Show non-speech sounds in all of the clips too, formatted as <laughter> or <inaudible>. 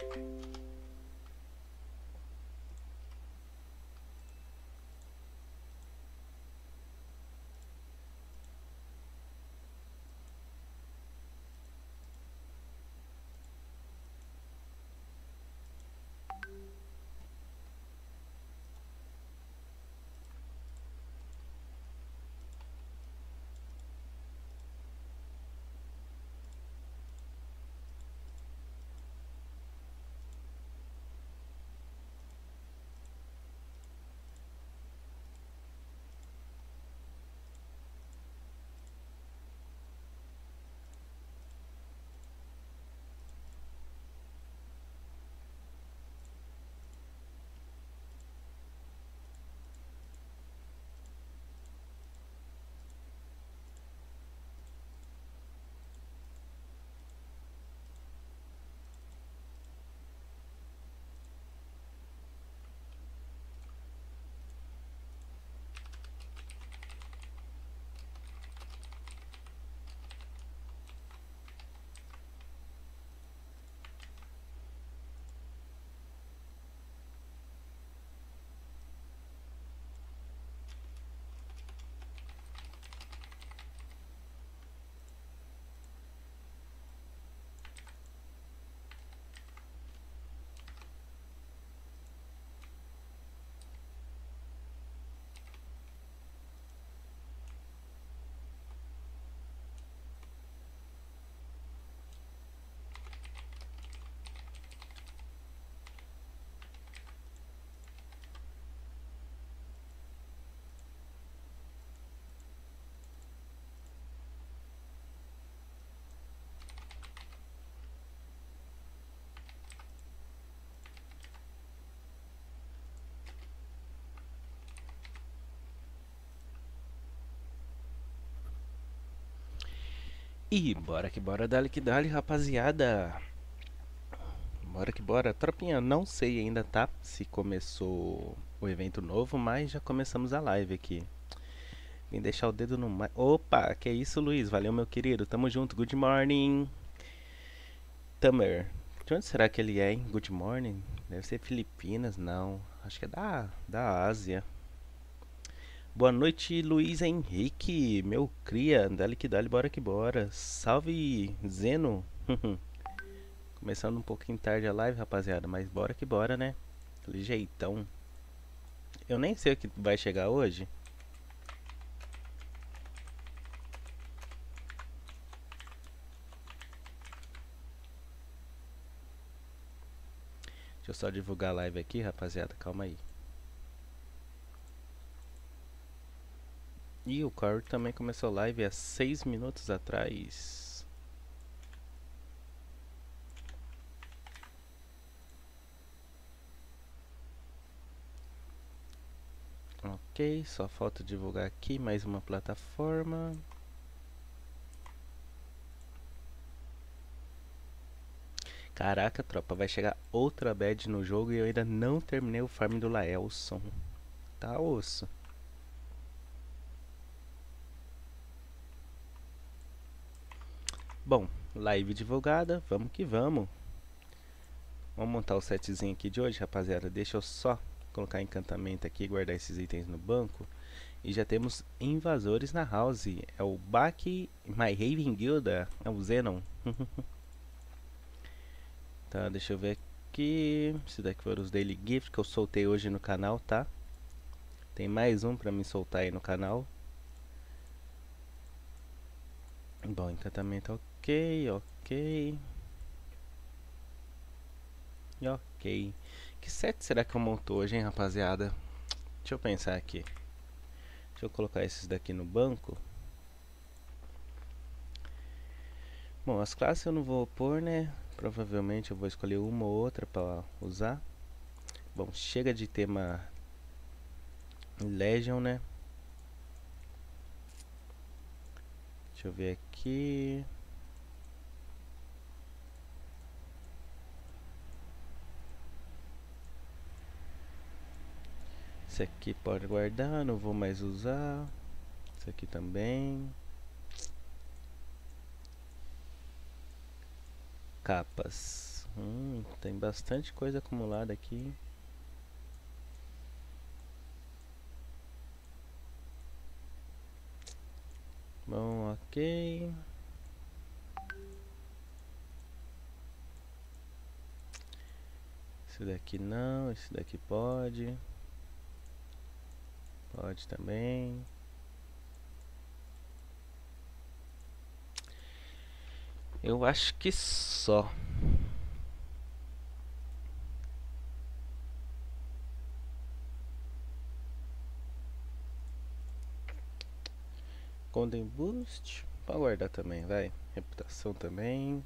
Thank you. E bora que bora, dali que dali, rapaziada. Bora que bora. Tropinha, não sei ainda, tá? Se começou o evento novo, mas já começamos a live aqui. Vim deixar o dedo no. Opa, que isso, Luiz? Valeu, meu querido. Tamo junto. Good morning. Tamer. De onde será que ele é, hein? Good morning? Deve ser Filipinas, não. Acho que é da, da Ásia. Boa noite, Luiz Henrique, meu cria, dale que dale, bora que bora. Salve, Zeno. <laughs> Começando um pouquinho tarde a live, rapaziada, mas bora que bora, né? Aquele jeitão. Eu nem sei o que vai chegar hoje. Deixa eu só divulgar a live aqui, rapaziada, calma aí. E o Corey também começou live há 6 minutos atrás. Ok, só falta divulgar aqui mais uma plataforma. Caraca, tropa, vai chegar outra bad no jogo e eu ainda não terminei o farm do Laelson. Tá osso. Bom, live divulgada, vamos que vamos. Vamos montar o setzinho aqui de hoje, rapaziada. Deixa eu só colocar encantamento aqui, guardar esses itens no banco. E já temos invasores na house. É o Baki, My Raven Guilda, é o Zenon. <laughs> tá, deixa eu ver aqui. Se daqui foram os Daily Gift que eu soltei hoje no canal, tá? Tem mais um pra me soltar aí no canal. Bom, encantamento ok, ok. E ok. Que set será que eu monto hoje, hein, rapaziada? Deixa eu pensar aqui. Deixa eu colocar esses daqui no banco. Bom, as classes eu não vou pôr, né? Provavelmente eu vou escolher uma ou outra para usar. Bom, chega de tema Legion, né? Deixa eu ver aqui. Esse aqui pode guardar, não vou mais usar. Esse aqui também. Capas. Hum, tem bastante coisa acumulada aqui. Bom, ok. Esse daqui não, esse daqui pode. Pode também. Eu acho que só. Golden Boost. Pra guardar também, vai. Reputação também.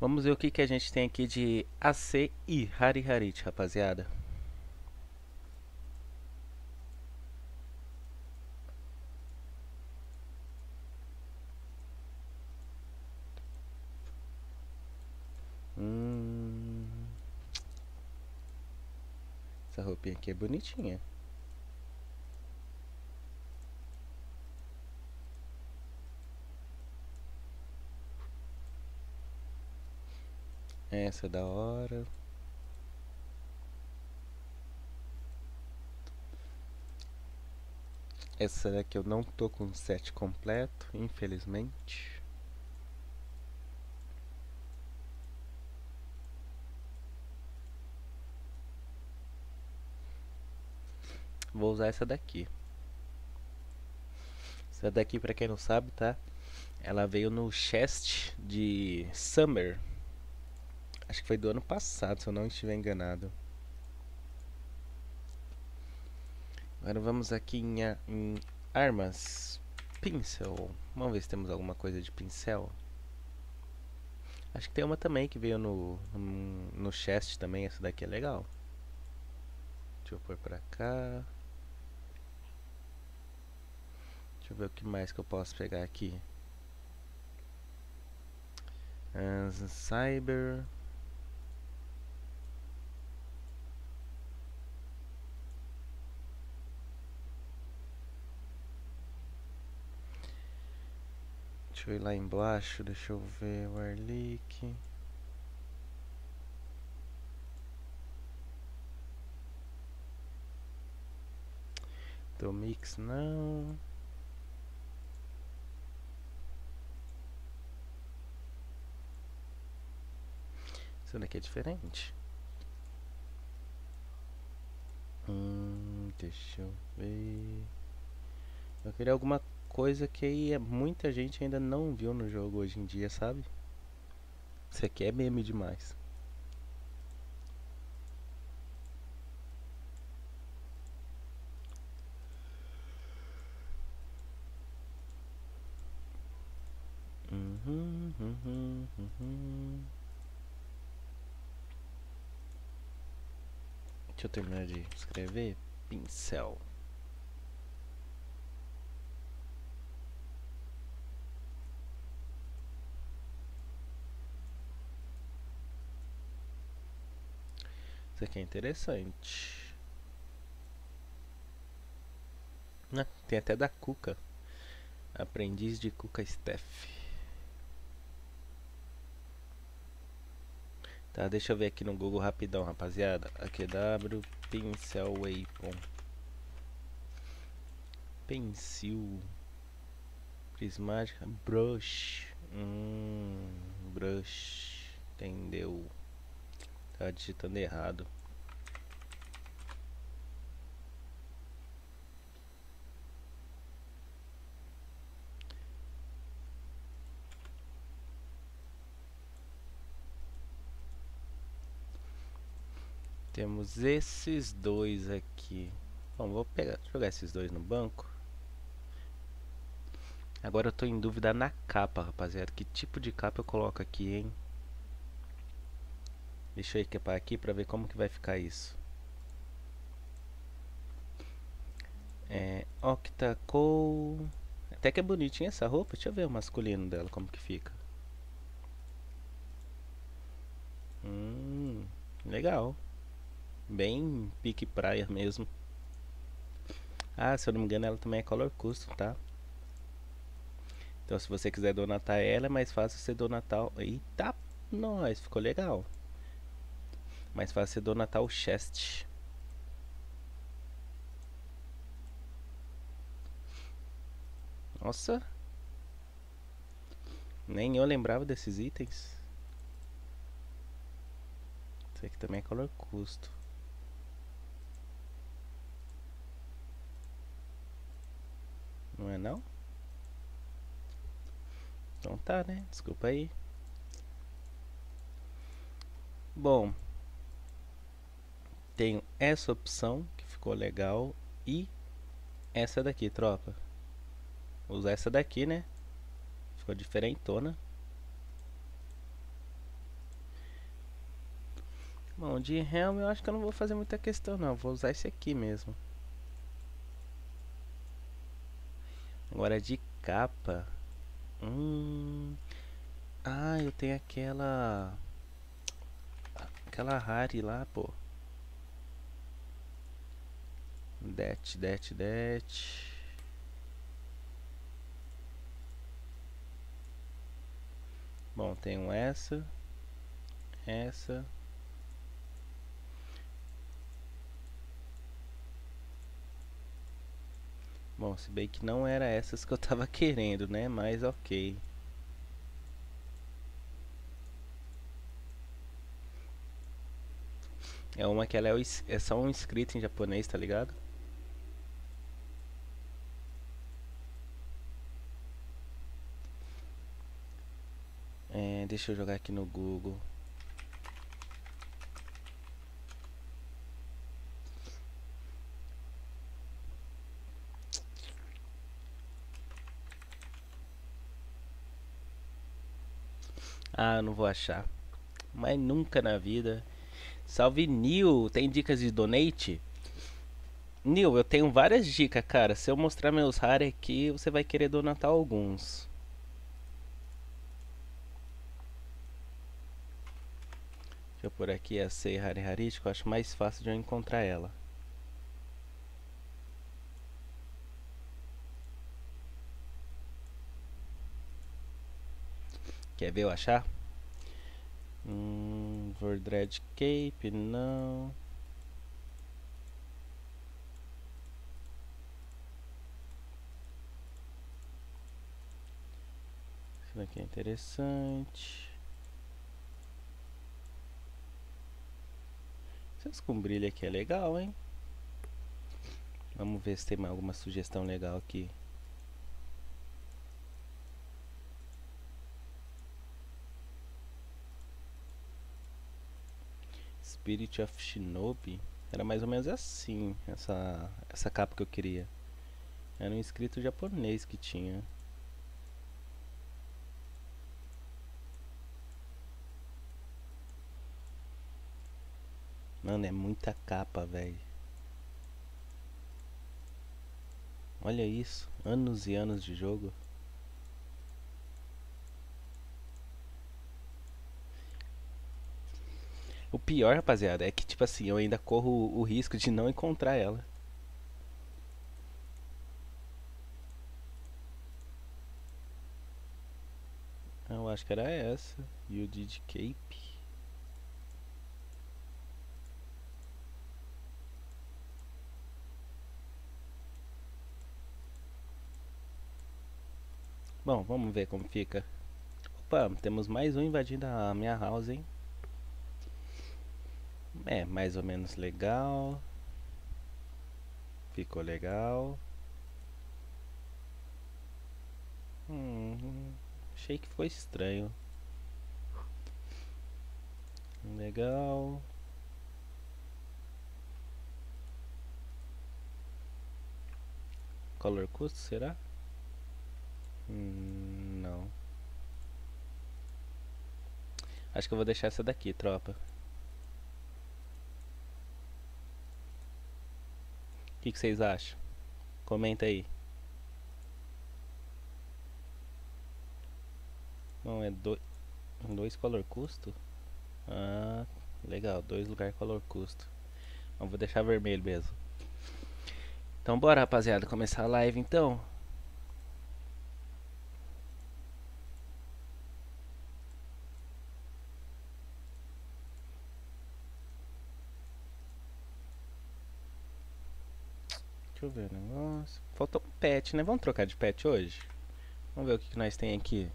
Vamos ver o que, que a gente tem aqui de AC e Hari Harit, rapaziada. Hum. Essa roupinha aqui é bonitinha. Essa é da hora. Essa daqui eu não tô com o set completo, infelizmente. Vou usar essa daqui. Essa daqui, pra quem não sabe, tá? Ela veio no chest de Summer Acho que foi do ano passado, se eu não estiver enganado. Agora vamos aqui em, em armas. Pincel. Vamos ver se temos alguma coisa de pincel. Acho que tem uma também que veio no, no, no chest também. Essa daqui é legal. Deixa eu pôr pra cá. ver o que mais que eu posso pegar aqui. Uh, cyber. Deixa eu ir lá embaixo, deixa eu ver o Arlick. Do mix não. Isso daqui é diferente. Hum, deixa eu ver. Eu queria alguma coisa que aí muita gente ainda não viu no jogo hoje em dia, sabe? Isso aqui é meme demais. Deixa eu terminar de escrever. Pincel. Isso aqui é interessante. Ah, tem até da Cuca. Aprendiz de Cuca Steph. Tá, deixa eu ver aqui no Google rapidão, rapaziada. Aqui W Pincel Waypon. Pencil. Prismática. Brush. Hum, brush. Entendeu? Tá digitando errado. Temos esses dois aqui. Bom, vou pegar, jogar esses dois no banco. Agora eu tô em dúvida na capa, rapaziada. Que tipo de capa eu coloco aqui, hein? Deixa eu equipar aqui pra ver como que vai ficar isso. É, Octacool. Até que é bonitinha essa roupa. Deixa eu ver o masculino dela, como que fica. Hum, legal. Bem pique praia mesmo. Ah, se eu não me engano, ela também é color custom, tá? Então, se você quiser donatar ela, é mais fácil você donatar. Eita, nós, ficou legal. Mais fácil você donatar o chest. Nossa. Nem eu lembrava desses itens. Isso aqui também é color custo. Não é não? Então tá, né? Desculpa aí. Bom, tenho essa opção que ficou legal e essa daqui, tropa. Vou usar essa daqui, né? Ficou diferentona. Bom, de helm eu acho que eu não vou fazer muita questão não. Vou usar esse aqui mesmo. Agora de capa. Hum. Ah, eu tenho aquela. Aquela Harry lá, pô. Det, det, det. Bom, tenho essa. Essa. Bom, se bem que não era essas que eu tava <laughs> querendo, né? Mas ok. É uma que ela é, é só um escrito em japonês, tá ligado? É, deixa eu jogar aqui no Google. Ah, não vou achar. Mas nunca na vida. Salve Nil, tem dicas de donate? Nil, eu tenho várias dicas, cara. Se eu mostrar meus rares aqui, você vai querer donatar alguns. Eu pôr aqui a Sei Hari Harit, que eu acho mais fácil de eu encontrar ela. Quer ver eu achar? Hum, Vordred Cape, não. Isso daqui é interessante. Essas com brilho aqui é legal, hein? Vamos ver se tem alguma sugestão legal aqui. Spirit of Shinobi era mais ou menos assim, essa, essa capa que eu queria. Era um escrito japonês que tinha. Mano, é muita capa, velho. Olha isso, anos e anos de jogo. O pior, rapaziada, é que, tipo assim, eu ainda corro o, o risco de não encontrar ela. Eu acho que era essa. You did Cape. Bom, vamos ver como fica. Opa, temos mais um invadindo a minha house, hein? É, mais ou menos legal. Ficou legal. Hum, achei que ficou estranho. Legal. Color custo, será? Hum, não. Acho que eu vou deixar essa daqui, tropa. O que, que vocês acham? Comenta aí. Não, é dois, dois color custo? Ah, legal, dois lugar color custo. Então vou deixar vermelho mesmo. Então bora rapaziada, começar a live então. Ver o negócio. Faltou um pet, né? Vamos trocar de pet hoje? Vamos ver o que, que nós tem aqui.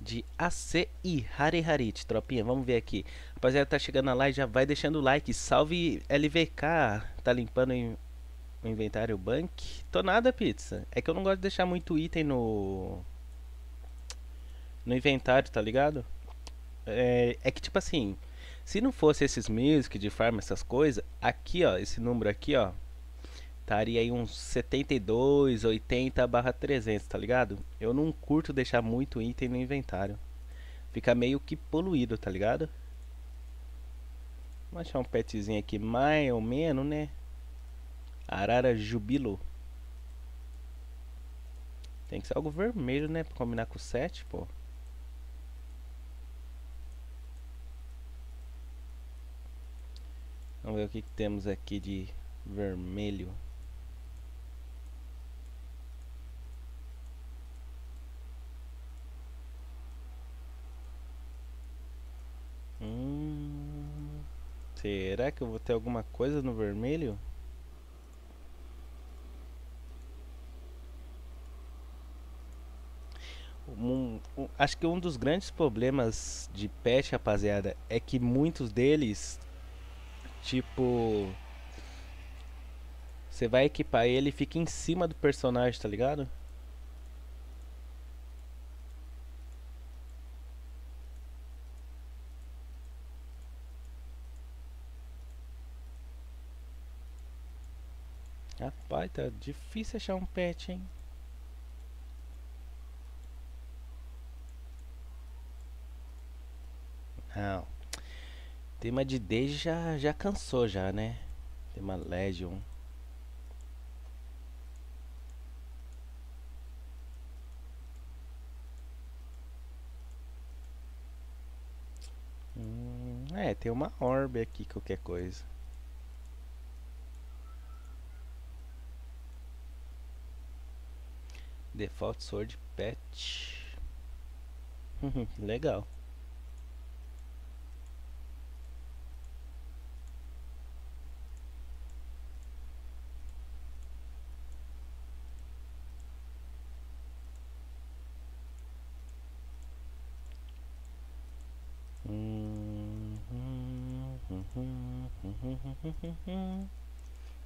De AC e Hari Harit, tropinha. Vamos ver aqui. Rapaziada, tá chegando na live, já vai deixando o like. Salve LVK. Tá limpando o inventário bank. Tô nada, pizza. É que eu não gosto de deixar muito item no... No inventário, tá ligado? É, é que tipo assim... Se não fosse esses music de farm, essas coisas... Aqui, ó. Esse número aqui, ó estaria aí uns 72, 80 barra 300, tá ligado? Eu não curto deixar muito item no inventário. Fica meio que poluído, tá ligado? Vamos achar um petzinho aqui mais ou menos, né? Arara Jubilo. Tem que ser algo vermelho, né? Pra combinar com o 7, pô. Vamos ver o que, que temos aqui de vermelho. Hum, será que eu vou ter alguma coisa no vermelho? Um, um, acho que um dos grandes problemas de patch, rapaziada, é que muitos deles, tipo, você vai equipar ele e fica em cima do personagem, tá ligado? Pai, tá difícil achar um pet, hein? Não. Tema de Daisy já, já cansou já, né? Tema Legion. Hum, é, tem uma orbe aqui, qualquer coisa. Default Sword Patch. Legal.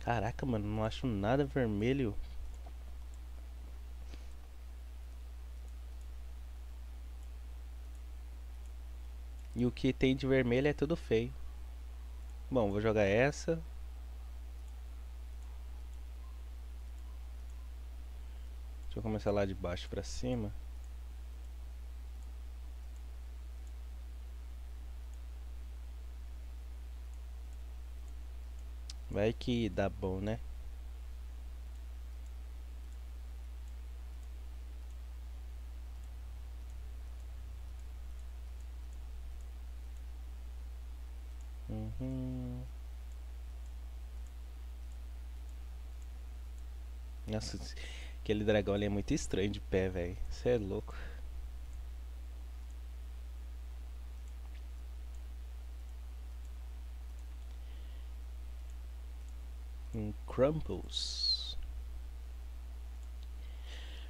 Caraca, mano, não acho nada vermelho. E o que tem de vermelho é tudo feio. Bom, vou jogar essa. Deixa eu começar lá de baixo pra cima. Vai que dá bom, né? Nossa, aquele dragão ali é muito estranho de pé, velho. Você é louco. Um Crumples.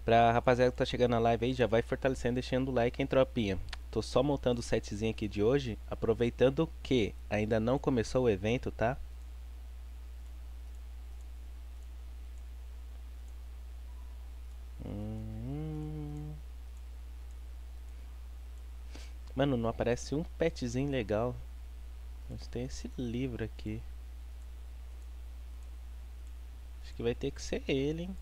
Pra rapaziada que tá chegando na live aí, já vai fortalecendo, deixando o like, hein, tropinha. Tô só montando o setzinho aqui de hoje, aproveitando que ainda não começou o evento, tá? Mano, não aparece um petzinho legal. Mas tem esse livro aqui. Acho que vai ter que ser ele, hein?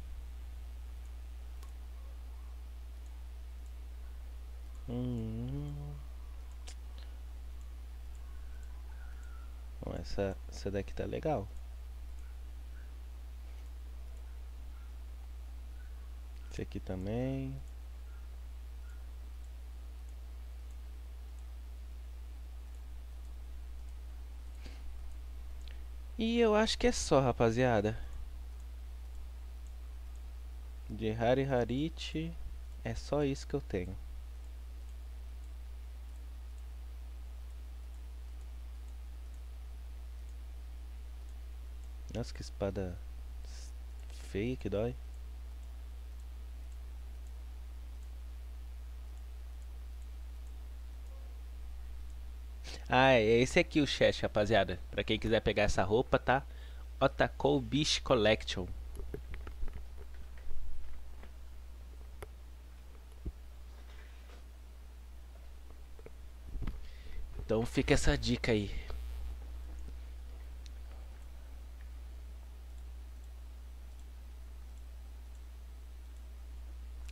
Hum. Bom, essa, essa daqui tá legal. Esse aqui também. E eu acho que é só, rapaziada. De Hari Harit é só isso que eu tenho. Nossa, que espada feia que dói. Ah, é esse aqui o chat, rapaziada. Pra quem quiser pegar essa roupa, tá? Otakou Beach Collection. Então fica essa dica aí.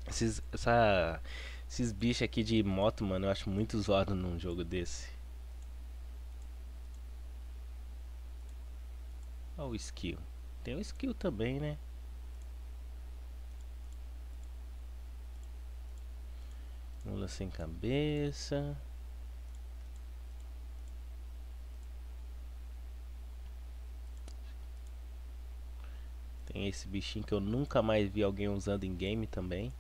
Esses, essa, esses bichos aqui de moto, mano, eu acho muito zoado num jogo desse. Olha o skill. Tem o skill também, né? Mula sem cabeça. Tem esse bichinho que eu nunca mais vi alguém usando em game também.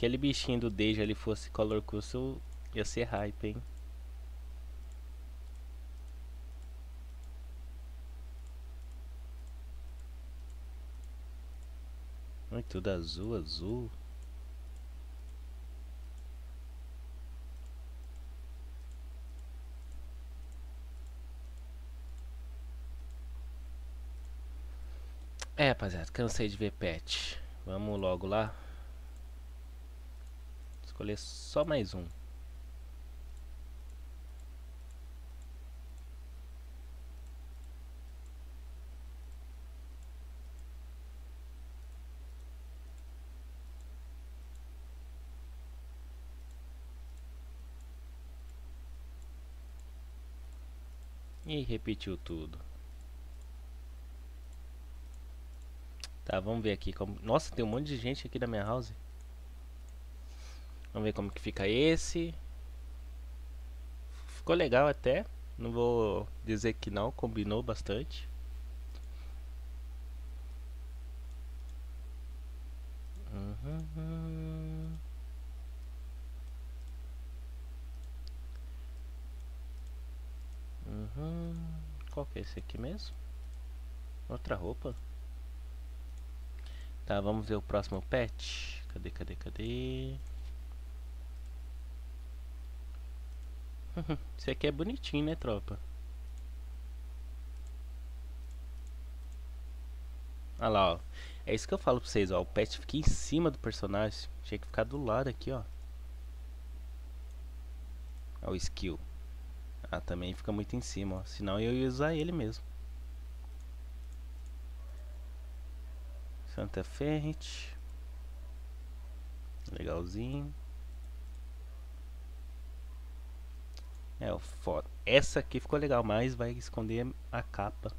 Aquele bichinho do Deja ali fosse Color Custom, ia ser hype, hein? Ai, tudo azul, azul. É, rapaziada, cansei de ver pet. Vamos logo lá escolher só mais um. E repetiu tudo. Tá, vamos ver aqui como... Nossa, tem um monte de gente aqui na minha house. Vamos ver como que fica esse. Ficou legal até. Não vou dizer que não, combinou bastante. Uhum. Uhum. Qual que é esse aqui mesmo? Outra roupa? Tá, vamos ver o próximo pet. Cadê, cadê, cadê? <laughs> Esse aqui é bonitinho, né, tropa? Olha lá, ó. É isso que eu falo pra vocês, ó. O pet fica em cima do personagem. Tinha que ficar do lado aqui, ó. Ó, o skill. Ah, também fica muito em cima, ó. Senão eu ia usar ele mesmo. Santa Ferret. Legalzinho. É, foda. Essa aqui ficou legal, mas vai esconder a capa.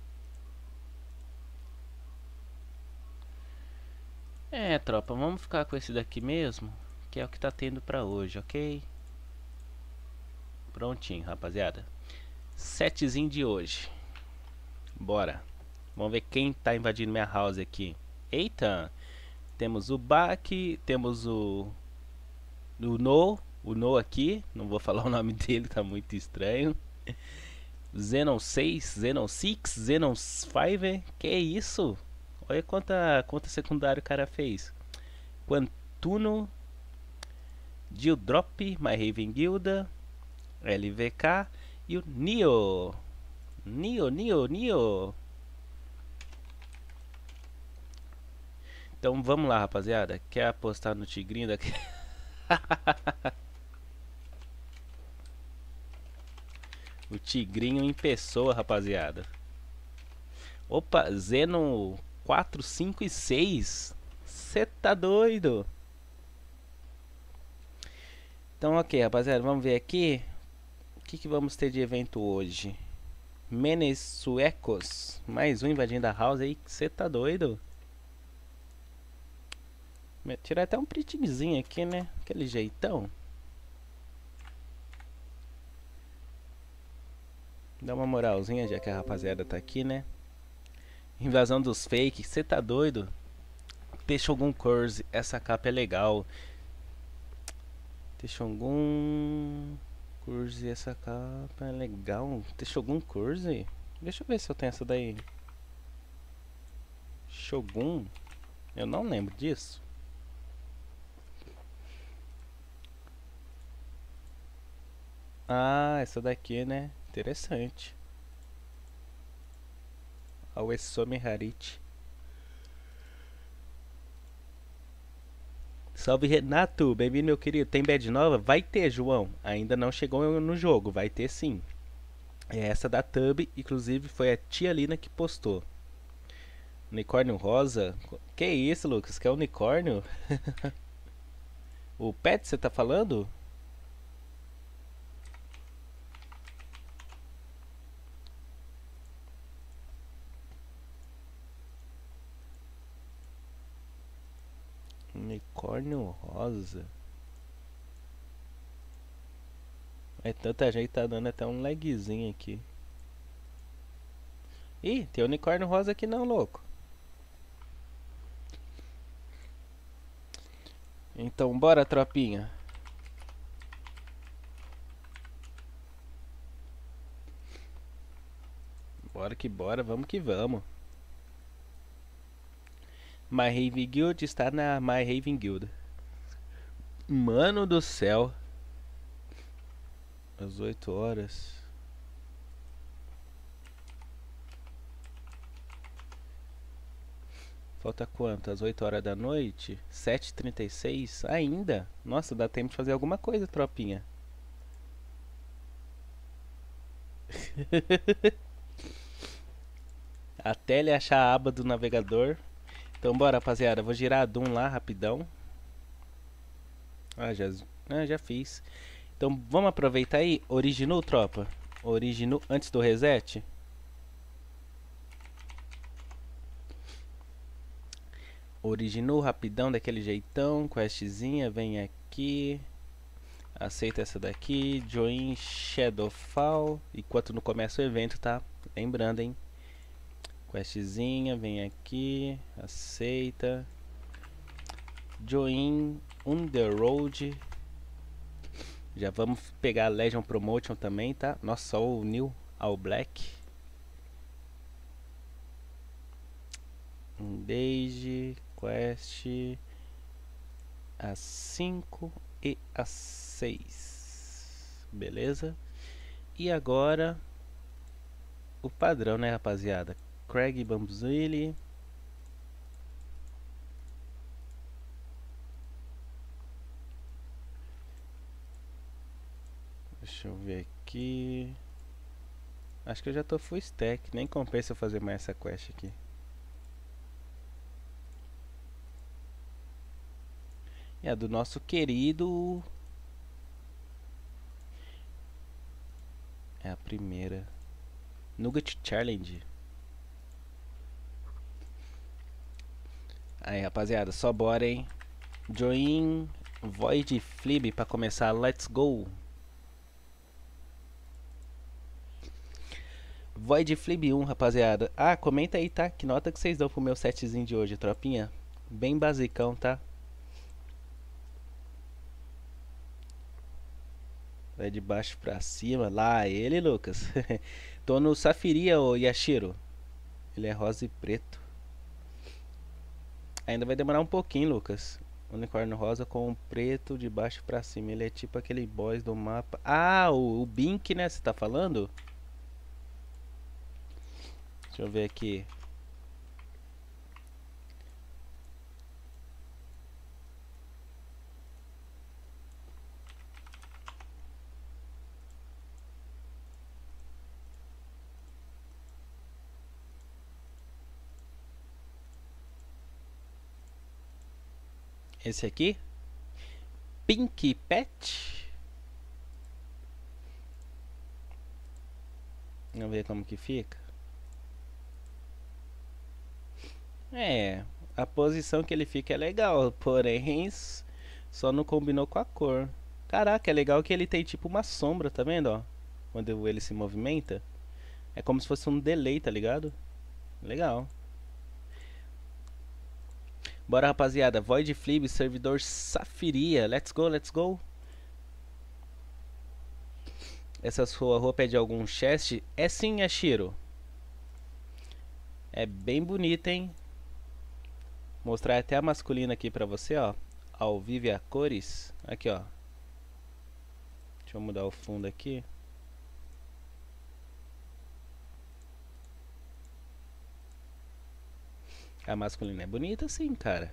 É, tropa, vamos ficar com esse daqui mesmo, que é o que tá tendo pra hoje, ok? Prontinho, rapaziada. Setzinho de hoje. Bora. Vamos ver quem tá invadindo minha house aqui. Eita! Temos o Bak, temos o... O No, o No aqui, não vou falar o nome dele, tá muito estranho. Xenon 6, Xenon 6, Xenon 5, que isso? Olha quanta, quanta secundário o cara fez. Quantuno, Dildrop, My Raven Guilda, LVK e o Neo. Neo, Neo, Neo. Então vamos lá, rapaziada. Quer apostar no tigrinho daqui? <laughs> o tigrinho em pessoa, rapaziada. Opa, Zeno 4, 5 e 6. Você tá doido? Então, ok, rapaziada, vamos ver aqui. O que, que vamos ter de evento hoje? Menes suecos. Mais um invadindo a house aí. Você tá doido? Tirar até um printingzinho aqui, né? Aquele jeitão. Dá uma moralzinha já que a rapaziada tá aqui, né? Invasão dos fakes, você tá doido? Texogun Curse, essa capa é legal. Texogun Curse, essa capa é legal. Texogun Curse? Deixa eu ver se eu tenho essa daí. Shogun? Eu não lembro disso. Ah, essa daqui, né? Interessante. A Esome Harit. Salve Renato, bem-vindo meu querido. Tem bad nova? Vai ter, João. Ainda não chegou no jogo, vai ter sim. É essa da Tub, inclusive foi a tia Lina que postou. Unicórnio rosa? Que isso, Lucas? Que é unicórnio? <laughs> o pet você tá falando? Unicórnio rosa. É tanta gente tá dando até um lagzinho aqui. Ih, tem unicórnio rosa aqui não, louco. Então bora, tropinha. Bora que bora, vamos que vamos. My Raven Guild está na My Raven Guild. Mano do céu. Às 8 horas. Falta quanto? Às 8 horas da noite? 7h36? Ainda? Nossa, dá tempo de fazer alguma coisa, tropinha. <laughs> Até ele achar a aba do navegador. Então bora, rapaziada. Vou girar a Doom lá rapidão. Ah, já, ah, já fiz. Então vamos aproveitar aí. Originou, tropa? Originou antes do reset? Originou rapidão daquele jeitão, questzinha, vem aqui. Aceita essa daqui, join Shadowfall, enquanto não começa o evento, tá? Lembrando, hein? Questzinha, vem aqui, aceita. Join road. Já vamos pegar a Legion Promotion também, tá? Nossa, só o New All Black. Desde quest a 5 e a 6. Beleza? E agora o padrão, né, rapaziada? Craig Bambuzili. Deixa eu ver aqui. Acho que eu já tô full stack, nem compensa eu fazer mais essa quest aqui. É a do nosso querido. É a primeira. Nugget Challenge. Aí, rapaziada, só bora, hein? Join Void Flip pra começar. Let's go! Void Flip 1, rapaziada. Ah, comenta aí, tá? Que nota que vocês dão pro meu setzinho de hoje, tropinha? Bem basicão, tá? Vai de baixo pra cima. Lá, ele, Lucas. <laughs> Tô no Safiria, ô Yashiro. Ele é rosa e preto. Ainda vai demorar um pouquinho, Lucas. Unicórnio rosa com preto de baixo pra cima. Ele é tipo aquele boss do mapa. Ah, o, o Bink, né? Você tá falando? Deixa eu ver aqui. Esse aqui. Pink Pet. Vamos ver como que fica. É, a posição que ele fica é legal, porém só não combinou com a cor. Caraca, é legal que ele tem tipo uma sombra, tá vendo, ó? Quando ele se movimenta. É como se fosse um delay, tá ligado? Legal. Bora, rapaziada. Void Flip, servidor Safiria. Let's go, let's go. Essa sua roupa é de algum chest? É sim, Ashiro. É bem bonita, hein? Mostrar até a masculina aqui pra você, ó. Ao vivo a cores. Aqui, ó. Deixa eu mudar o fundo aqui. A masculina é bonita sim, cara.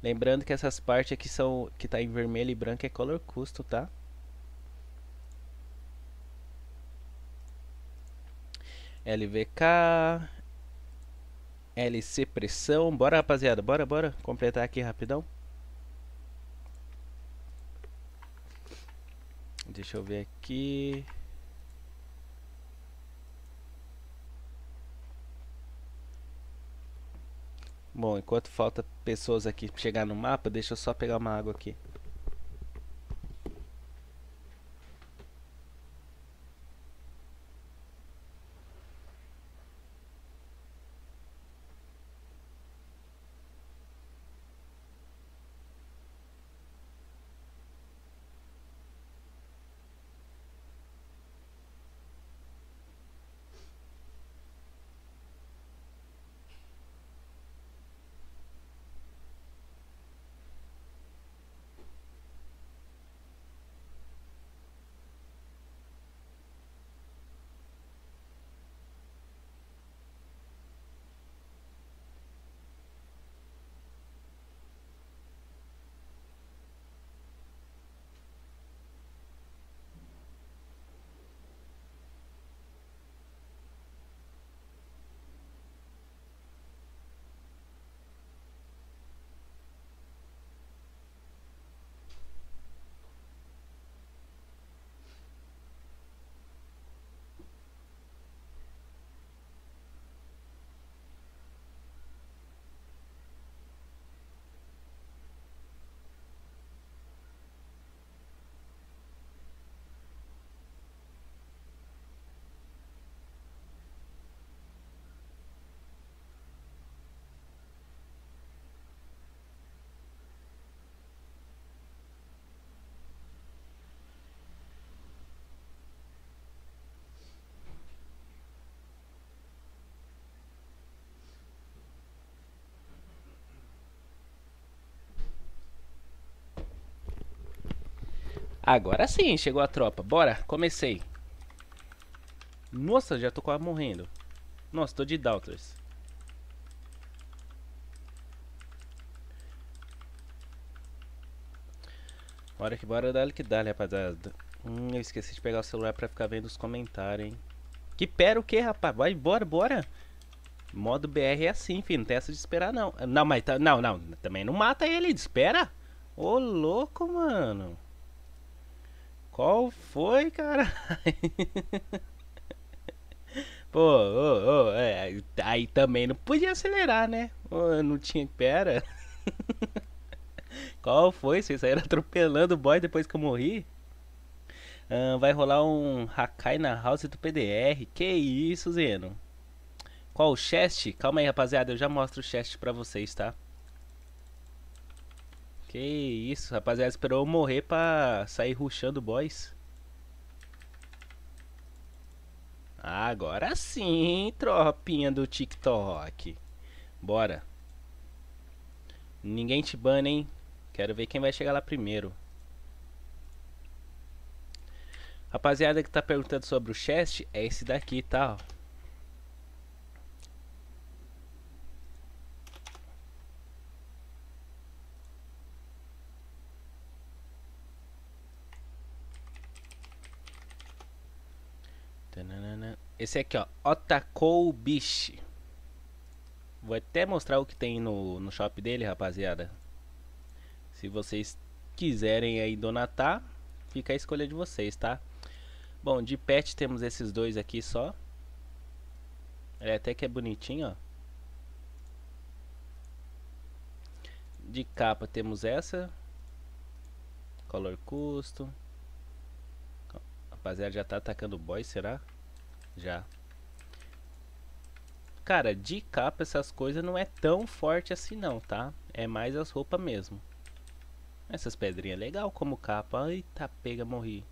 Lembrando que essas partes aqui são que tá em vermelho e branco é color custo, tá? LVK LC pressão. Bora, rapaziada. Bora, bora completar aqui rapidão. Deixa eu ver aqui. Bom, enquanto falta pessoas aqui chegar no mapa, deixa eu só pegar uma água aqui. Agora sim, chegou a tropa. Bora, comecei. Nossa, já tô quase morrendo. Nossa, tô de Doubters. Bora que bora, dá que dá, rapaziada. Hum, eu esqueci de pegar o celular pra ficar vendo os comentários, hein. Que pera o que, rapaz? Vai, bora, bora. Modo BR é assim, filho. Não tem essa de esperar, não. Não, mas tá, não, não. Também não mata ele, espera. Ô, louco, mano. Qual foi, cara? <laughs> Pô, ô, ô, é, aí também não podia acelerar, né? Ô, não tinha pera. <laughs> Qual foi? Vocês saíram atropelando o boy depois que eu morri? Ah, vai rolar um Hakai na house do PDR. Que isso, Zeno? Qual o chest? Calma aí, rapaziada. Eu já mostro o chest pra vocês, tá? Que isso, rapaziada. Esperou eu morrer pra sair ruxando boys. Agora sim, tropinha do TikTok. Bora. Ninguém te bana, hein? Quero ver quem vai chegar lá primeiro. Rapaziada que tá perguntando sobre o chest, é esse daqui, tá? Esse aqui, ó, Otakou Bish. Vou até mostrar o que tem no, no shop dele, rapaziada. Se vocês quiserem aí donatar, fica a escolha de vocês, tá? Bom, de pet temos esses dois aqui só. Ele até que é bonitinho, ó. De capa temos essa. Color custo. Rapaziada, já tá atacando o boy, será? Já. Cara, de capa essas coisas não é tão forte assim não, tá? É mais as roupas mesmo. Essas pedrinhas legal como capa. Eita, pega, morri.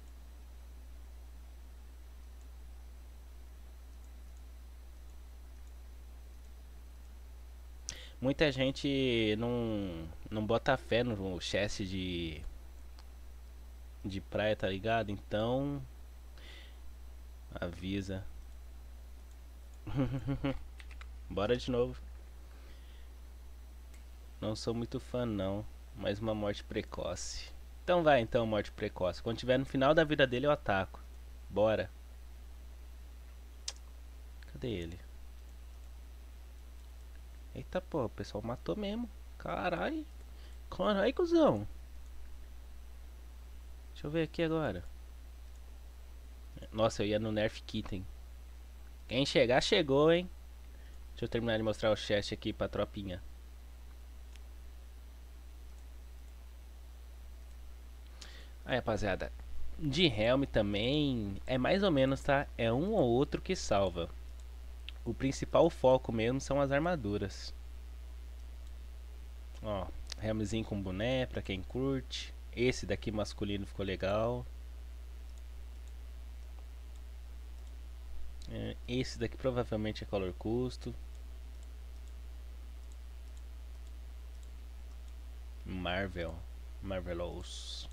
Muita gente não, não bota fé no chassi de de praia, tá ligado? Então avisa. Bora de novo. Não sou muito fã não, mas uma morte precoce. Então vai então, morte precoce. Quando tiver no final da vida dele eu ataco. Bora. Cadê ele? Eita pô, o pessoal matou mesmo. Carai. Carai, cuzão. Deixa eu ver aqui agora. Nossa, eu ia no Nerf Kitten. Quem chegar, chegou, hein? Deixa eu terminar de mostrar o chat aqui pra tropinha. Aí, rapaziada. De Helm também é mais ou menos, tá? É um ou outro que salva o principal foco mesmo são as armaduras. Ó, helmzinho com boné pra quem curte. Esse daqui masculino ficou legal. Esse daqui provavelmente é color custo. Marvel. Marvelous.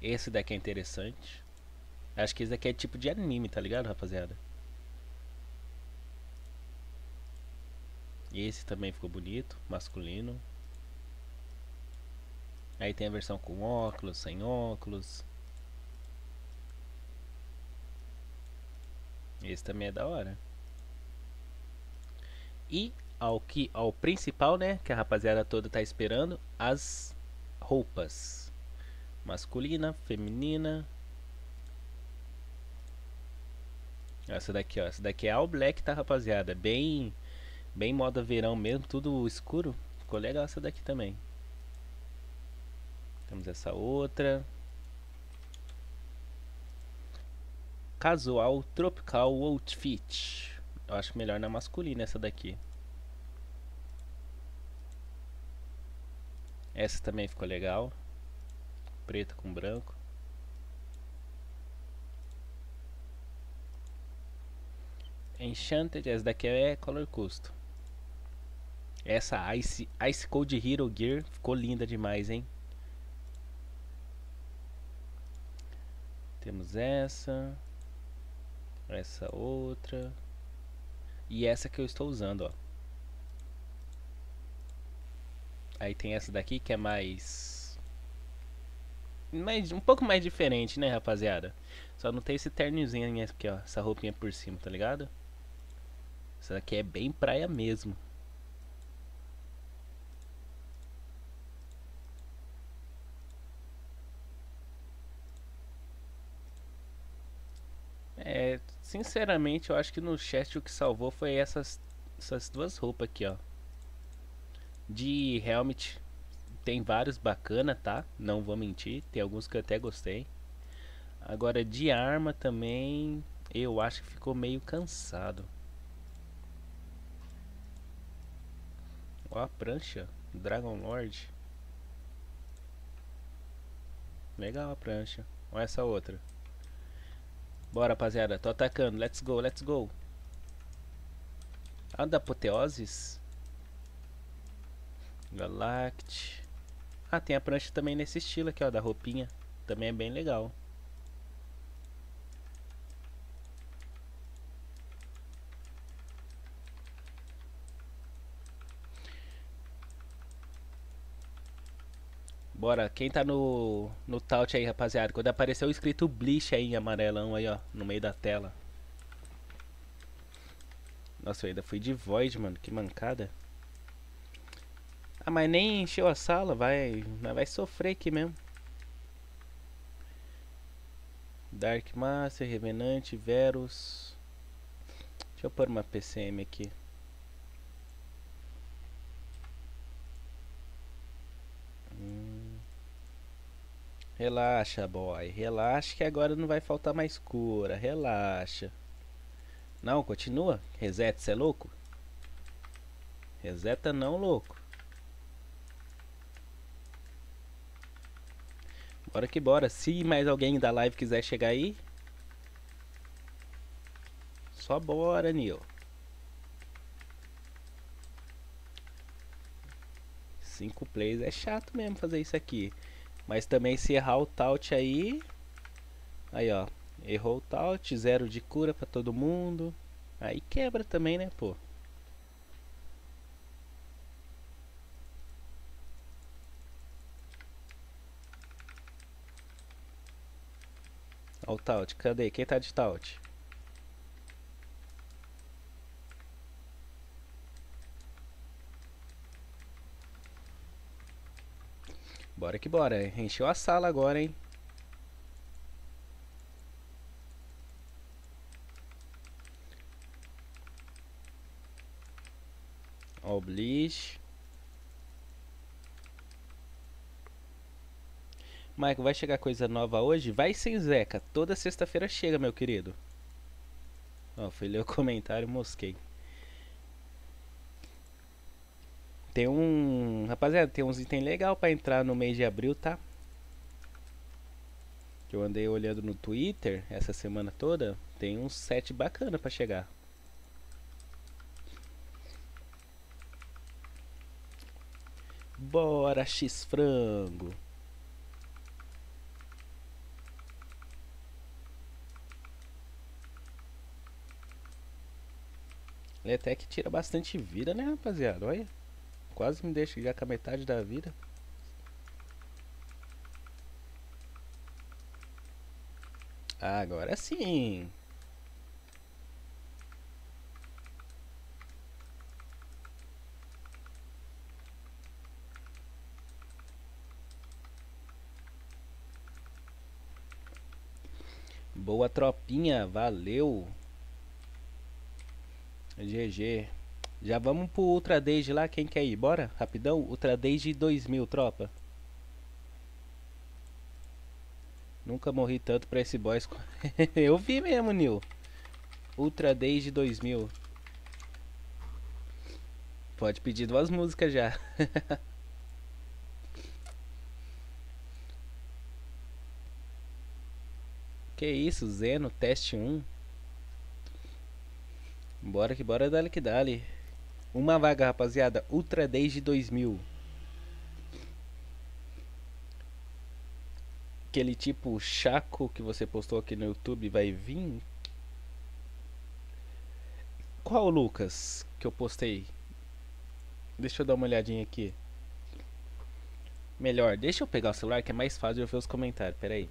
Esse daqui é interessante. Acho que esse daqui é tipo de anime, tá ligado, rapaziada? Esse também ficou bonito, masculino. Aí tem a versão com óculos, sem óculos. Esse também é da hora. E ao que ao principal, né, que a rapaziada toda tá esperando, as roupas. Masculina, feminina. Essa daqui, ó, essa daqui é all black, tá, rapaziada? Bem Bem moda verão mesmo, tudo escuro. Ficou legal essa daqui também. Temos essa outra. Casual Tropical Outfit. Eu acho melhor na masculina essa daqui. Essa também ficou legal. Preta com branco. Enchanted, essa daqui é color custo. Essa Ice, Ice Cold Hero Gear ficou linda demais, hein? Temos essa. Essa outra. E essa que eu estou usando, ó. Aí tem essa daqui que é mais... mais um pouco mais diferente, né, rapaziada? Só não tem esse ternozinho aqui, ó. Essa roupinha por cima, tá ligado? Essa daqui é bem praia mesmo. É, sinceramente, eu acho que no chat o que salvou foi essas, essas duas roupas aqui, ó. De helmet tem vários bacana, tá? Não vou mentir, tem alguns que eu até gostei. Agora de arma também, eu acho que ficou meio cansado. Ó a prancha, Dragon Lord. Legal a prancha. Olha essa outra. Bora, rapaziada. Tô atacando. Let's go, let's go. A da Apoteoses. Galact. Ah, tem a prancha também nesse estilo aqui, ó. Da roupinha. Também é bem legal. Bora, quem tá no, no taut aí, rapaziada? Quando apareceu escrito Bleach aí em amarelão aí, ó, no meio da tela. Nossa, eu ainda fui de Void, mano, que mancada. Ah, mas nem encheu a sala, vai, vai sofrer aqui mesmo. Dark Master, Revenante, Verus. Deixa eu pôr uma PCM aqui. Relaxa, boy. Relaxa que agora não vai faltar mais cura. Relaxa. Não, continua. Reseta, você é louco? Reseta não, louco. Bora que bora. Se mais alguém da live quiser chegar aí. Só bora, Nil. Cinco plays é chato mesmo fazer isso aqui. Mas também se errar o taut aí. Aí ó. Errou o taut, zero de cura pra todo mundo. Aí quebra também, né, pô. Ó o taut, cadê? Quem tá de taut? Bora que bora. Encheu a sala agora, hein? Ó o Bleach. Michael, vai chegar coisa nova hoje? Vai sem Zeca. Toda sexta-feira chega, meu querido. Ó, fui ler o <laughs> comentário mosquei. Tem um. Rapaziada, tem uns itens legal para entrar no mês de abril, tá? Que eu andei olhando no Twitter essa semana toda. Tem uns set bacana para chegar. Bora, X frango. Ele até que tira bastante vida, né, rapaziada? Olha. Quase me deixa já com a metade da vida. Agora sim. Boa tropinha, valeu. GG. Já vamos pro Ultra Days lá, quem quer ir? Bora? Rapidão? Ultra Days de 2000, tropa. Nunca morri tanto pra esse boss. <laughs> Eu vi mesmo, Nil. Ultra Days de 2000. Pode pedir duas músicas já. <laughs> que isso, Zeno, teste 1. Bora que bora, dale que dale. Uma vaga, rapaziada. Ultra desde 2000. aquele tipo chaco que você postou aqui no YouTube vai vir? Qual Lucas que eu postei? Deixa eu dar uma olhadinha aqui. Melhor, deixa eu pegar o celular que é mais fácil eu ver os comentários. Pera aí.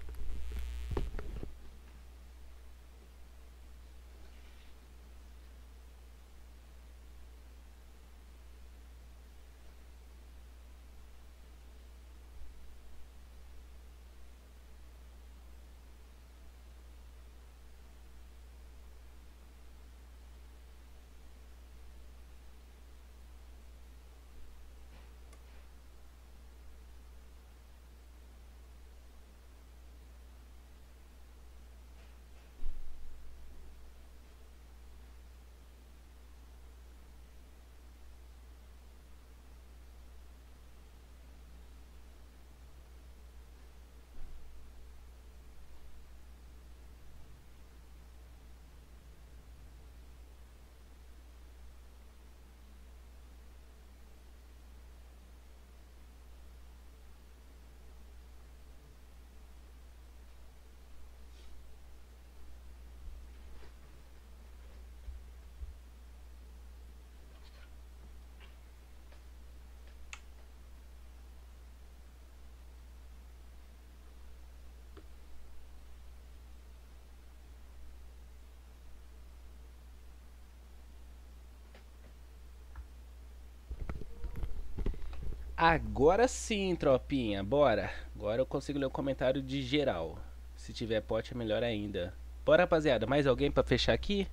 Agora sim, tropinha, bora. Agora eu consigo ler o comentário de geral. Se tiver pote é melhor ainda. Bora, rapaziada, mais alguém pra fechar aqui?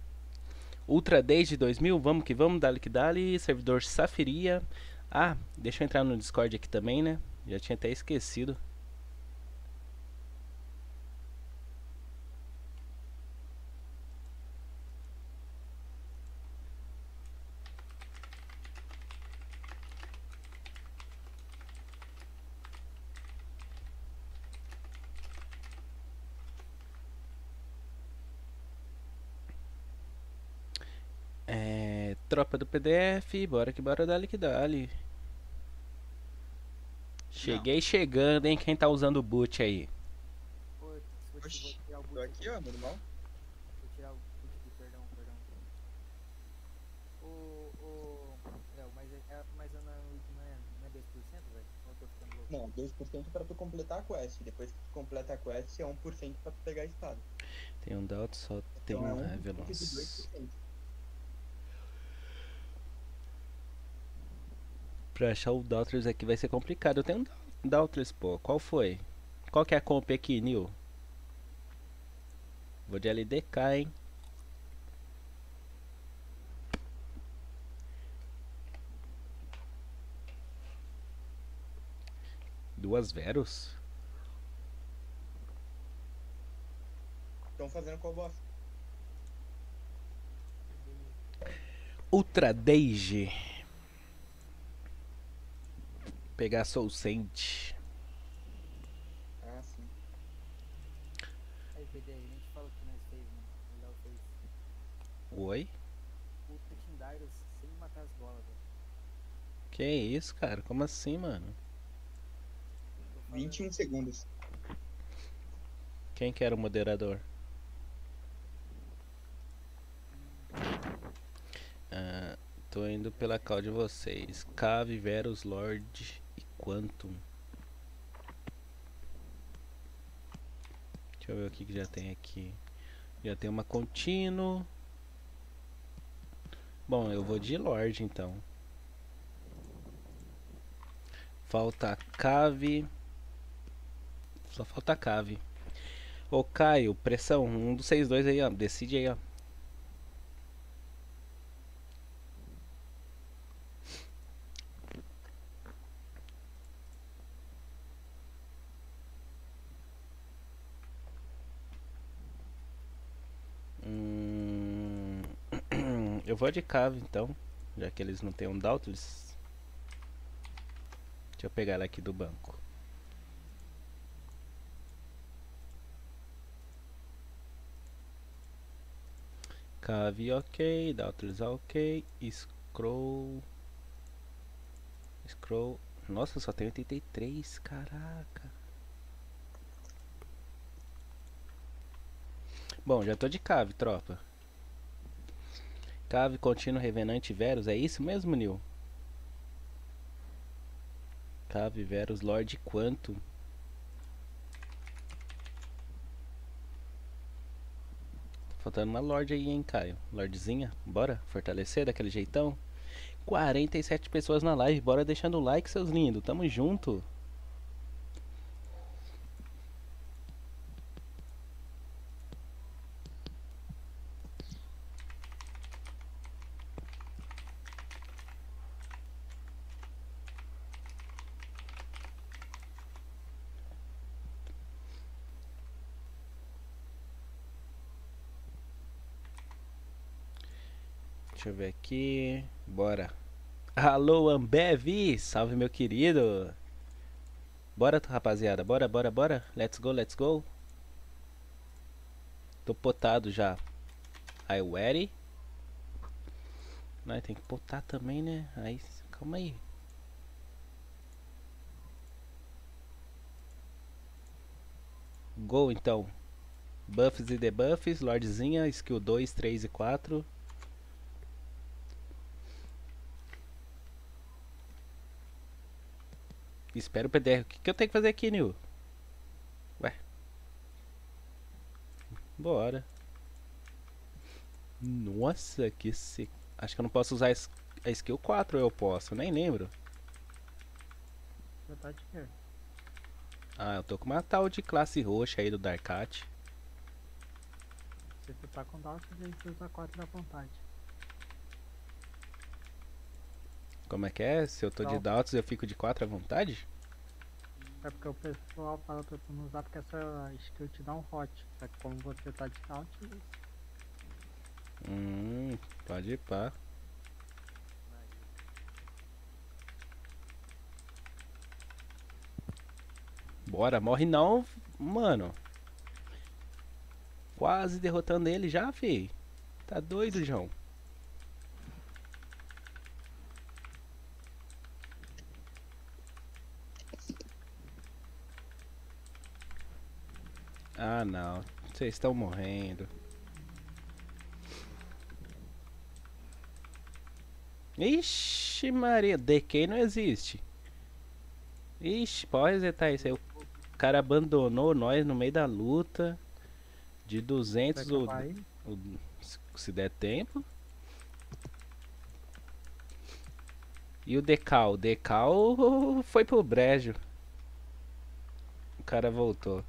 Ultra desde 2000, vamos que vamos, dali que dali. Servidor Safiria. Ah, deixa eu entrar no Discord aqui também, né? Já tinha até esquecido. É, tropa do PDF, bora que bora, dali que dali. Cheguei chegando, hein? Quem tá usando o boot aí? Putz, vou, Oxi, tirar o Tô boot aqui. aqui, ó, normal. Vou tirar o boot aqui, perdão, perdão. O. O. Léo, mas, é, é- mas eu não, não, é, não é 2%, velho? Ou eu tô ficando louco? Não, 2% pra tu completar a quest. Depois que tu completa a quest, é 1% pra tu pegar estado. Tem um Doubt, só tem Então é um 1% de Revelons. 2%. Pra achar o Doubtless aqui vai ser complicado. Eu tenho um Doubtless, pô. Qual foi? Qual que é a comp aqui, Nil? Vou de LDK, hein? Duas Veros? Estão fazendo qual boss? Ultra Deige. Pegar Soul Saint. Ah, sim. Aí, PD, nem te falo o que nós fez, mano. O Léo fez. Oi? O Tindairos sem matar as bolas, velho. Que isso, cara? Como assim, mano? Tô falando. 21 segundos. Quem que era o moderador? Ah, tô indo pela call de vocês. Cave, Verus, Lord Quantum. Deixa eu ver o que, que já tem aqui. Já tem uma contínuo. Bom, eu vou de Lord então. Falta Cave. Só falta Cave. Ô Caio, pressão, um dos seis dois aí, ó. Decide aí, ó. Vou de cave então, já que eles não têm um Doubtless. Deixa eu pegar ela aqui do banco. Cave ok, Doubtless ok, Scroll. Scroll. Nossa, só tem 83, caraca. Bom, já tô de cave, tropa. Cave, contínuo, revenante, Verus. É isso mesmo, Nil? Cave, Verus, Lorde, quanto? Tá faltando uma Lorde aí, hein, Caio? Lordezinha, bora fortalecer daquele jeitão? 47 pessoas na live, bora deixando o like, seus lindos. Tamo junto. Ver aqui. Bora. Alô, Ambev! Salve, meu querido! Bora, rapaziada. Bora, bora, bora. Let's go, let's go. Tô potado já. Aí, ready? Nós tem que potar também, né? Aí, calma aí. Go, então. Buffs e debuffs. Lordzinha, skill 2, 3 e 4. Espera o PDR. O que, que eu tenho que fazer aqui, Nil? Ué. Bora. Nossa, que se... Acho que eu não posso usar a skill 4 eu posso, nem lembro. Já tá de quê? Ah, eu tô com uma tal de classe roxa aí do Darkat. Se tu tá com Dark, você usa 4 à vontade. Como é que é? Se eu tô de. Doubts eu fico de 4 à vontade? É porque o pessoal fala pra tu não usar porque essa skill te dá um hot. Só que como você tá de count, Hum, pode ir pá. Bora, morre não, mano. Quase derrotando ele já, fi. Tá doido, João. Ah, não. Vocês estão morrendo. Ixi, Maria. DK não existe. Ixi, pode resetar isso aí. O cara abandonou nós no meio da luta. De 200 vai ou, acabar aí. ou se- se der tempo. E o Decal? O Decal foi pro brejo. O cara voltou.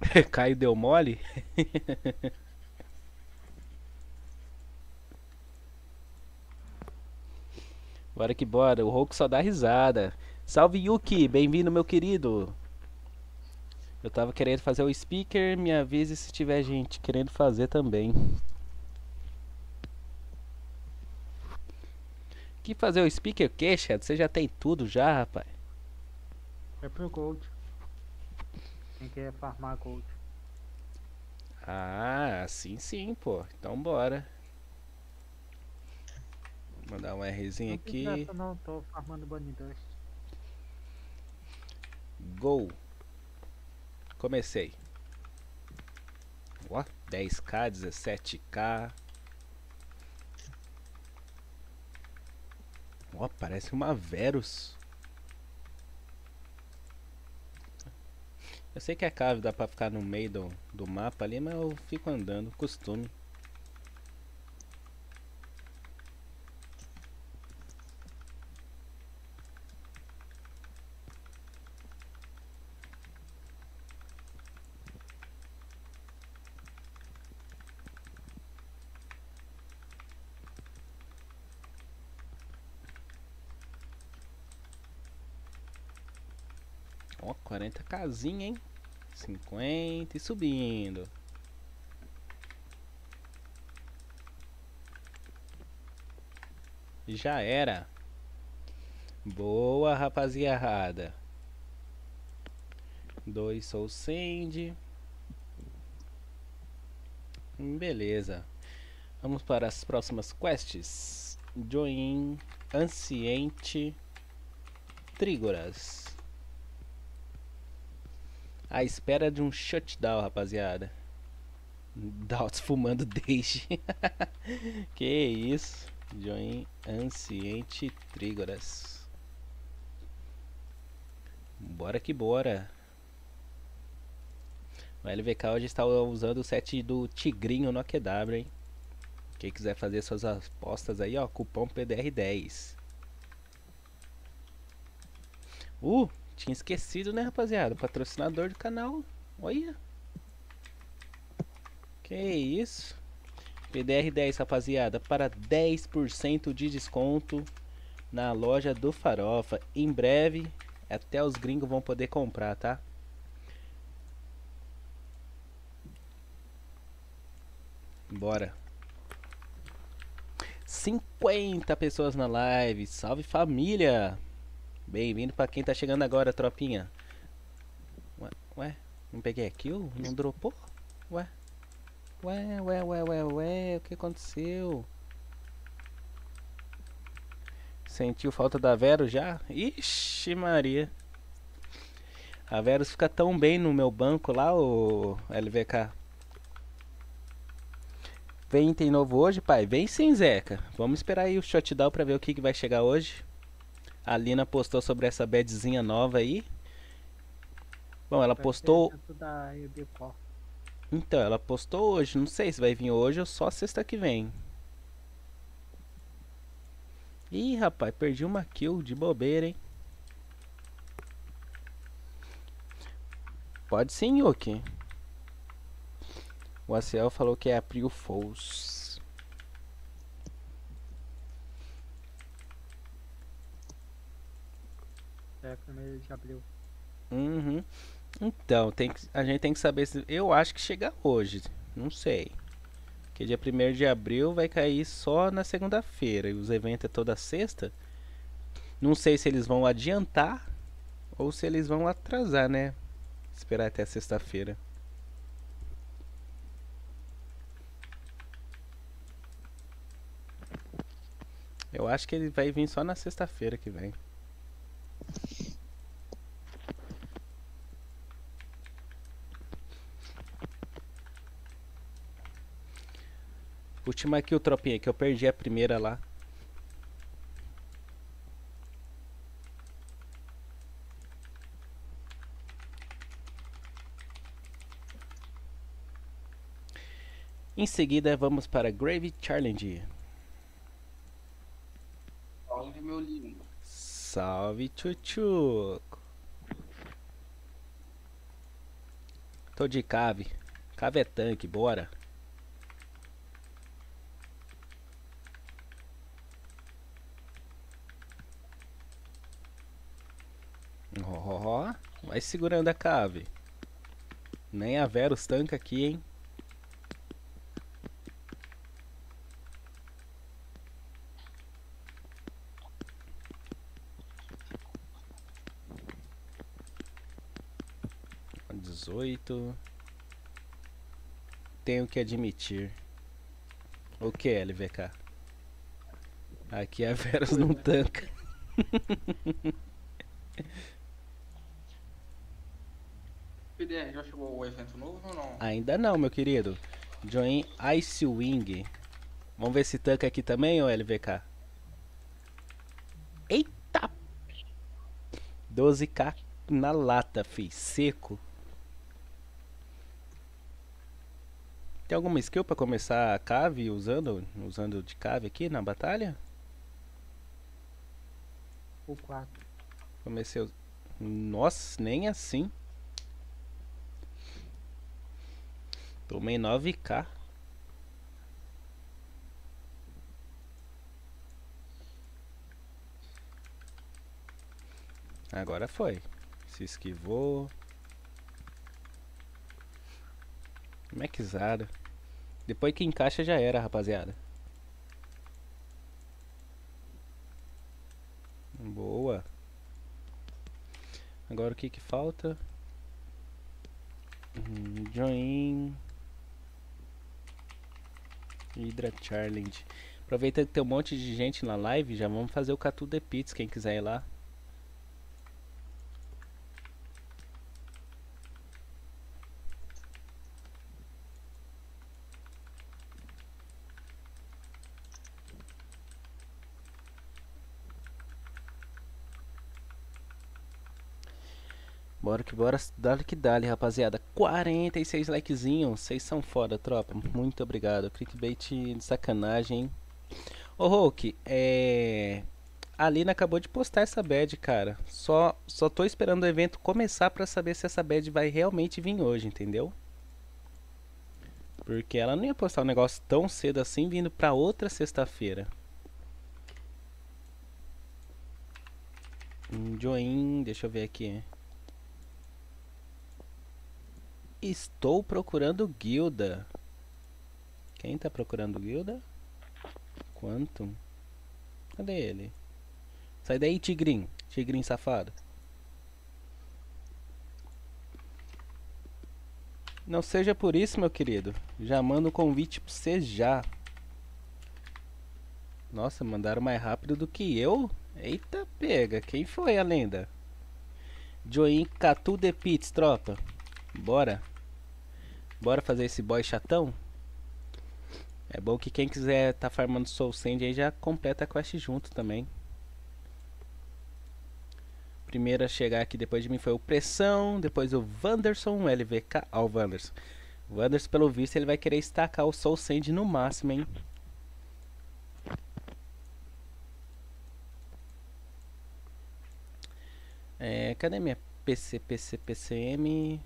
<laughs> Caio deu mole? <laughs> Bora que bora, o Roku só dá risada. Salve Yuki, bem-vindo meu querido. Eu tava querendo fazer o speaker, me avise se tiver gente querendo fazer também. Que fazer o speaker o quê, Chad? Você já tem tudo já, rapaz. É pro gold. Quem quer farmar gold. Ah, sim sim, pô. Então bora. Mandar um Rzinho Não aqui. precisa, não, tô farmando Bunny Dust. Gol. Comecei. Ó, 10k, 17k. Ó, parece uma Verus. Eu sei que a cave dá pra ficar no meio do, do mapa ali, mas eu fico andando, costume. Ó, 40 casinha, hein? 50 e subindo. Já era. Boa, rapaziada. Dois Soul Sand. Hum, Beleza. Vamos para as próximas quests. Join Anciente Trígoras. À espera de um shutdown, rapaziada. Doubts fumando desde. <laughs> que isso? Join Anciente Trígoras. Bora que bora. O LVK hoje está usando o set do Tigrinho no AQW, hein? Quem quiser fazer suas apostas aí, ó, cupom PDR10. Uh, tinha esquecido, né, rapaziada? patrocinador do canal. Olha. Que isso? PDR10, rapaziada, para 10% de desconto na loja do Farofa. Em breve, até os gringos vão poder comprar, tá? Bora. 50 pessoas na live. Salve família! Bem-vindo para quem tá chegando agora, tropinha. Ué, ué, não peguei a kill? Não dropou? Ué. Ué, ué, ué, ué, ué, o que aconteceu? Sentiu falta da Vero já? Ixi Maria. A Verus fica tão bem no meu banco lá, o LVK. Vem, tem novo hoje, pai? Vem sim, Zeca. Vamos esperar aí o shutdown pra ver o que, que vai chegar hoje. A Lina postou sobre essa bedzinha nova aí. Bom, ela postou. Então, ela postou hoje. Não sei se vai vir hoje ou só sexta que vem. Ih, rapaz, perdi uma kill de bobeira, hein? Pode sim, Yuki. O Aciel falou que é April Fools. Uhum. Então, tem que, a gente tem que saber se. Eu acho que chega hoje. Não sei. Porque dia 1 de abril vai cair só na segunda-feira. E os eventos é toda sexta. Não sei se eles vão adiantar ou se eles vão atrasar, né? Esperar até sexta-feira. Eu acho que ele vai vir só na sexta-feira que vem. Última aqui o tropinha, que eu perdi a primeira lá. Em seguida, vamos para Grave Challenge. Salve, meu lindo. Salve, tchutchuco. Tô de cave. Cave é tanque, bora. Ó, vai segurando a cave. Nem a Verus tanca aqui, hein? Tenho que admitir. O que, LVK? Aqui a Verus não tanca. <laughs> PDR, já chegou o evento novo ou não? Ainda não, meu querido. Join Ice Wing. Vamos ver se tanca aqui também, ou LVK? Eita! 12k na lata, fi. Seco. Tem alguma skill pra começar a cave usando, usando de cave aqui na batalha? O 4. Comecei. Nossa, nem assim. Tomei 9k. Agora foi. Se esquivou. Maxada. Depois que encaixa já era, rapaziada. Boa. Agora o que que falta? Hum, join. Hydra Challenge. Aproveita que tem um monte de gente na live, já vamos fazer o Catu de Pits, quem quiser ir lá. Bora que bora, dale que dale, rapaziada. 46 likezinhos, vocês são foda, tropa. Muito obrigado. Clickbait de sacanagem? Ô, Hulk, é. A Lina acabou de postar essa bad, cara. Só, só tô esperando o evento começar pra saber se essa bad vai realmente vir hoje, entendeu? Porque ela não ia postar um negócio tão cedo assim vindo pra outra sexta-feira. Join, deixa eu ver aqui. Estou procurando guilda. Quem tá procurando guilda? Quanto? Cadê ele? Sai daí, tigrinho. Tigrinho safado. Não seja por isso, meu querido. Já mando o convite pra você já. Nossa, mandaram mais rápido do que eu? Eita, pega. Quem foi a lenda? Join Catu de Pits, tropa. Bora. Bora fazer esse boy chatão? É bom que quem quiser tá farmando Soul Sand aí já completa a quest junto também. Primeiro a chegar aqui depois de mim foi o Pressão, depois o Wanderson, LVK. Ó, oh, o Wanderson. O Wanderson, pelo visto, ele vai querer estacar o Soul Sand no máximo, hein? É, cadê minha PC, PC, PCM?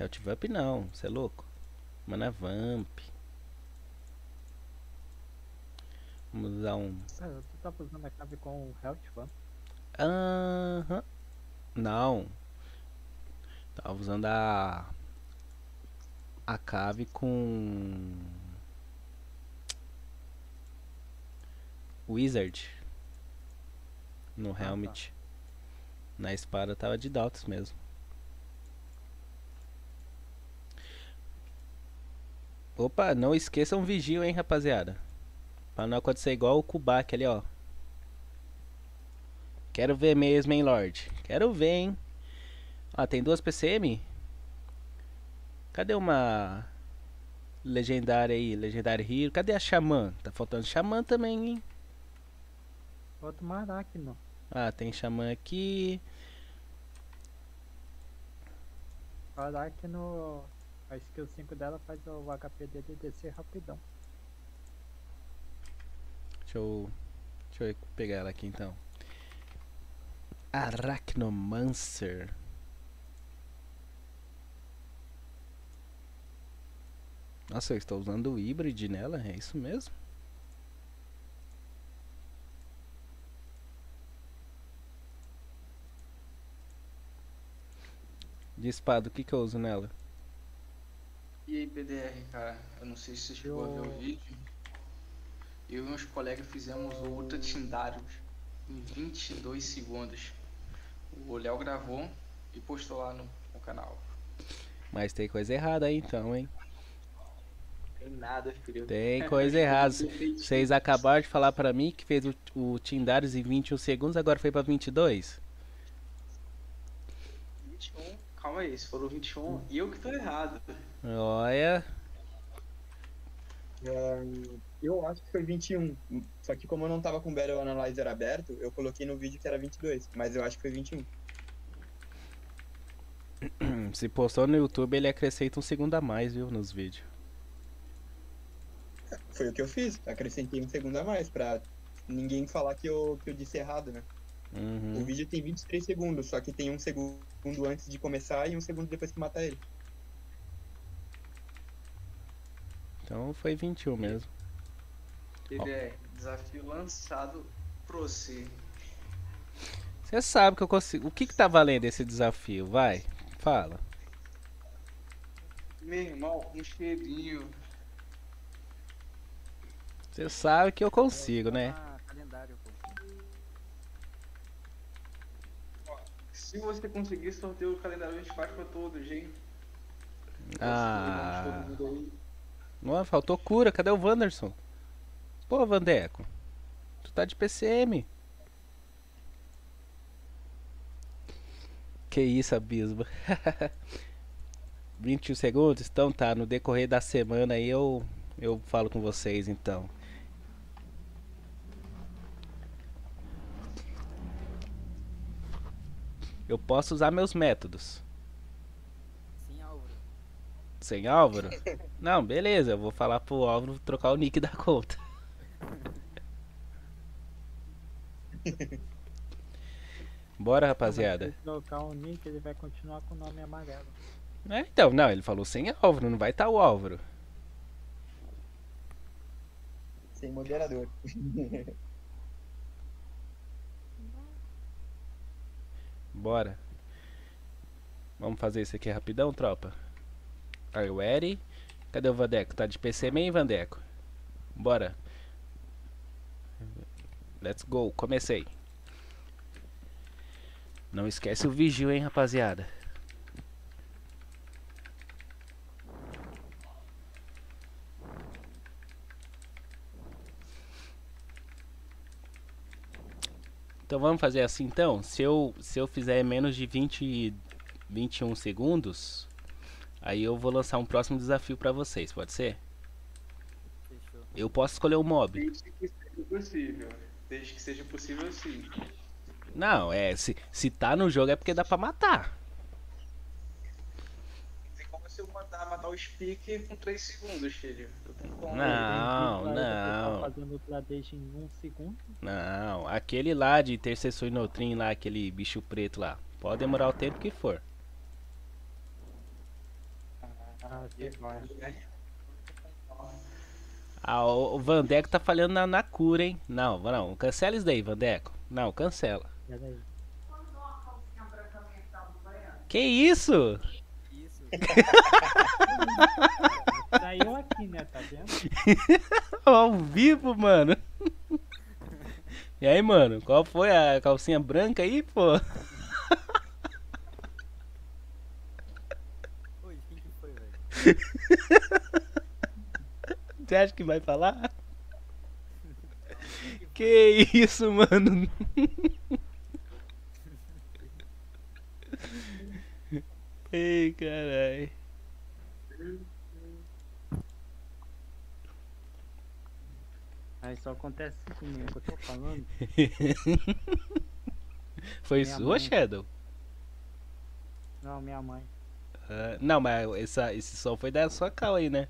Health Vamp não, você é louco? Mana Vamp. Vamos usar um. Ah, tu tá usando a cave com o Health Vamp? Aham. Não. Tava usando a. A cave com. Wizard. No ah, helmet. Tá. Na espada tava de Daltos mesmo. Opa, não esqueçam vigio, hein, rapaziada. Pra não acontecer igual o Kubak ali, ó. Quero ver mesmo, hein, Lorde. Quero ver, hein. Ó, tem duas PCM. Cadê uma legendária aí? Legendária Hero. Cadê a Xamã? Tá faltando Xamã também, hein. Falta uma Aracno. Ah, tem Xamã aqui. Aracno a skill 5 dela faz o HP dele descer rapidão. Deixa eu, deixa eu pegar ela aqui então. Arachnomancer. Nossa, eu estou usando o híbrido nela, é isso mesmo? De espada, o que que eu uso nela? E aí, PDR, cara, eu não sei se você chegou eu... a ver o vídeo. Eu e meus colegas fizemos o Ultra Tindarius em 22 segundos. O Léo gravou e postou lá no, no, canal. Mas tem coisa errada aí então, hein? Tem nada, filho. Tem <laughs> coisa errada. Vocês acabaram de falar pra mim que fez o, o Tindarius em 21 segundos, agora foi pra 22? 21? Calma aí, se for o 21, e eu que tô errado. Olha. É, eu acho que foi 21. Só que como eu não tava com o Battle Analyzer aberto, eu coloquei no vídeo que era 22. Mas eu acho que foi 21. <clears throat> Se postou no YouTube, ele acrescenta um segundo a mais, viu, nos vídeos. Foi o que eu fiz. Acrescentei um segundo a mais pra ninguém falar que eu, que eu disse errado, né? Uhum. O vídeo tem 23 segundos, só que tem um segundo antes de começar e um segundo depois que matar ele. Então foi 21 mesmo. Ele é desafio lançado pro você. Você sabe que eu consigo. O que que tá valendo esse desafio? Vai, fala. Meu irmão, um cheirinho. Você sabe que eu consigo, né? Se você conseguir sorteio o calendário, a gente faz pra todos, hein? Ah. Não, faltou cura. Cadê o Wanderson? Pô, Vandeco. Tu tá de PCM. Que isso, abismo. <laughs> 21 segundos? Então tá, no decorrer da semana aí eu, eu falo com vocês então. Eu posso usar meus métodos. Sim, Álvaro. Sem Álvaro? <laughs> Não, beleza, eu vou falar pro Álvaro trocar o nick da conta. <laughs> Bora, rapaziada. Se trocar o nick, ele vai continuar com o nome amarelo. É, então, não, ele falou sem Álvaro, não vai estar o Álvaro. Sem moderador. <laughs> Bora. Vamos fazer isso aqui rapidão, tropa. Are you ready? Cadê o Vandeco? Tá de PC main, Vandeco? Bora. Let's go. Comecei. Não esquece o vigil, hein, rapaziada. Então vamos fazer assim então. Se eu, se eu fizer menos de 20, 21 segundos, aí eu vou lançar um próximo desafio pra vocês, pode ser? Fechou. Eu posso escolher o mob. Desde que seja possível. Desde que seja possível, sim. Não, é, se, se tá no jogo é porque dá pra matar. Se eu mandar matar o Speak com 3 segundos, filho. Não, não. Tá fazendo Bladage em um segundo. Não, aquele lá de intercessor e Neutrin lá, aquele bicho preto lá. Pode demorar o tempo que for. Ah, que. Ah, o Vandeco tá falhando na, na cura, hein? Não, não, cancela isso daí, Vandeco. Não, cancela. Que isso? Isso. Saiu aqui, né? Tá vendo? <laughs> Ao vivo, mano. E aí, mano, qual foi a calcinha branca aí, pô? Oi, quem que foi, velho? <laughs> Você acha que vai falar? Que isso, mano? <laughs> Ei, carai. Aí só acontece comigo que eu tô falando. <laughs> Foi Minha sua, mãe. Shadow? Não, minha mãe. Ah, não, mas essa, esse som foi da sua cal aí, né?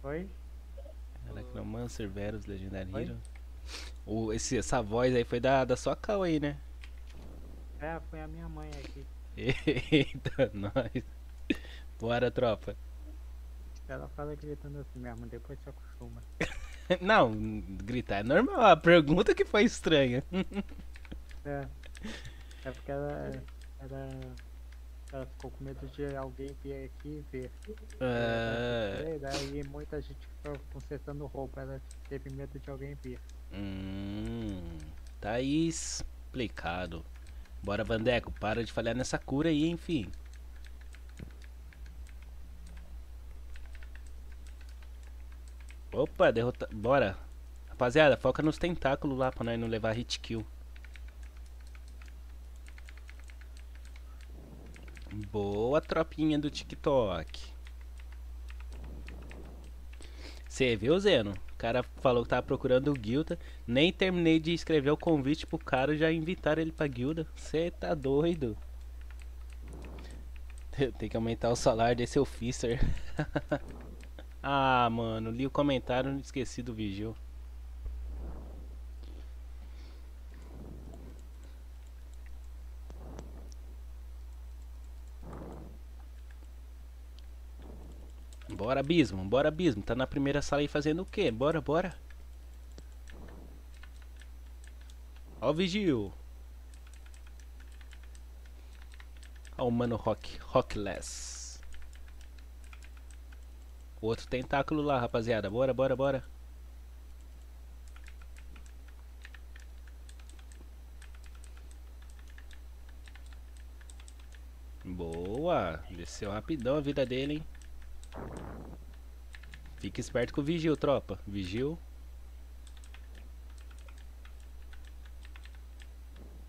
Foi? Necromancer, Verus, Legendary? Hero. O, esse, essa voz aí foi da, da sua cal aí, né? É, foi a minha mãe aqui. Eita, nós. Bora, tropa. Ela fala gritando assim mesmo, depois se acostuma. <laughs> Não, gritar é normal. A pergunta que foi estranha. É. É porque ela, ela, ela ficou com medo de alguém vir aqui e ver. Ah, E daí muita gente ficou consertando roupa, ela teve medo de alguém vir. hum, tá explicado. Bora, Vandeco, para de falhar nessa cura aí, enfim. Opa, derrota. Bora. Rapaziada, foca nos tentáculos lá pra nós não levar hit kill. Boa tropinha do TikTok. Você viu, Zeno? Cara falou que tava procurando o guilda. Nem terminei de escrever o convite pro cara já invitaram ele pra guilda. Você tá doido? Tem que aumentar o salário desse officer. <laughs> ah, mano, li o comentário e esqueci do vigil. Bora, Abismo, bora, Abismo. Tá na primeira sala aí fazendo o quê? Bora, bora. Ó o Vigil. Ó o Mano Rock, Rockless. O outro tentáculo lá, rapaziada. Bora, bora, bora. Boa. Desceu rapidão a vida dele, hein. Fica esperto com o Vigil, tropa. Vigil.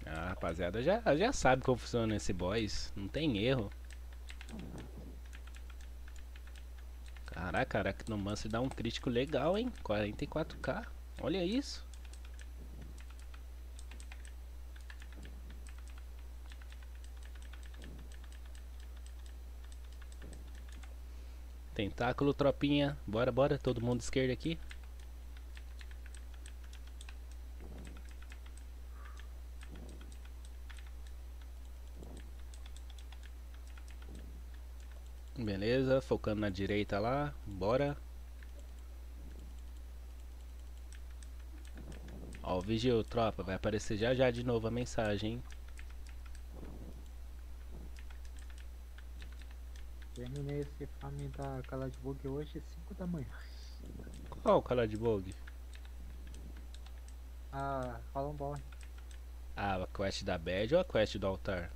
Ah, rapaziada, já, já sabe como funciona esse boss. Não tem erro. Caraca, caraca, no Mancer dá um crítico legal, hein? 44k. Olha isso. Tentáculo, tropinha. Bora, bora. Todo mundo esquerdo aqui. Beleza, focando na direita lá. Bora. Ó, o tropa. Vai aparecer já já de novo a mensagem, hein? Terminei esse farm da Cala de Bug hoje 5 da manhã. Qual o cara de bug? Ah, bom. Ah, a quest da Bad ou a quest do altar?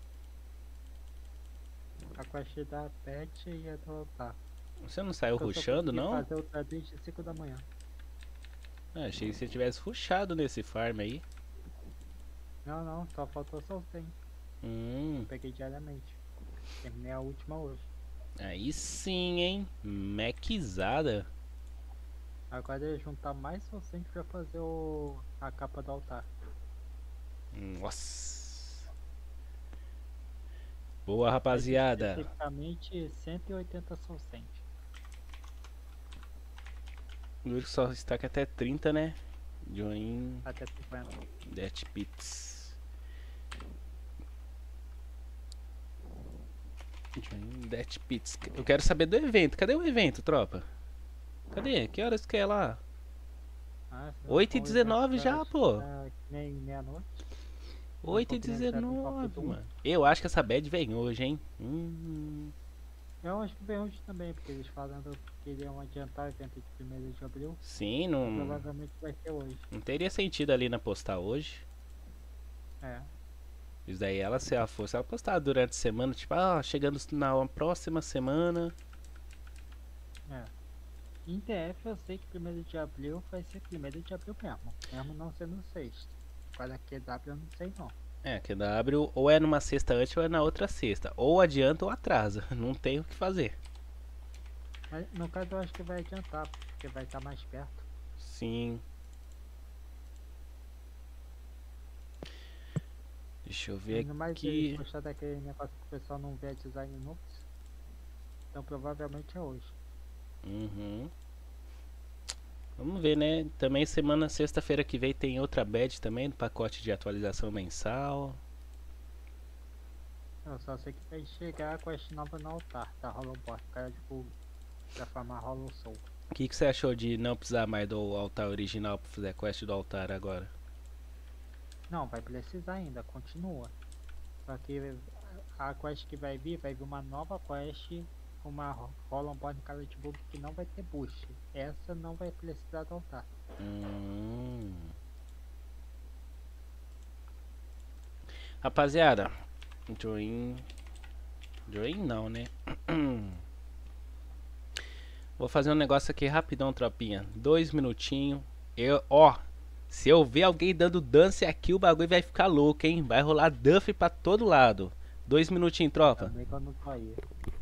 A quest da pet e a do altar. Você não saiu consegui não? fazer outra desde 5 da manhã. Ah, achei que você tivesse rushado nesse farm aí. Não, não, só faltou só os 100. Hum, Peguei diariamente. Terminei a última hoje. Aí sim, hein? Mequizada. Agora é juntar mais 100 pra fazer o... a capa do altar. Nossa. Boa, rapaziada. Especificamente 180 só 100. O único só destaca até 30, né? Join Até 50. Death Pits. Death Pits. Eu quero saber do evento. Cadê o evento, tropa? Cadê? Que horas que é lá? Ah, se 8 e for 19 já, acho que pô. Nem meia-noite. 8 e tô querendo entrar no papo 19, do- mano. Eu acho que essa bad vem hoje, hein? Hum. Eu acho que vem hoje também, porque eles falando que iriam adiantar o evento de 1 de abril. Sim, não, Provavelmente vai ser hoje. não teria sentido ali na postar hoje. É. Isso daí ela, se ela fosse, ela postar durante a semana, tipo, ah, chegando na próxima semana. Em TF eu sei que 1 de abril vai ser 1 de abril mesmo. Mesmo não sendo sexta. Agora QW eu não sei não. É, que W ou é numa sexta antes ou é na outra sexta. Ou adianta ou atrasa. <laughs> Não tem o que fazer. Mas no caso eu acho que vai adiantar, porque vai estar mais perto. Sim. Deixa eu ver Ainda mais aqui. eles gostaram daquele negócio que o pessoal não vê design novo. Então provavelmente é hoje. Uhum. Vamos ver, né? Também semana, sexta-feira que vem tem outra badge também, do pacote de atualização mensal. Eu só sei que vai chegar a quest nova no altar, tá? Hollow Bot, cara tipo pra farmar Hollow Soul. O que, que você achou de não precisar mais do altar original pra fazer a quest do altar agora? Não, vai precisar ainda, continua. Só que a quest que vai vir, vai vir uma nova quest uma cara de bug que não vai ter boost. Essa não vai precisar do altar. Hum. Rapaziada, join. Join não, né? <clears throat> Vou fazer um negócio aqui rapidão, tropinha. Dois minutinhos. Eu, ó, se eu ver alguém dando dance aqui, o bagulho vai ficar louco, hein? Vai rolar duff pra todo lado. Dois minutinhos, tropa. Também que eu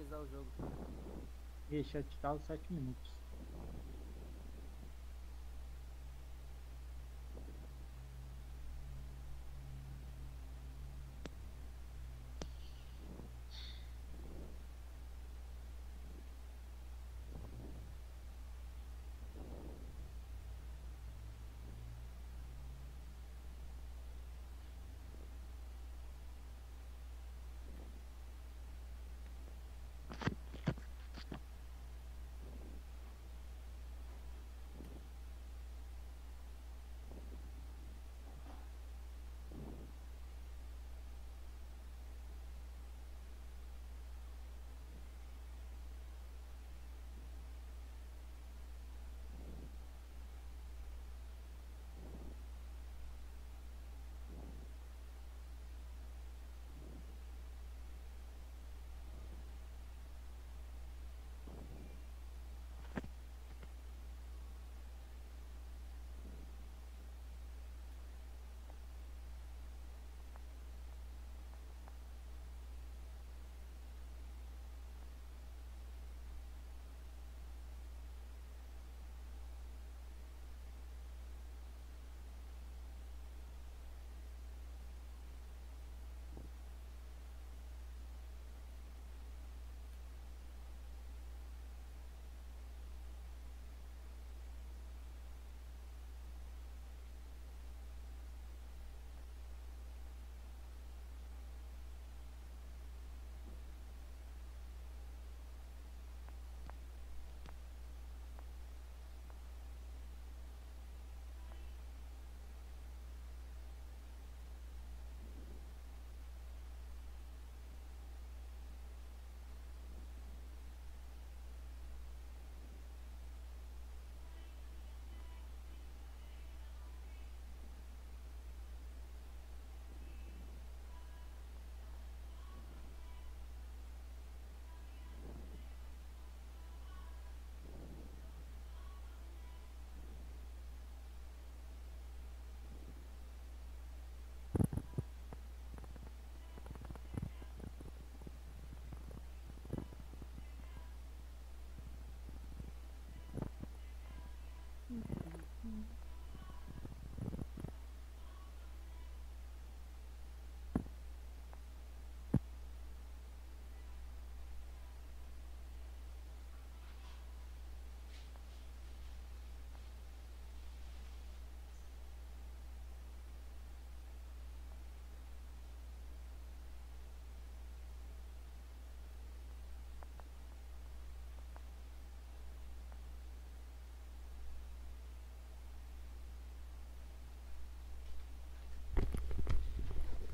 atualizar o jogo. Deixa te dar os 7 minutos.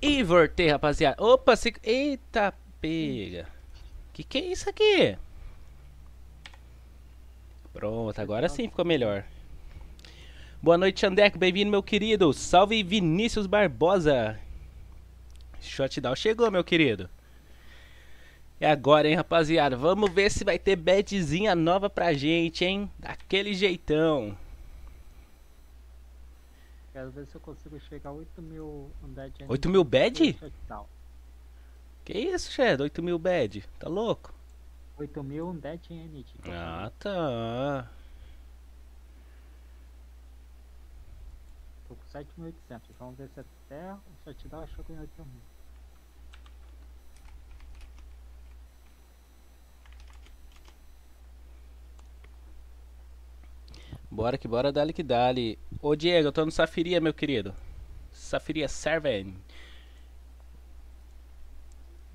E voltei, rapaziada. Opa, se... eita pega. Que que é isso aqui? Pronto, agora sim ficou melhor. Boa noite, Andeco. Bem-vindo, meu querido. Salve Vinícius Barbosa. Shotdown chegou, meu querido. É agora, hein, rapaziada. Vamos ver se vai ter badzinha nova pra gente, hein? Daquele jeitão. Quero ver se eu consigo chegar a 8 mil undead. 8 mil bad? Que isso, Shed? 8 mil bad? Tá louco? 8 mil undead em Enid. Ah, tá. Tô com 7.800. Vamos ver se até o shutdown chegou em 8 mil. Bora que bora, dali que dali. Ô Diego, eu tô no Safiria, meu querido. Safiria Serven.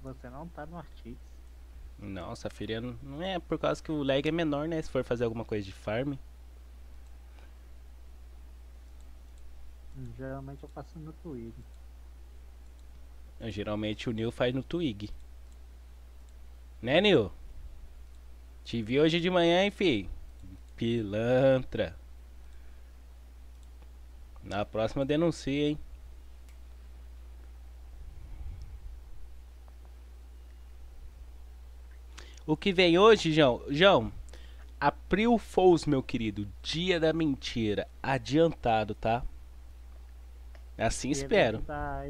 Você não tá no Artix. Não, Safiria não é por causa que o lag é menor, né? Se for fazer alguma coisa de farm. Geralmente eu faço no Twig. Geralmente o Nil faz no Twig. Né, Nil? Te vi hoje de manhã, hein, fi? Pilantra. Na próxima denuncia, hein? O que vem hoje, João? João, April Fools, meu querido. Dia da mentira. Adiantado, tá? Assim espero. Da.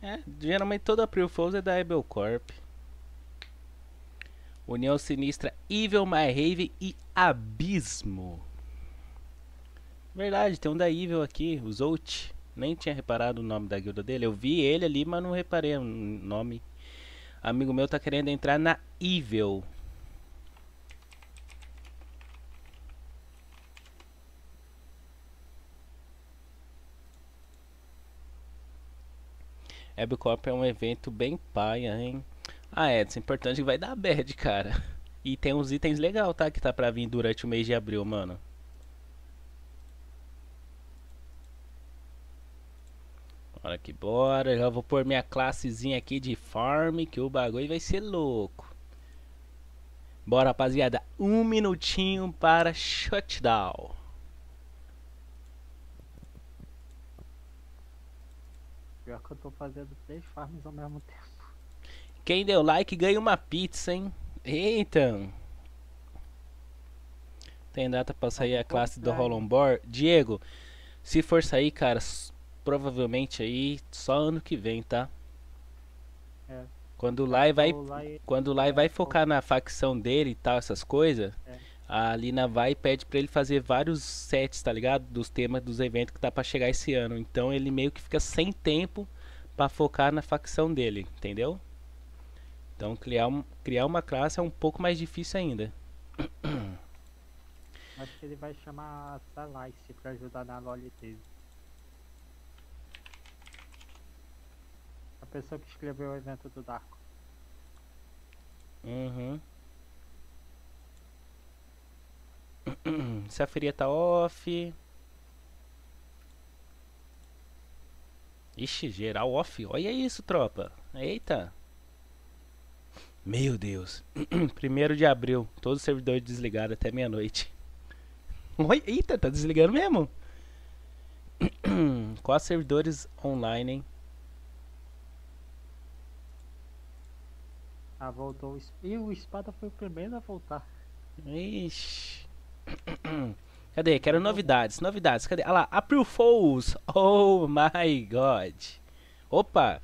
É, geralmente todo April Fools é da Ebel Corp. União Sinistra, Evil My Raven e Abismo. Verdade, tem um da Evil aqui, o Zolt. Nem tinha reparado o nome da guilda dele. Eu vi ele ali, mas não reparei o nome. Amigo meu tá querendo entrar na Evil. Ebcop é um evento bem paia, hein? Ah, Edson, importante que vai dar bad, cara. E tem uns itens legal, tá? Que tá pra vir durante o mês de abril, mano. Bora que bora. Já vou pôr minha classezinha aqui de farm, que o bagulho vai ser louco. Bora, rapaziada. Um minutinho para shutdown. Pior que eu tô fazendo três farms ao mesmo tempo. Quem deu like ganha uma pizza, hein? Eita! Tem data pra sair a classe do Rolombor? Diego, se for sair, cara, provavelmente aí só ano que vem, tá? É. Quando o Lai vai, e- quando o Lai é, vai tô- focar na facção dele e tal, essas coisas, É. a Lina vai e pede pra ele fazer vários sets, tá ligado? Dos temas dos eventos que tá pra chegar esse ano. Então ele meio que fica sem tempo pra focar na facção dele, entendeu? Então criar, um, criar uma classe é um pouco mais difícil ainda. Acho que ele vai chamar a Salice pra ajudar na LOL dele. A pessoa que escreveu o evento do Darko. Uhum. Se a feria tá off. Ixi, geral off. Olha isso, tropa. Eita. Meu Deus. <clears throat> Primeiro de abril. Todos os servidores desligados até meia-noite. <laughs> Oi, eita, tá desligando mesmo. <clears throat> Quatro servidores online, hein? Ah, voltou E o Espada foi o primeiro a voltar. Ixi. <clears throat> Cadê? Quero novidades, novidades. Cadê? Ah lá, April Fools. Oh my god. Opa,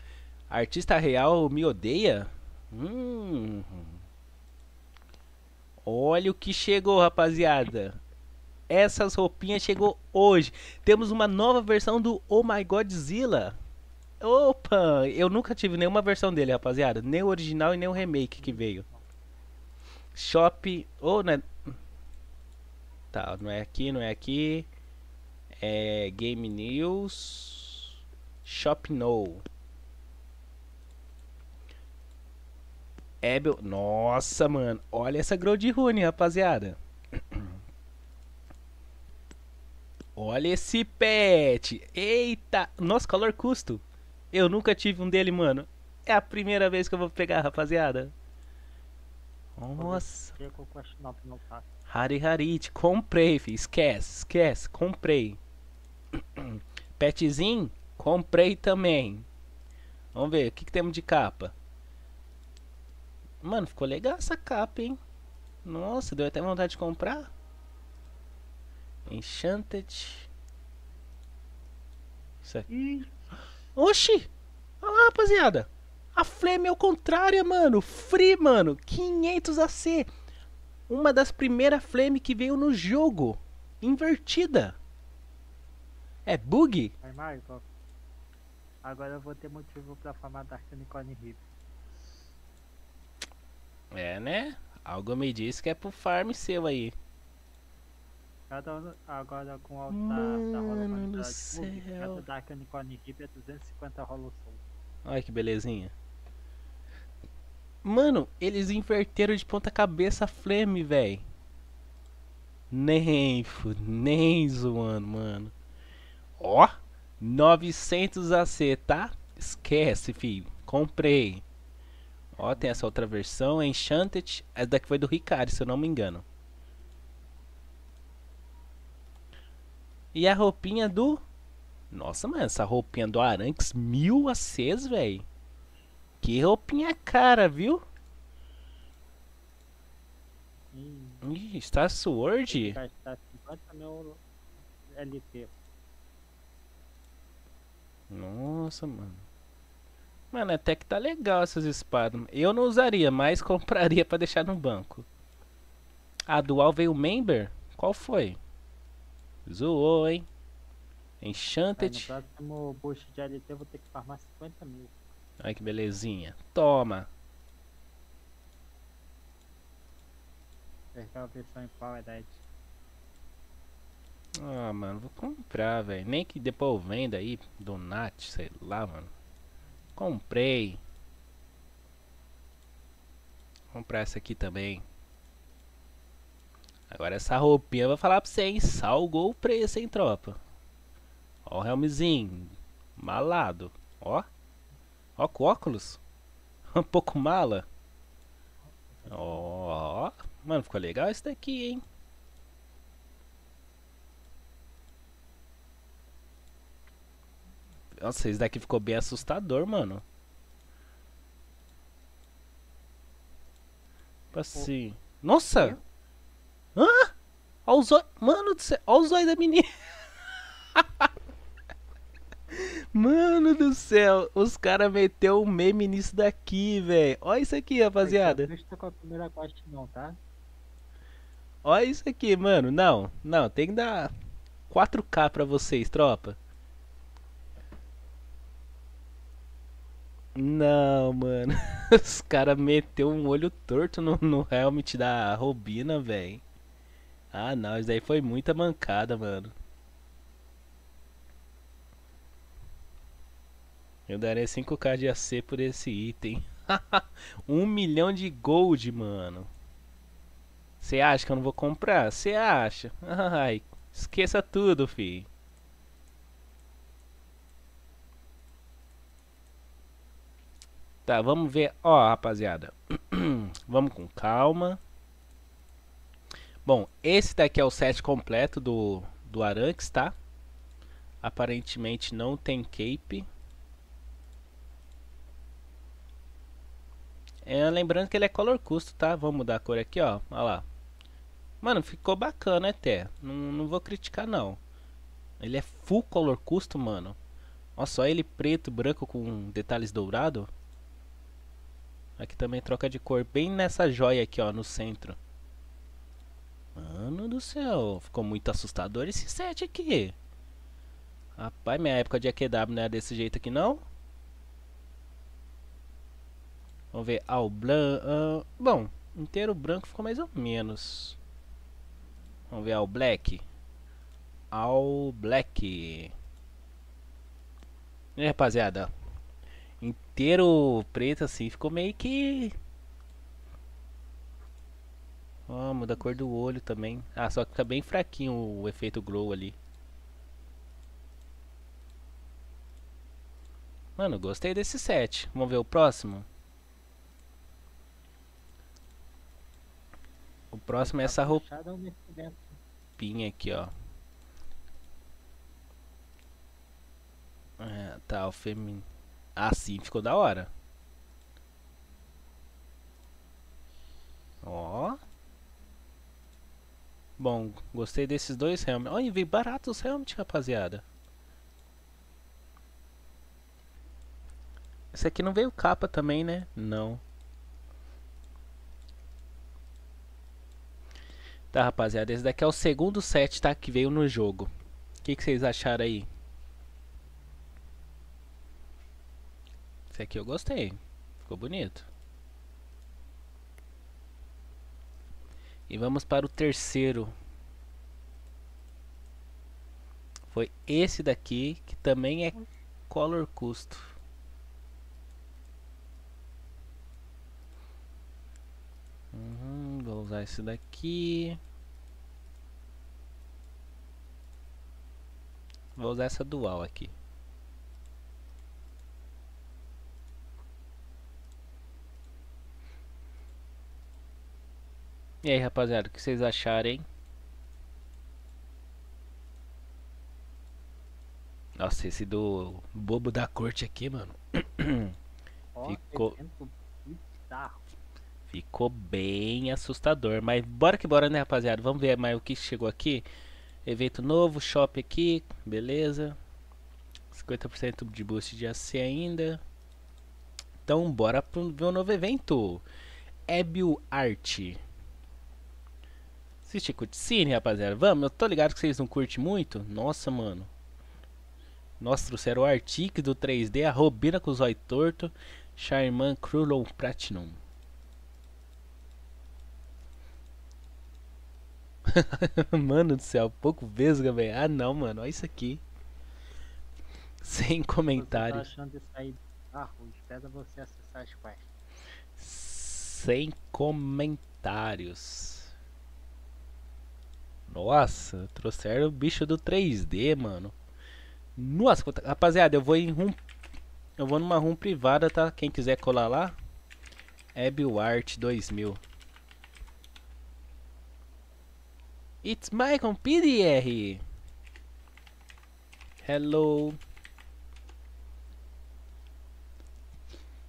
artista real me odeia? Hum. Olha o que chegou, rapaziada. Essas roupinhas chegou hoje. Temos uma nova versão do Oh My Godzilla. Opa, eu nunca tive nenhuma versão dele, rapaziada. Nem o original e nem o remake que veio. Shop. Ou não é. Tá, não é aqui, não é aqui. É Game News. Shop No. Ebel. Nossa, mano. Olha essa Grow de Rune, rapaziada. Olha esse pet. Eita. Nossa, color custo. Eu nunca tive um dele, mano. É a primeira vez que eu vou pegar, rapaziada. Nossa. Chega com o Quest 9 no. Hari Harit, comprei, fi. Esquece, esquece, comprei. <clears throat> Petzinho, comprei também. Vamos ver, o que, que temos de capa? Mano, ficou legal essa capa, hein? Nossa, deu até vontade de comprar. Enchanted. Isso aqui. Oxi! Olha lá, rapaziada. A Flame é o contrário, mano. Free, mano. 500 AC. Uma das primeiras Flame que veio no jogo. Invertida. É bug? Agora eu vou ter motivo pra falar Dark Unicorn Rift. É, né? Algo me diz que é pro farm seu aí. Cada um- agora com o altar da Mano rola céu. bug, cada Dark Unicorn Rift é 250 rolo soul. Olha que belezinha. Mano, eles inverteram de ponta cabeça a Flame, véi. Nem, nem zoando, mano. Ó, 900 AC, tá? Esquece, filho. Comprei. Ó, tem essa outra versão, Enchanted. Essa daqui foi do Ricari, se eu não me engano. E a roupinha do... Nossa, mano, essa roupinha do Aranx, mil ACs, velho. Que roupinha cara, viu? E Ih, Star Sword? gastar 50 mil LP. Nossa, mano. Mano, até que tá legal essas espadas. Eu não usaria, mas <laughs> compraria pra deixar no banco. A dual veio member? Qual foi? Zoou, hein? Aí no Enchanted. próximo boost de eu vou ter que farmar 50 mil. Olha que belezinha. Toma. Em. Ah, mano, vou comprar, velho. Nem que depois eu venda aí, do Nat, sei lá, mano. Comprei. Vou comprar essa aqui também. Agora essa roupinha eu vou falar pra você, hein? Salgou o preço, hein, tropa? Ó o helmzinho. Malado. Ó. Ó com óculos. <laughs> Um pouco mala. Ó. Mano, ficou legal esse daqui, hein? Nossa, esse daqui ficou bem assustador, mano. Tipo assim. Nossa! Hã? Olha os olhos. Mano do céu. Olha os olhos da menina. <laughs> Mano do céu. Os caras meteu um meme nisso daqui, velho. Olha isso aqui, rapaziada. Não estou com a primeira quest não, tá? Olha isso aqui, mano. Não, não. Tem que dar 4K pra vocês, tropa. Não, mano. <laughs> Os caras meteu um olho torto no, no helmet da Robina, velho. Ah, não. Isso daí foi muita mancada, mano. Eu daria 5k de AC por esse item. <laughs> um milhão de gold, mano. Você acha que eu não vou comprar? Você acha? <laughs> Ai, esqueça tudo, fi. Tá, vamos ver. Ó, rapaziada. <clears throat> vamos com calma. Bom, esse daqui é o set completo do, do Aranx, tá? Aparentemente não tem cape. É, lembrando que ele é color custo, tá? Vamos mudar a cor aqui, ó. Olha lá. Mano, ficou bacana até. Não, não vou criticar, não. Ele é full color custo, mano. Olha só ele preto, branco com detalhes dourado. Aqui também troca de cor. Bem nessa joia aqui, ó, no centro. Mano do céu. Ficou muito assustador esse set aqui. Rapaz, minha época de AQW não era desse jeito aqui, não? Vamos ver. Ah, branco. ah, bom, inteiro branco ficou mais ou menos. Vamos ver. Ah, black. All black. E aí, rapaziada. Inteiro preto assim. Ficou meio que. Ó, muda a cor do olho também. Ah, só que fica bem fraquinho o efeito glow ali. Mano, gostei desse set. Vamos ver o próximo. O próximo é essa nesse dentro? roupinha aqui, ó. É, tá, o feminino. Ah, sim, ficou da hora. Ó. Bom, gostei desses dois helmets. Olha, veio barato os helmets, rapaziada. Esse aqui não veio capa também, né? Não. Tá, rapaziada, esse daqui é o segundo set, tá? Que veio no jogo. O que, que vocês acharam aí? Esse aqui eu gostei. Ficou bonito. E vamos para o terceiro. Foi esse daqui, que também é color custo. Uhum, vou usar esse daqui. Vou usar essa dual aqui. E aí, rapaziada, o que vocês acharam, hein? Nossa, esse do bobo da corte aqui, mano. Ficou- bizarro. Ficou bem assustador. Mas bora que bora, né, rapaziada? Vamos ver mais o que chegou aqui. Evento novo, shop aqui, beleza. 50% de boost de AC ainda. Então bora pro ver o novo evento. Ebio Art. Assiste cutscene, rapaziada. Vamos, eu tô ligado que vocês não curtem muito. Nossa, mano. Nossa, trouxeram o Arctic do 3D, a Robina com o zóio torto, Charman Krulon Platinum. <laughs> mano do céu, pouco vesga, velho. Ah, não, mano, olha isso aqui. Sem Você tá comentários. achando de sair do carro, espera você acessar as quests. Sem comentários. Nossa, trouxeram o bicho do 3D, mano. Nossa, rapaziada, eu vou em room. Eu vou numa room privada, tá? Quem quiser colar lá. Art 2000. It's Michael PDR. Hello.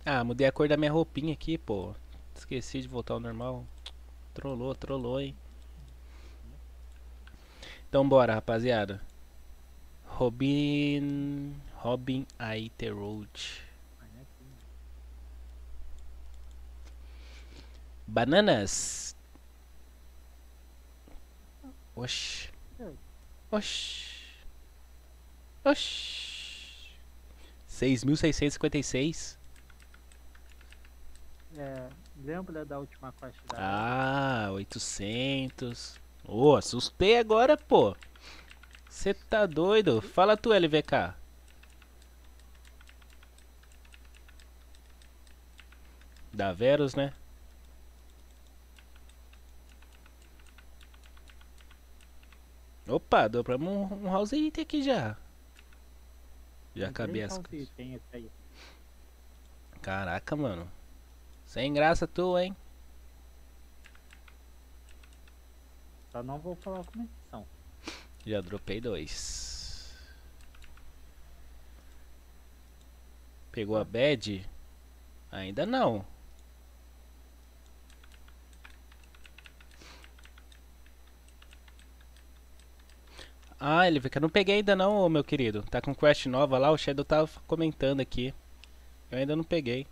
Ah, mudei a cor da minha roupinha aqui, pô. Esqueci de voltar ao normal. Trollou, trollou, hein. Então bora, rapaziada. Robin. Robin Aite Road. Olha aqui. Bananas. Oxi. Oxi. Oxi. 6.656. É, lembra da última quest da Ah, 800. Ô, assustei agora, pô. Você tá doido? Fala tu, LVK. Da Verus, né? Opa, deu pra um, um house item aqui já. Já acabei as coisas. Caraca, mano. Sem graça tu, hein? Só não vou falar como que são. Já dropei dois. Pegou a bad? Ainda não. Ah, ele eu não peguei ainda não, meu querido. Tá com quest nova lá, o Shadow tava comentando aqui. Eu ainda não peguei.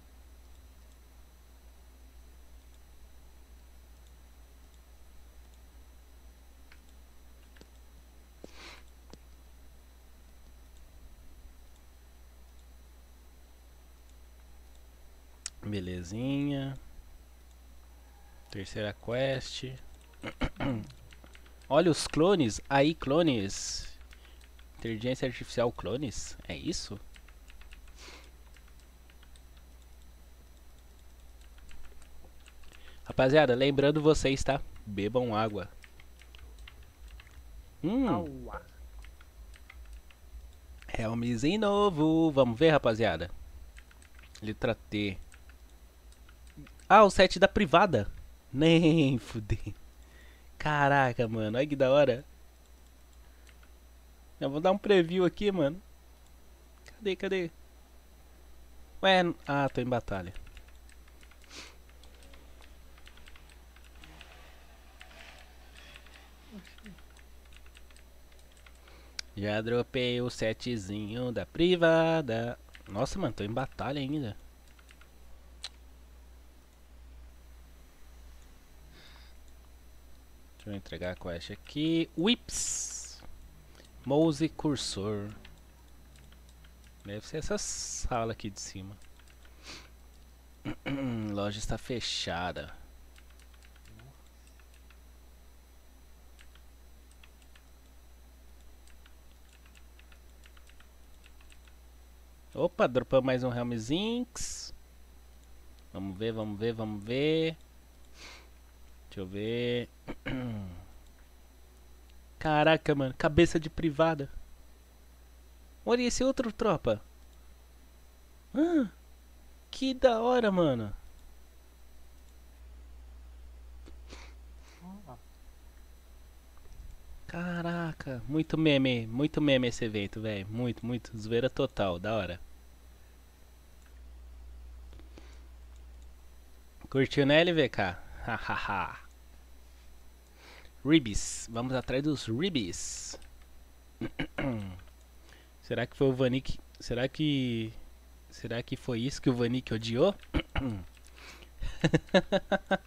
Belezinha. Terceira quest. <clears throat> Olha os clones. Aí, clones. Inteligência artificial clones. É isso? Rapaziada, lembrando vocês, tá? Bebam água. Hum, Aua. Helmzinho novo. Vamos ver, rapaziada. Letra T. Ah, o set da privada. <laughs> Nem fuder. Caraca, mano. Olha que da hora. Eu vou dar um preview aqui, mano. Cadê, cadê? Ué, ah, tô em batalha. Já dropei o setzinho da privada. Nossa, mano, tô em batalha ainda. Deixa eu entregar a quest aqui. Whips. Mouse cursor. Deve ser essa sala aqui de cima. <clears throat> Loja está fechada. Opa, dropamos mais um Helmzinks. Vamos ver, vamos ver, vamos ver. Deixa eu ver. <clears throat> Caraca, mano, cabeça de privada. Olha esse outro tropa. Ah, que da hora, mano. Caraca, muito meme, muito meme esse evento, velho. Muito, muito. Zoeira total, da hora. Curtiu, né, LVK? Hahaha. Ribs, vamos atrás dos Ribs. <coughs> Será que foi o Vanik? Será que Será que foi isso que o Vanik odiou? <coughs>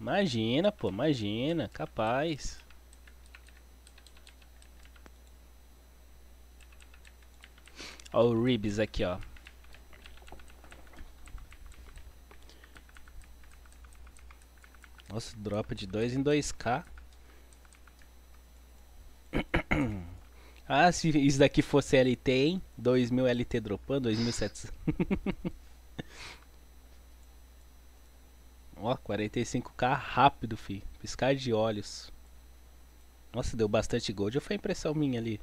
imagina, pô, imagina, capaz. Ó o Ribs aqui, ó. Nossa, dropa de 2 em 2k. Ah, se isso daqui fosse LT, hein? 2000 LT dropando, 2700. <laughs> Ó, 45k rápido, fi. Piscar de olhos. Nossa, deu bastante gold ou foi impressão minha ali?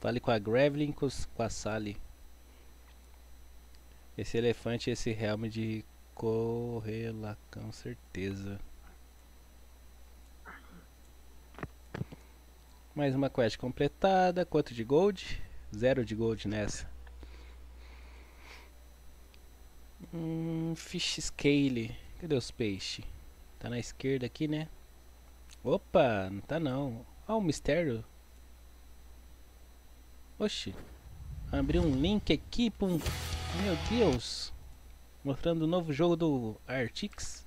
Fale com a Gravelin com, a Sally. Esse elefante esse helm de correlacão, certeza. Mais uma quest completada. Quanto de gold? Zero de gold nessa. Hum, fish scale. Cadê os peixes? Tá na esquerda aqui, né? Opa, não tá não. Ó, o mistério. Oxi. Abri um link aqui pra um. Meu Deus. Mostrando o novo jogo do Artix.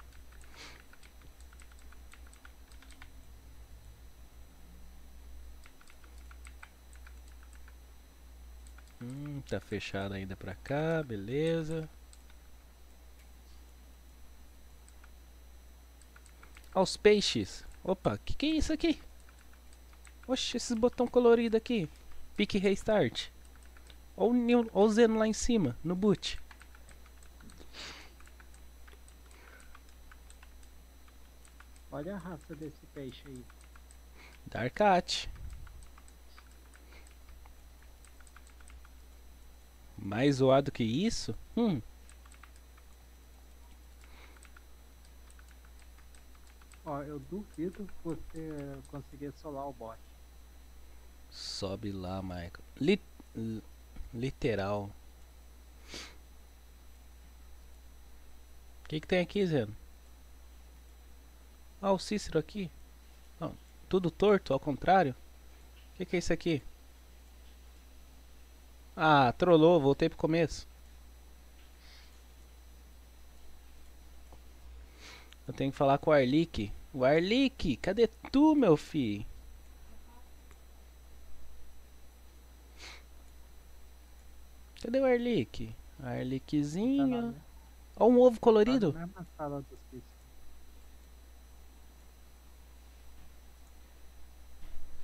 Hum, tá fechado ainda pra cá, beleza. Ó os peixes. Opa, que que é isso aqui? Oxe, esses botão colorido aqui. Pique restart. Ó o, Zeno lá em cima, no boot. Olha a raça desse peixe aí. Darkat. Mais zoado que isso? Hum, Ó, eu duvido você conseguir solar o bot. sobe lá, Michael. Li- li- literal. O que, que tem aqui, Zeno? Ah, o Cícero aqui. Não, tudo torto, ao contrário. O que, que é isso aqui? Ah, trollou, voltei pro começo. Eu tenho que falar com o Arlick. O Arlick, cadê tu, meu fi? Cadê o Arlick? Tá Arlickzinho. Ó um ovo tá colorido. bichos.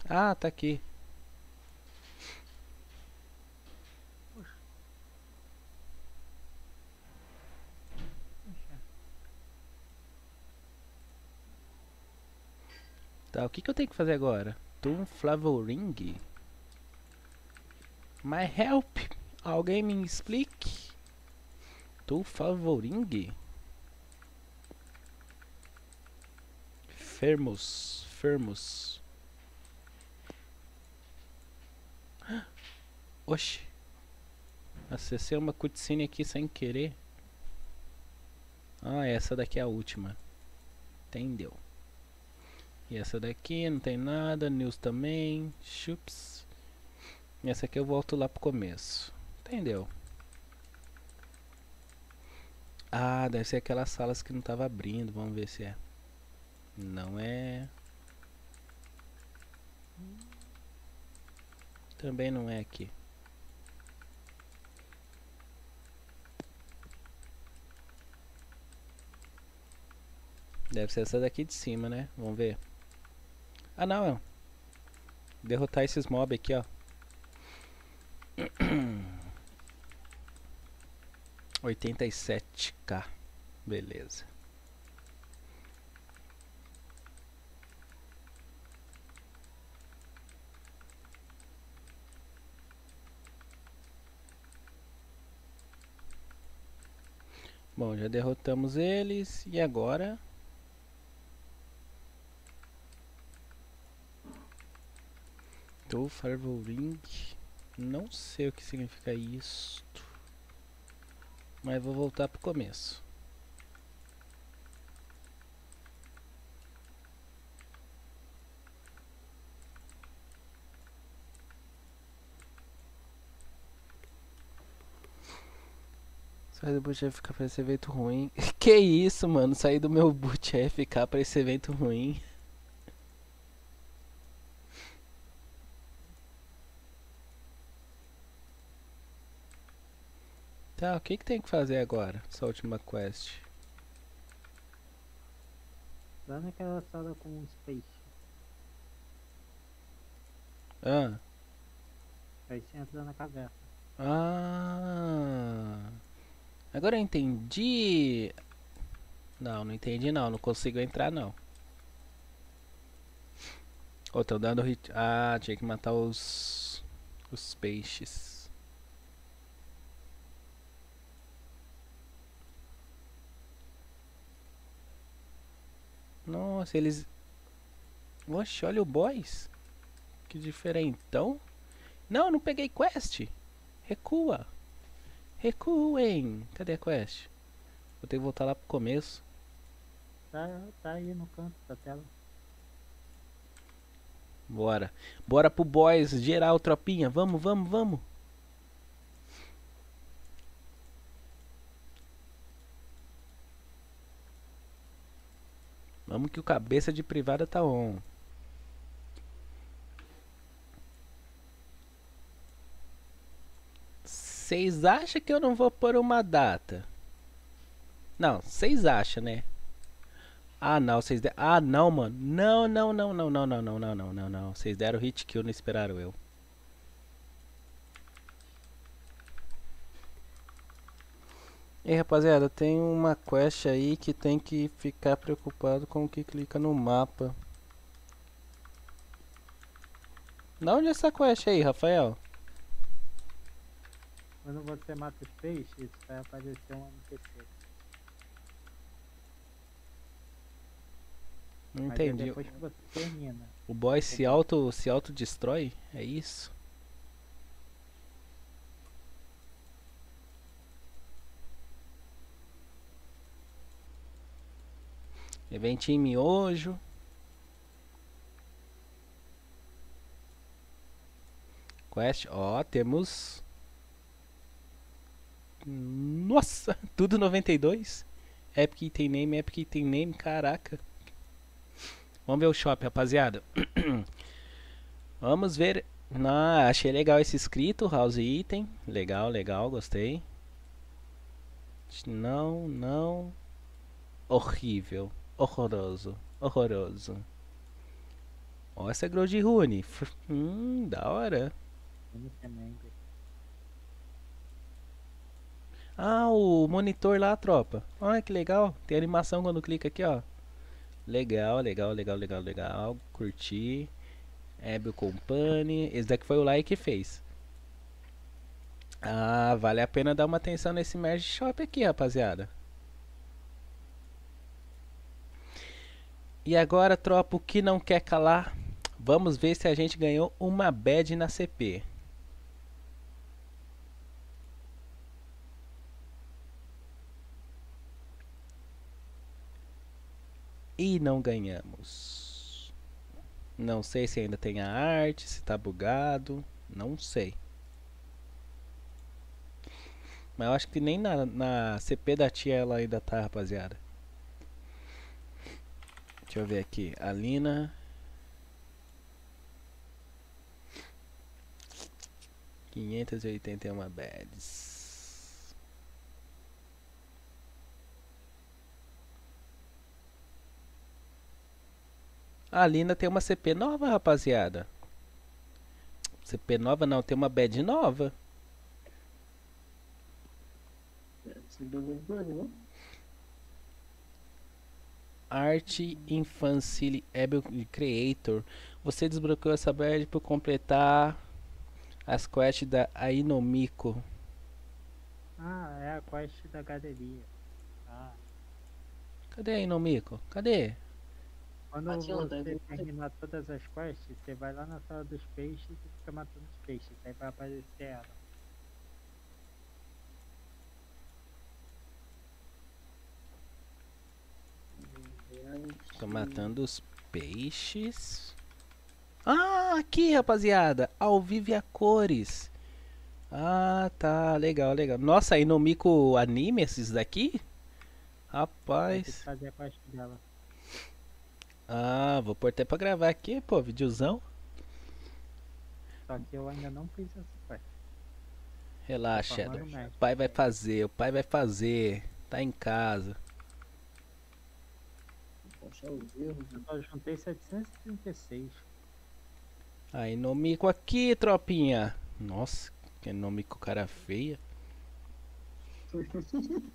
Ah, tá aqui. Tá, o que, que eu tenho que fazer agora? Toon Flavoring? My help! Alguém me explique? Toon Flavoring? Fermos, fermos. <gasps> Oxi. Acessei uma cutscene aqui sem querer. Ah, essa daqui é a última. Entendeu. E essa daqui não tem nada, news também, chups. E essa aqui eu volto lá pro começo. Entendeu? Ah, deve ser aquelas salas que não tava abrindo, vamos ver se é. Não é. Também não é aqui. Deve ser essa daqui de cima, né? Vamos ver. Ah, não. é. Derrotar esses mob aqui, ó. <clears throat> 87k. Beleza. Bom, já derrotamos eles. E agora? Do Firewall. Não sei o que significa isso mas vou voltar para o começo. sai do boot FK pra esse evento ruim. <laughs> Que isso, mano? Sair do meu boot FK pra esse evento ruim. Tá, o que que tem que fazer agora? Essa última quest. Lá naquela sala com os peixes. Ah. Aí você entra na caverna. Ah. Agora eu entendi. Não, não entendi não. Não consigo entrar não. Ô, tô dando hit. Ah, tinha que matar os. Os peixes. Nossa, eles. Oxe, olha o boys. Que diferentão. Não, não peguei quest. Recua. Recuem. Cadê a quest? Vou ter que voltar lá pro começo. Tá, tá aí no canto da tela. Bora. Bora pro boys, geral, tropinha. Vamos, vamos, vamos. Vamos que o cabeça de privada tá on. Vocês acham que eu não vou pôr uma data? Não, vocês acham, né? Ah, não, vocês deram. Ah, não, mano. Não, não, não, não, não, não, não, não, não, não, não. Vocês deram hit kill, não esperaram eu. E rapaziada, tem uma quest aí que tem que ficar preocupado com o que clica no mapa. Da onde é essa quest aí, Rafael? Quando você mata os peixes, vai aparecer um NPC. Não é entendi. termina. O boy se auto se autodestrói? É isso? Eventinho miojo. Quest, ó, temos. Nossa, <laughs> tudo 92. Epic Item Name, Epic Item Name, caraca. Vamos ver o shop, rapaziada. <clears throat> Vamos ver. Ah, achei legal esse escrito, House Item. Legal, legal, gostei. Não, não. Horrível. Horroroso. Horroroso. Ó, essa é de Rune. <laughs> Hum, da hora. Ah, o monitor lá, tropa. Olha que legal. Tem animação quando clica aqui, ó. Legal, legal, legal, legal, legal. Curti. Abel Company. Esse daqui foi o like que fez. Ah, vale a pena dar uma atenção nesse merge shop aqui, rapaziada. E agora, tropa, o que não quer calar? Vamos ver se a gente ganhou uma bad na CP. E não ganhamos. Não sei se ainda tem a arte, se tá bugado. Não sei. Mas eu acho que nem na, na CP da tia ela ainda tá, rapaziada. Deixa eu ver aqui. Alina. Quinhentas e oitenta e uma beds. A Alina tem uma CP nova, rapaziada. CP nova não, tem uma bad nova. Art Infancile Able Creator. Você desbloqueou essa badge por completar as quests da Ainomiko. Ah, é a quest da galeria. Ah, Cadê a? Cadê? quando ó, você terminar todas as quests, você vai lá na sala dos peixes e fica matando os peixes. Aí vai aparecer ela. Tô matando os peixes. Ah, aqui, rapaziada. Ao vivo a cores. Ah, tá, legal, legal. Nossa, aí no Mico anime esses daqui? Rapaz. fazer a quest dela. Ah, vou pôr até pra gravar aqui, pô, videozão. Só que eu ainda não fiz essa quest. Relaxa, Shadow. O pai vai fazer, o pai vai fazer. Tá em casa. Vou. Eu só juntei 736. Aí no Mico aqui, tropinha. Nossa, que nome com cara feia. <laughs>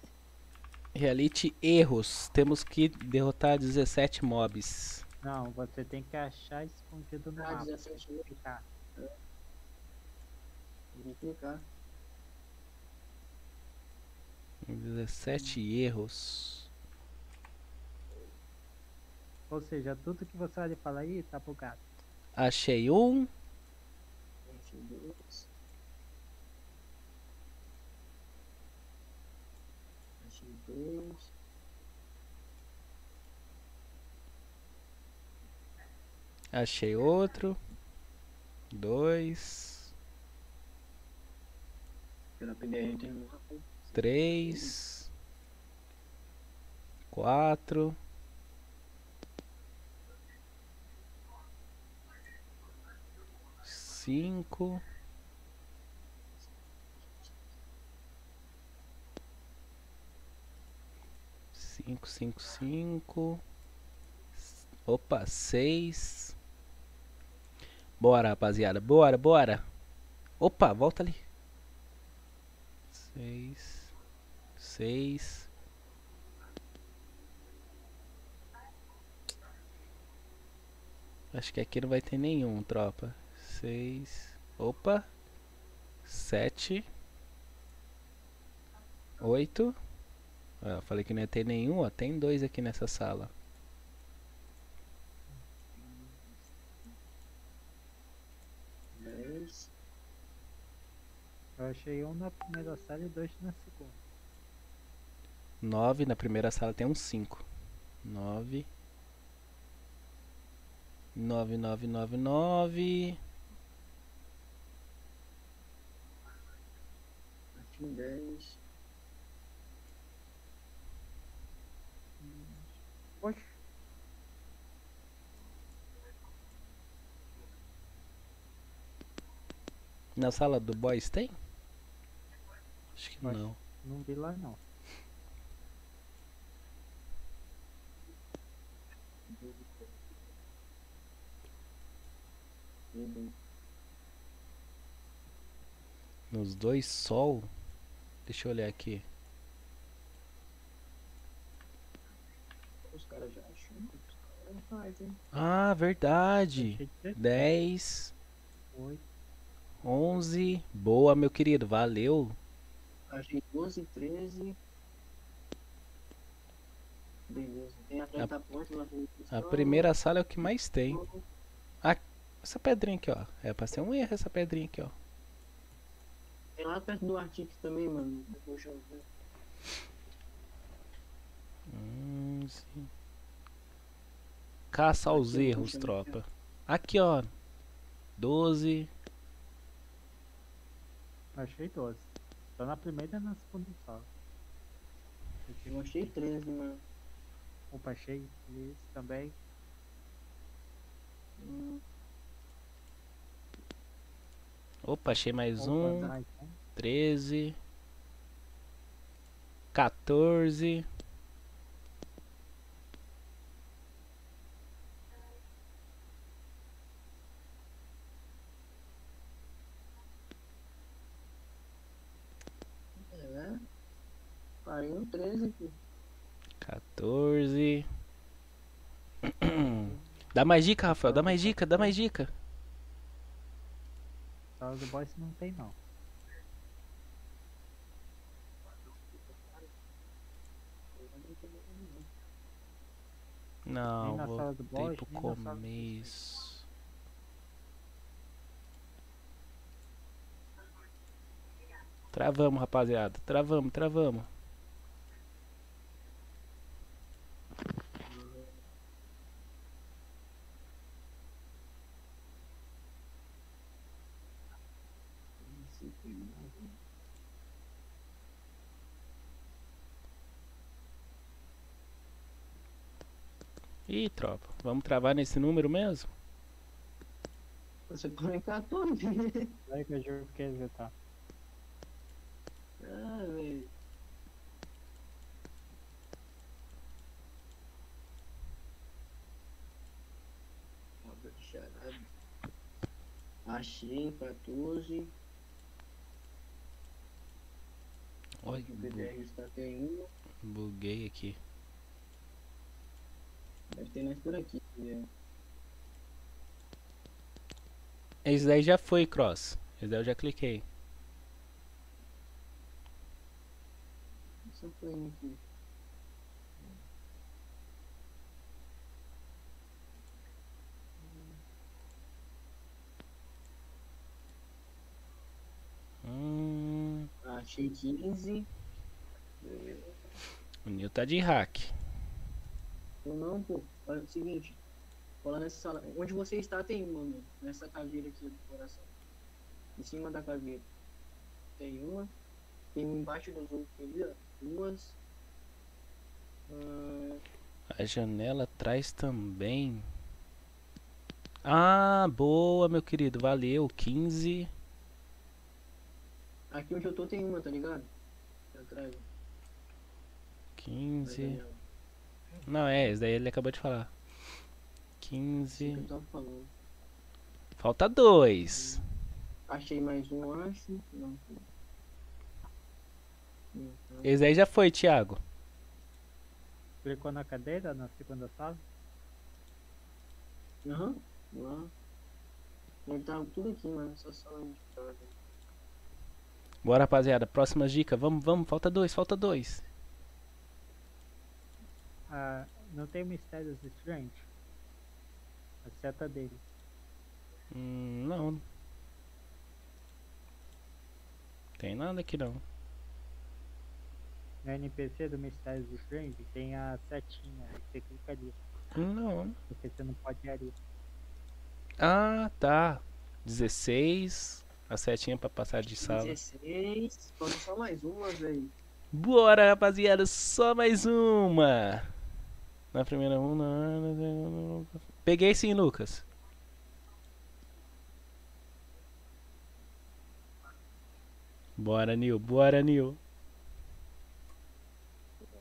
Realite erros. Temos que derrotar 17 mobs. Não, você tem que achar escondido no Ah, mapa. 17 mil. Clicar. Vou clicar. 17 erros. Ou seja, tudo que você olha e fala aí tá bugado. Achei um. Achei dois. Achei dois. Achei outro. Dois. Pela PDR tem um. Três. Quatro. Cinco. Cinco, cinco, cinco. Opa, seis. Bora, rapaziada. Bora, bora. Opa, volta ali. Seis. Seis. Acho que aqui não vai ter nenhum, tropa seis, opa, sete, oito. eu falei que não ia ter nenhum, ó, tem dois aqui nessa sala. Dez. Eu achei um na primeira sala e dois na segunda. Nove, na primeira sala tem um cinco. Nove. 9999 com 10. Na sala do boys tem? Acho que Mas não. Não vi lá não. Nos dois sol? Deixa eu olhar aqui. Os caras já acham. Os caras não fazem. Ah, verdade. Achei que 10, oito. 11. Boa, meu querido. Valeu. Achei 12, 13. Beleza. Tem atrás da porta lá. A primeira sala é o que mais tem. Essa pedrinha aqui, ó. É pra ser um erro essa pedrinha aqui, ó. Tem lá perto do Artix também, mano. Deixa eu ver. 11. Caça aos Aqui, erros, tropa. Aqui, ó. 12. Achei 12. Tô na primeira e na segunda sala. Eu achei 13, mano. Opa, achei esse também. Hum, Opa, achei mais um. mais um. 13. 14. é. Parei no 13 aqui. 14. <clears throat> Dá mais dica, Rafael. Dá mais dica, dá mais dica. Sala do boys não tem não. Não, Nem do voltei boss, pro começo. Travamos, rapaziada. Travamos, travamos. Ih, tropa, vamos travar nesse número mesmo? Você põe 14. Aí que eu juro que ele tá. Ah, velho. Obra de charada. Achei 14. Oi, O PDR está tem uma. buguei aqui. Deve ter mais por aqui. Esse daí já foi, Cross. Esse daí eu já cliquei. Só foi um aqui. Hum, Achei 15. o Nil tá de hack. Ou não, pô. Olha o seguinte. Cola nessa sala. Onde você está tem uma, mano. Nessa caveira aqui do coração. Em cima da caveira. Tem uma. Tem embaixo dos outros ali, ó. Duas. Ah, A janela atrás também. Ah, boa, meu querido. Valeu. 15. aqui onde eu tô tem uma, tá ligado? Atrás. ó. 15. Não, é, esse daí ele acabou de falar. isso que 15. eu tava falando. Falta dois. Achei mais um, acho. Não. Esse aí já foi, Thiago. Clicou na cadeira na segunda sala? Aham. Lá. Ele tá tudo aqui, mano. Só sala de casa. Bora, rapaziada. Próximas dicas. Vamos, vamos. Falta dois, falta dois. Ah, não tem mistérios Strange? A seta dele. Hum, não. Tem nada aqui não. No NPC do Mistérios Strange tem a setinha, você clica ali, Não. porque você não pode ir ali. Ah, tá. 16. A setinha pra passar de sala. 16. Falta só mais uma, velho. Bora, rapaziada. Só mais uma. Na primeira um, na na segunda. Peguei sim, Lucas. Bora, Nil. Bora, Nil.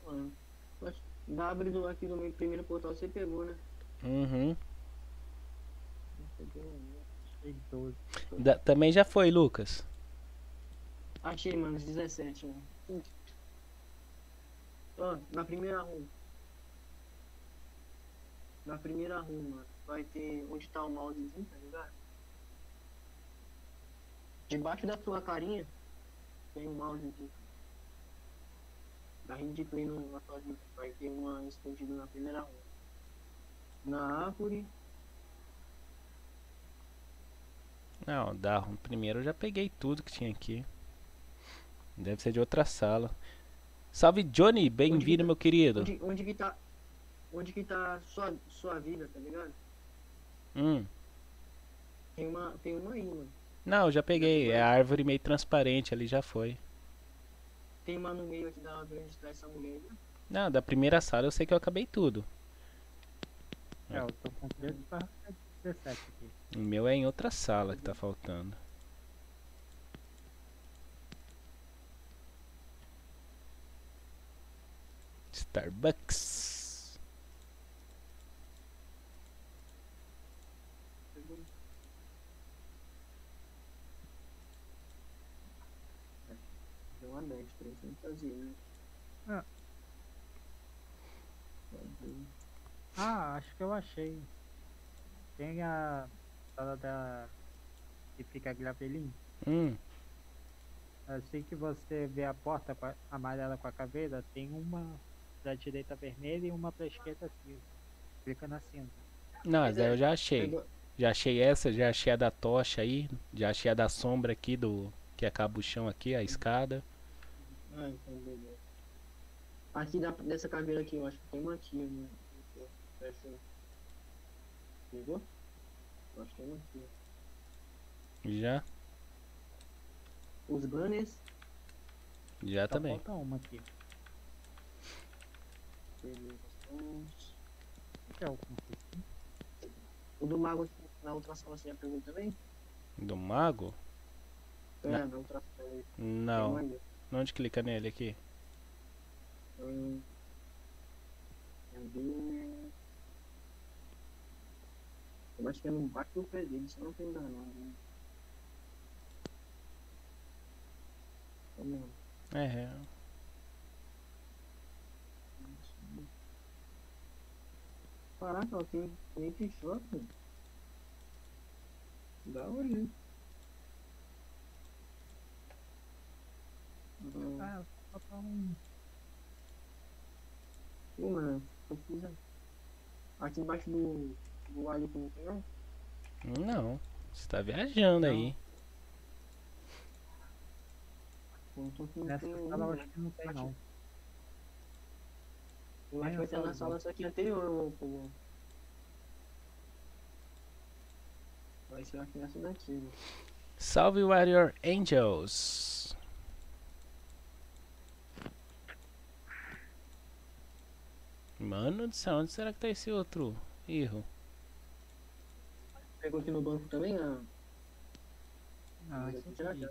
Mano. Mas W do, aqui do meu primeiro portal você pegou, né? Uhum. Pegou, né? Achei 12. Da- também já foi, Lucas. Achei, mano, os 17, mano. Ó, na primeira rua. Na primeira rua, vai ter onde tá o mousezinho, tá ligado? Debaixo da sua carinha tem um mousezinho. Da rede de play no- na sua vida. Vai ter uma escondida na primeira rua. Na árvore, Não, da primeiro eu já peguei tudo que tinha aqui. Deve ser de outra sala. Salve, Johnny. Bem-vindo, tá? meu querido. onde, onde que tá. Onde que tá sua, sua vida, tá ligado? Hum. Tem uma, tem uma aí, mano. Não, já peguei. É a árvore meio transparente ali, já foi. Tem uma no meio aqui da árvore onde tá essa mulher né? Não, da primeira sala eu sei que eu acabei tudo. É, eu tô com 13 para 17 aqui. O meu é em outra sala que tá faltando. Starbucks. 10, 3 fantasia, né? Ah. Ah, acho que eu achei. Tem a sala da. que fica gravelinho. Hum, Assim que você vê a porta amarela com a caveira, tem uma pra direita vermelha e uma pra esquerda cinza. Clica na cinza. não, Mas daí é, eu já achei. Já achei essa, já achei a da tocha aí, já achei a da sombra aqui do que acaba o chão aqui, a escada. Ah, então beleza. Aqui da, dessa caveira aqui, eu acho que tem uma aqui, né? Fecha. Pegou? Eu acho que tem uma aqui. Já. os banners. Já Só também. falta uma aqui. Beleza. Que é o? O do mago na outra sala você já pegou também? Do mago? É, Não. na outra sala aí. Não. Tem Onde clica nele aqui? Eu acho que é no baixo do pé dele, eu não tô enganado. Né? Vamos lá. É, Caraca, ó, tem nem fechou, pô. Dá uma olhada. Hum, Ah, só falta um. Ih, mano, eu fiz a- aqui embaixo do, do alho que não tem não? não. Você tá viajando aí. Não tô com Nessa sala eu acho que não tem não. Eu acho que vai ter na sala essa aqui anterior, pô. Vai ser aqui nessa daqui, né? Salve Warrior Angels. Mano do céu, onde será que tá esse outro erro? Pegou aqui no banco também, ah? Ah, isso aqui.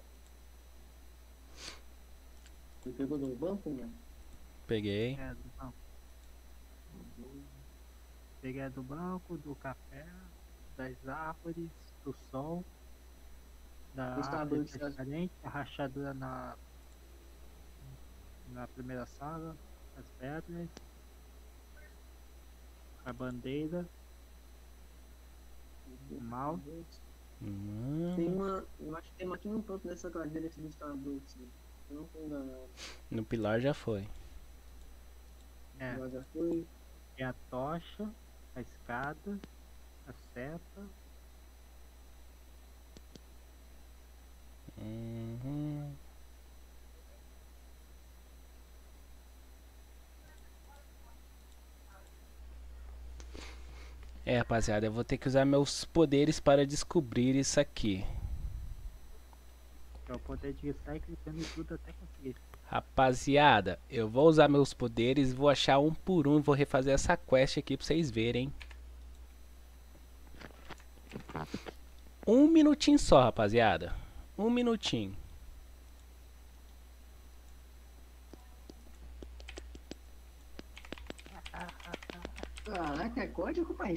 Você pegou no banco, mano? Peguei. É, do banco. Peguei a do banco, do café, das árvores, do sol, da árvore diferente, a rachadura na, na primeira sala, as pedras, a bandeira, o mal. Tem Mano, uma. Eu acho que tem uma aqui no canto dessa cadeira esse do Starbucks. né? Eu não tô enganado. no pilar já foi. É, já foi. é a tocha, a escada, a seta, Uhum. É, rapaziada, eu vou ter que usar meus poderes para descobrir isso aqui. é o poder de sair clicando em tudo até conseguir. Rapaziada, eu vou usar meus poderes, vou achar um por um e vou refazer essa quest aqui pra vocês verem. Um minutinho só, rapaziada. Um minutinho. Caraca, é código, pai?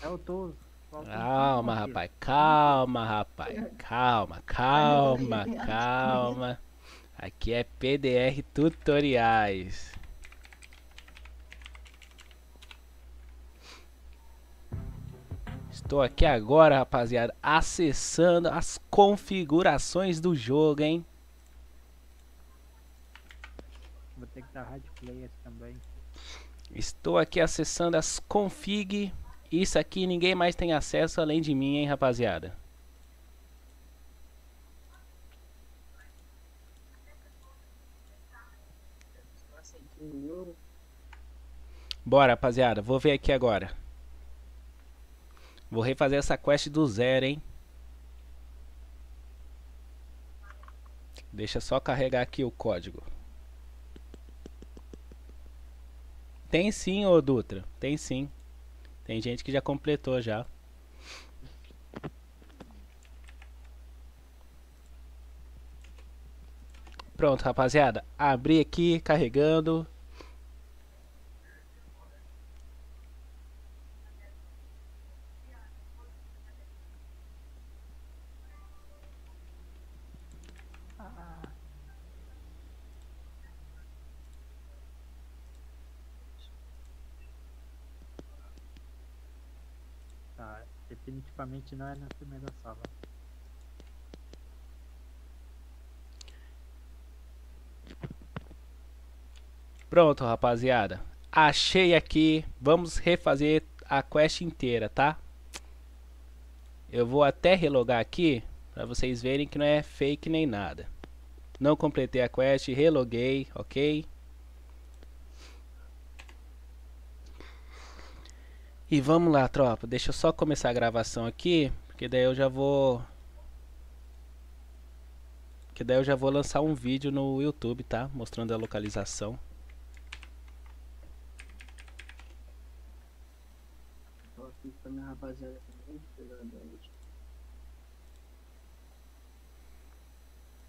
É o um Calma, aqui. rapaz. Calma, rapaz. Calma, calma, calma. Aqui é PDR Tutoriais. Estou aqui agora, rapaziada, acessando as configurações do jogo, hein? Vou ter que dar rádio players também. Estou aqui acessando as config. Isso aqui ninguém mais tem acesso além de mim, hein, rapaziada. Bora, rapaziada. Vou ver aqui agora. Vou refazer essa quest do zero, hein? Deixa só carregar aqui o código. Tem sim, ô Dutra. Tem sim. Tem gente que já completou já. Pronto, rapaziada. Abri aqui, carregando. Tá, não é na primeira sala. Pronto, rapaziada. Achei aqui. Vamos refazer a quest inteira, tá? Eu vou até relogar aqui para vocês verem que não é fake nem nada. Não completei a quest, reloguei, ok? E vamos lá, tropa. Deixa eu só começar a gravação aqui, porque daí eu já vou Que daí eu já vou lançar um vídeo no YouTube, tá? Mostrando a localização. Noite.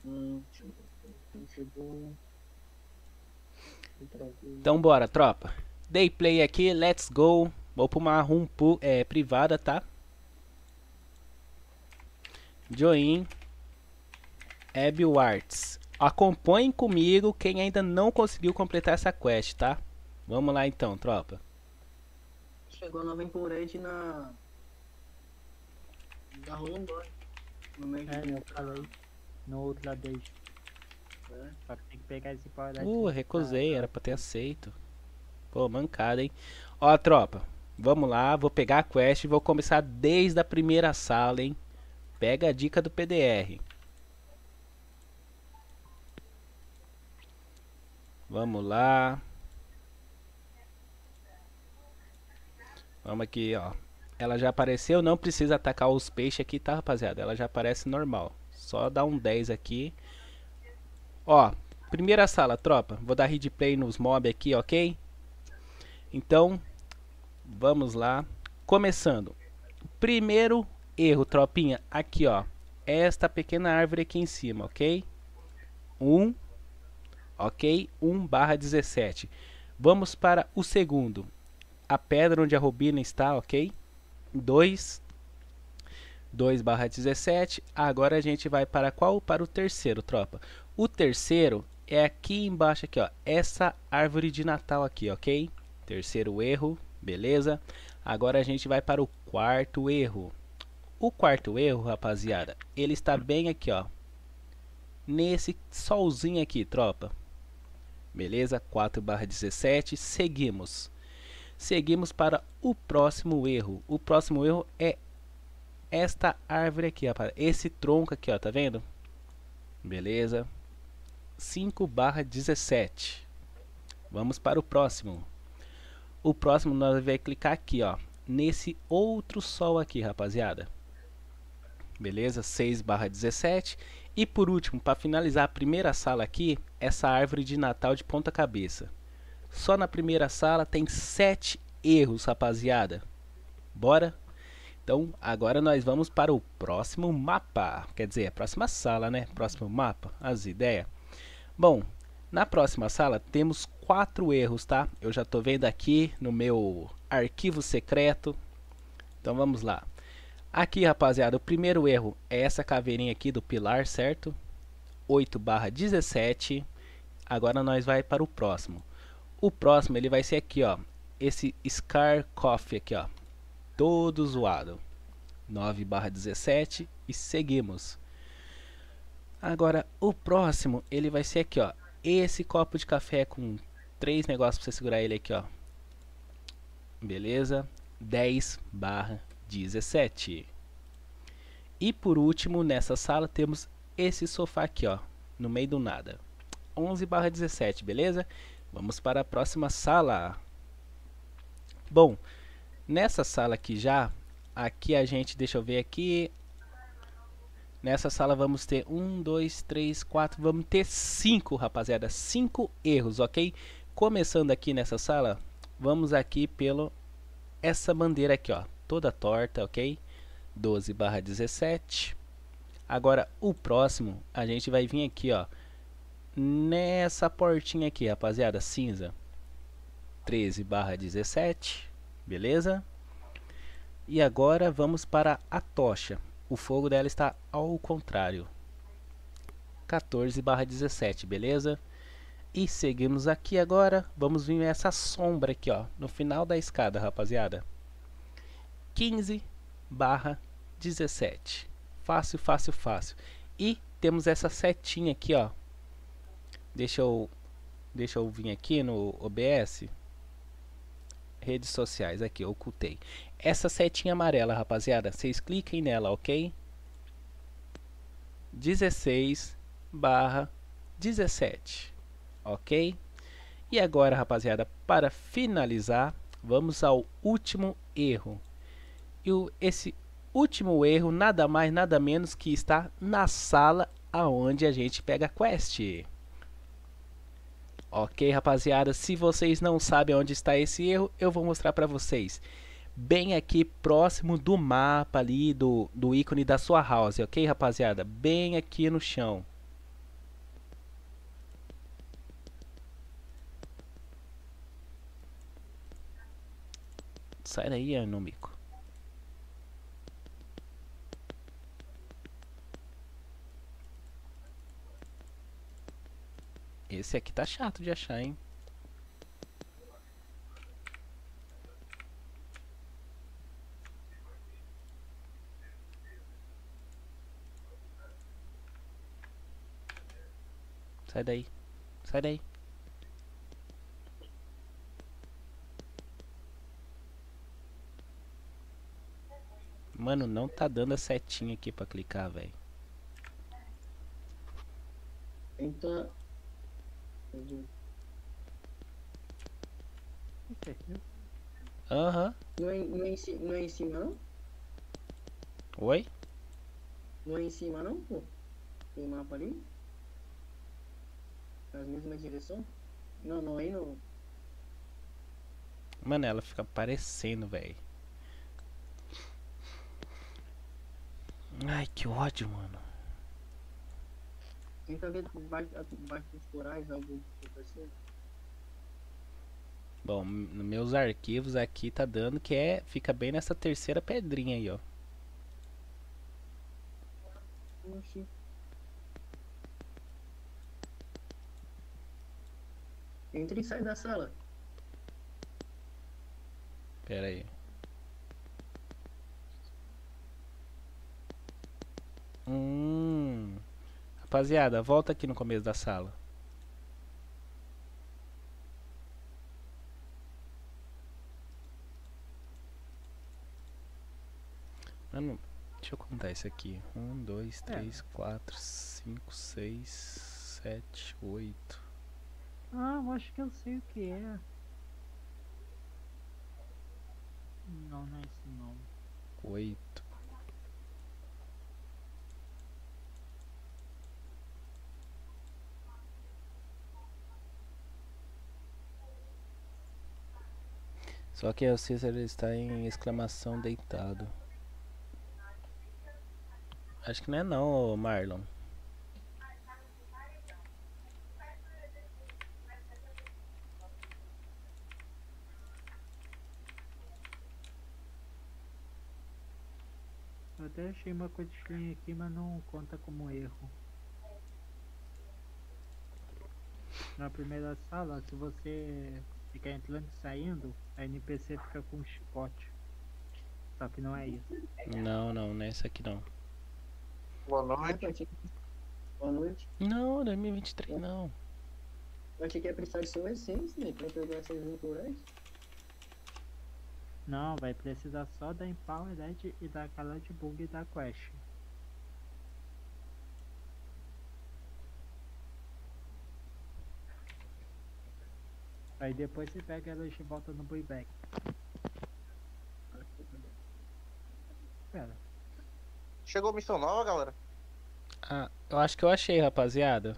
Hum. Então bora, tropa. Dei play aqui, let's go. Vou pra uma room é, privada, tá? Join. Abby Warts. Acompanhem comigo quem ainda não conseguiu completar essa quest, tá? Vamos lá então, tropa. Chegou nova Empurete na. Da Rolambora. No meio É, de eu falei no outro lado aí. né? Só que tem que pegar esse power Uh, recusei, era pra ter aceito. Pô, mancada, hein? Ó, tropa, vamos lá, vou pegar a quest e vou começar desde a primeira sala, hein? Pega a dica do PDR. Vamos lá. Vamos aqui, ó. Ela já apareceu, não precisa atacar os peixes aqui, tá, rapaziada? Ela já aparece normal. Só dá um 10 aqui. Ó, primeira sala, tropa. Vou dar hit play nos mob aqui, ok? Então, vamos lá. Começando. Primeiro erro, tropinha. Aqui, ó. Esta pequena árvore aqui em cima, ok? 1, ok? 1 barra 17. Vamos para o segundo. A pedra onde a robina está, ok? 2, 2 barra 17. Agora a gente vai para qual? Para o terceiro, tropa. O terceiro é aqui embaixo, aqui, ó. Essa árvore de Natal aqui, ok? Terceiro erro, beleza? Agora a gente vai para o quarto erro. O quarto erro, rapaziada, ele está bem aqui, ó. Nesse solzinho aqui, tropa. Beleza? 4 barra 17. Seguimos. Seguimos para o próximo erro. O próximo erro é esta árvore aqui, rapaz. Esse tronco aqui, ó, tá vendo? Beleza. 5 barra 17. Vamos para o próximo. O próximo nós vai clicar aqui, ó. Nesse outro sol aqui, rapaziada. Beleza? 6 barra 17. E por último, para finalizar a primeira sala aqui, essa árvore de Natal de ponta cabeça. Só na primeira sala tem 7 erros, rapaziada. Bora? Então, agora nós vamos para o próximo mapa. Quer dizer, a próxima sala, né? Próximo mapa, as ideias. Bom, na próxima sala temos quatro erros, tá? Eu já tô vendo aqui no meu arquivo secreto. Então vamos lá. Aqui, rapaziada, o primeiro erro é essa caveirinha aqui do pilar, certo? 8 barra 17. Agora nós vai para o próximo. O próximo ele vai ser aqui, ó. Esse Scar Coffee aqui, ó. Todo zoado. 9 barra 17 e seguimos. Agora o próximo ele vai ser aqui, ó. Esse copo de café com três negócios para você segurar ele aqui, ó. Beleza? 10 barra 17. E por último, nessa sala temos esse sofá aqui, ó, no meio do nada. 11 barra 17, beleza? Vamos para a próxima sala. Bom, nessa sala aqui já, aqui a gente, deixa eu ver aqui. Nessa sala vamos ter um, dois, três, quatro, vamos ter cinco, rapaziada, cinco erros, ok? Começando aqui nessa sala, vamos aqui pelo essa bandeira aqui, ó, toda torta, ok? 12 barra 17. Agora o próximo, a gente vai vir aqui, ó, nessa portinha aqui, rapaziada, cinza. 13 barra 17, beleza? E agora vamos para a tocha. O fogo dela está ao contrário. 14 barra 17, beleza? E seguimos aqui agora. Vamos vir essa sombra aqui, ó. No final da escada, rapaziada. 15 barra 17. Fácil, fácil, fácil. E temos essa setinha aqui, ó. Deixa eu, deixa eu vir aqui no OBS. Redes sociais, aqui, ocultei. Essa setinha amarela, rapaziada, vocês cliquem nela, ok? 16 barra 17, ok? E agora, rapaziada, para finalizar, vamos ao último erro. E o, esse último erro, nada mais, nada menos que está na sala aonde a gente pega a quest. Ok, rapaziada, se vocês não sabem onde está esse erro, eu vou mostrar para vocês. Bem aqui próximo do mapa ali, do, do ícone da sua house, ok, rapaziada? Bem aqui no chão. Sai daí, Anomico. Esse aqui tá chato de achar, hein? Sai daí. Sai daí. Mano, não tá dando a setinha aqui pra clicar, velho. Tenta. Aham. Não é, não, é em, ci- não é em cima não? Oi? Não é em cima não, pô? Tem mapa ali? Nas mesmas direções? Não, não, aí não. Mano, ela fica aparecendo, velho. Ai, que ódio, mano. Tenta ver debaixo, debaixo dos corais algo acontecendo. Bom, nos meus arquivos aqui tá dando que é. Fica bem nessa terceira pedrinha aí, ó. Oxi. Entra e sai da sala. Pera aí. Hum. Rapaziada, volta aqui no começo da sala. Mano, deixa eu contar isso aqui. Um, dois, três, quatro, cinco, seis, sete, oito. Ah, eu acho que eu sei o que é. Não, não é isso não. Oito. Só que o ele está em exclamação deitado. Acho que não é não, Marlon. Eu até achei uma coisa estranha aqui, mas não conta como erro. Na primeira sala, se você ficar entrando e saindo, a NPC fica com um chicote. Só que não é isso. Não, não, não é essa aqui não. Boa noite. Boa noite. Não, 2023 não. Eu achei que ia precisar de seu essência, né? Pra pegar essas corais. Não, vai precisar só da Empowered e da Calad Bug e da Quest. Aí depois você pega elas de volta no buyback. Pera, Chegou missão nova, galera? Ah, eu acho que eu achei, rapaziada.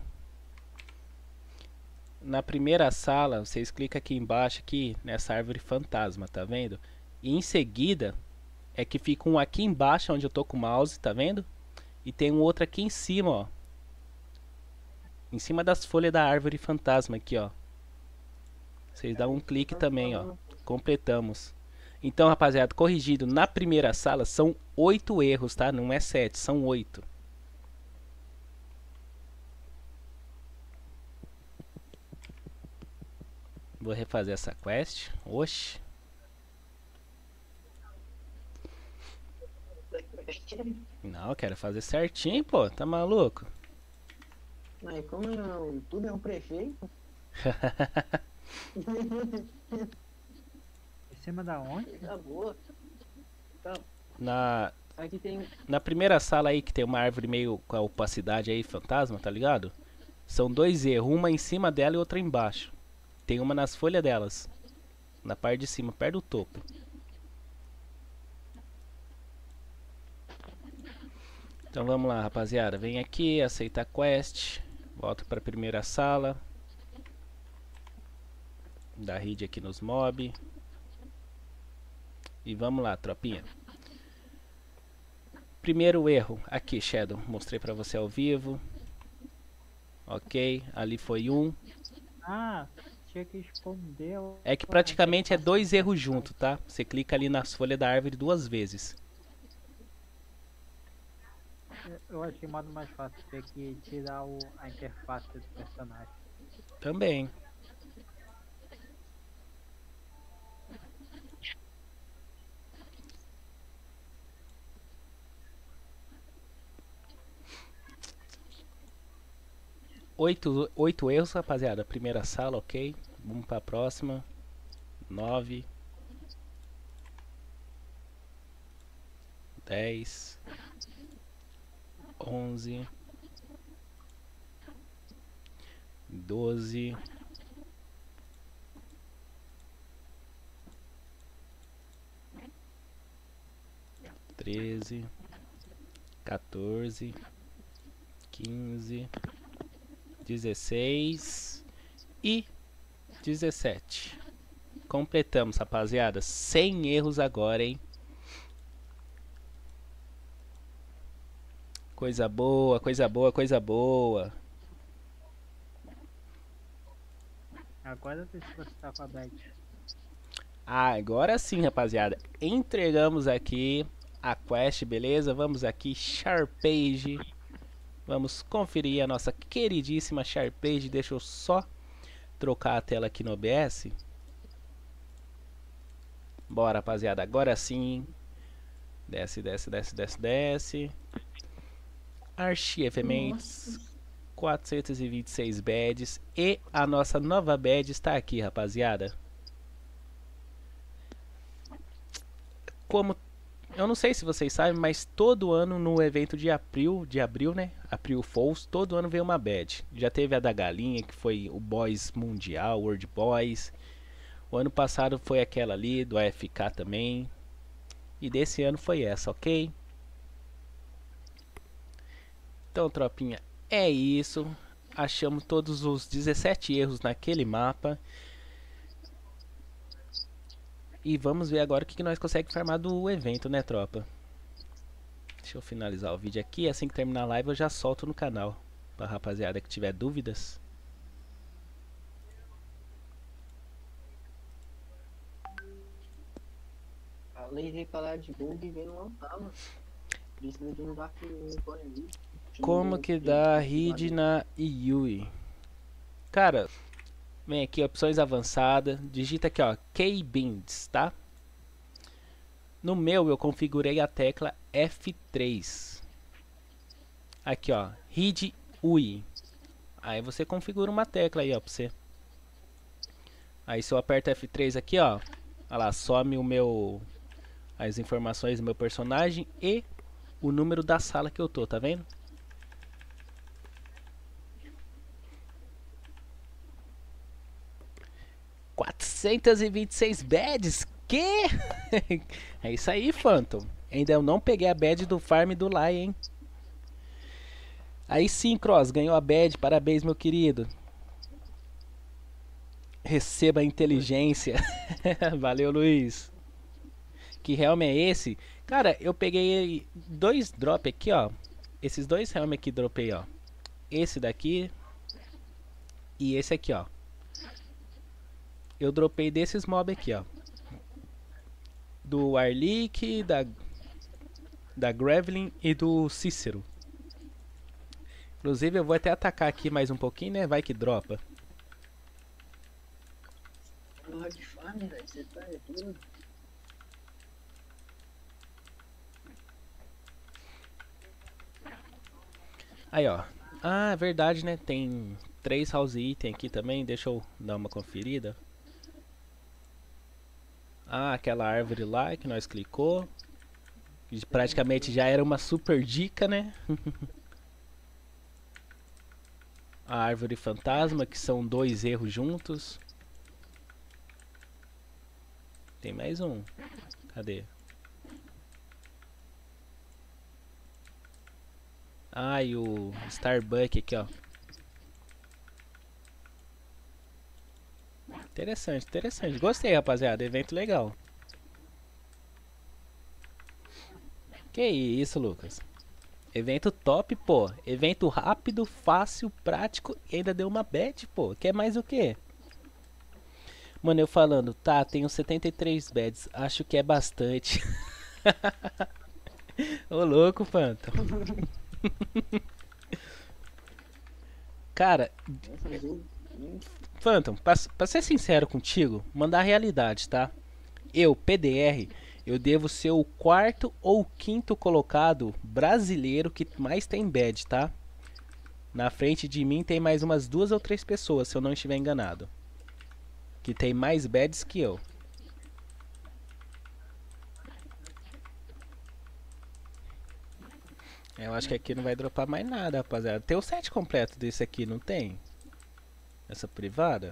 Na primeira sala, vocês clicam aqui embaixo, aqui, nessa árvore fantasma, tá vendo? E em seguida, é que fica um aqui embaixo, onde eu tô com o mouse, tá vendo? E tem um outro aqui em cima, ó. Em cima das folhas da árvore fantasma aqui, ó. Vocês dão um clique também, ó. Completamos. Então, rapaziada, corrigido, na primeira sala são oito erros, tá? Não é sete, são oito. Vou refazer essa quest. Oxi. Não, quero fazer certinho, pô. Tá maluco? Mas como eu, tudo é um prefeito, <laughs> em cima da onde? tá boa. Na, Aqui tem. na primeira sala aí que tem uma árvore meio com a opacidade aí, fantasma, tá ligado? São dois erros, uma em cima dela e outra embaixo. Tem uma nas folhas delas. Na parte de cima, perto do topo. Então vamos lá, rapaziada. Vem aqui, aceita a quest. Volta pra primeira sala. Dá read aqui nos mob. E vamos lá, tropinha. Primeiro erro. Aqui, Shadow. Mostrei pra você ao vivo. Ok, ali foi um. Ah, tinha que esconder. o- É que praticamente é dois erros juntos, tá? Você clica ali nas folhas da árvore duas vezes. Eu achei modo mais fácil ter que tirar o, a interface do personagem. Também. Oito, oito erros, rapaziada. Primeira sala, ok. Vamos pra próxima. Nove. Dez. Onze. Doze. Treze. 14, 15, 16 e 17. Completamos, rapaziada. 100 erros agora, hein? Coisa boa, coisa boa, coisa boa. Agora vê se você tá com a. Ah, agora sim, rapaziada. Entregamos aqui a quest, beleza? Vamos aqui, Sharpage. Vamos conferir a nossa queridíssima Sharpage. Deixa eu só trocar a tela aqui no OBS. Bora, rapaziada. Agora sim. Desce, desce, desce, desce, desce. Archivamentos. 426 badges. E a nossa nova badge está aqui, rapaziada. Como eu não sei se vocês sabem, mas todo ano no evento de abril, de abril, né? April Fools, todo ano vem uma badge. Já teve a da galinha, que foi o Boys Mundial, World Boys. O ano passado foi aquela ali do AFK também. E desse ano foi essa, ok? Então, tropinha, é isso. Achamos todos os 17 erros naquele mapa. E vamos ver agora o que, que nós conseguimos farmar do evento, né, tropa? Deixa eu finalizar o vídeo aqui. Assim que terminar a live, eu já solto no canal. Pra rapaziada que tiver dúvidas. Além de reclamar de bug, vem não tava. Precisa de um. Como que dá read na Yui? Cara, vem aqui, opções avançadas. Digita aqui, ó, K-Binds, tá? No meu, eu configurei a tecla F3. Aqui, ó, read UI. Aí você configura uma tecla aí, ó, pra você. Aí se eu aperto F3 aqui, ó, olha lá, some o meu as informações do meu personagem e o número da sala que eu tô, tá vendo? Quatrocentos e vinte e seis badges? Que? <laughs> é isso aí, Phantom. Ainda eu não peguei a badge do farm do Lai, hein? Aí sim, Cross, ganhou a badge. Parabéns, meu querido. Receba a inteligência. <laughs> Valeu, Luiz. Que realme é esse? Cara, eu peguei dois drop aqui, ó. Esses dois realme aqui dropei, ó. Esse daqui e esse aqui, ó. Eu dropei desses mob aqui, ó. Do Arlick, da da Gravelin e do Cícero. Inclusive eu vou até atacar aqui mais um pouquinho, né? Vai que dropa. Velho. Você tá é tudo. Aí, ó. Ah, é verdade, né? Tem três house item aqui também. Deixa eu dar uma conferida. Ah, aquela árvore lá que nós clicou. Que praticamente já era uma super dica, né? <laughs> A árvore fantasma, que são dois erros juntos. Tem mais um. Cadê? Ai, o Starbuck aqui, ó. Interessante, interessante. Gostei, rapaziada. Evento legal. Que isso, Lucas? Evento top, pô. Evento rápido, fácil, prático e ainda deu uma bet, pô. Quer mais o quê? Mano, eu falando, tá, tenho 73 bets. Acho que é bastante. <laughs> Ô louco, Phantom. <laughs> Cara, Phantom, pra, pra ser sincero contigo, mandar a realidade, tá? Eu, PDR, eu devo ser o quarto ou quinto colocado brasileiro que mais tem bad, tá? Na frente de mim tem mais umas duas ou três pessoas, se eu não estiver enganado. Que tem mais bads que eu. Eu acho que aqui não vai dropar mais nada, rapaziada. Tem o set completo desse aqui, não tem? Essa privada?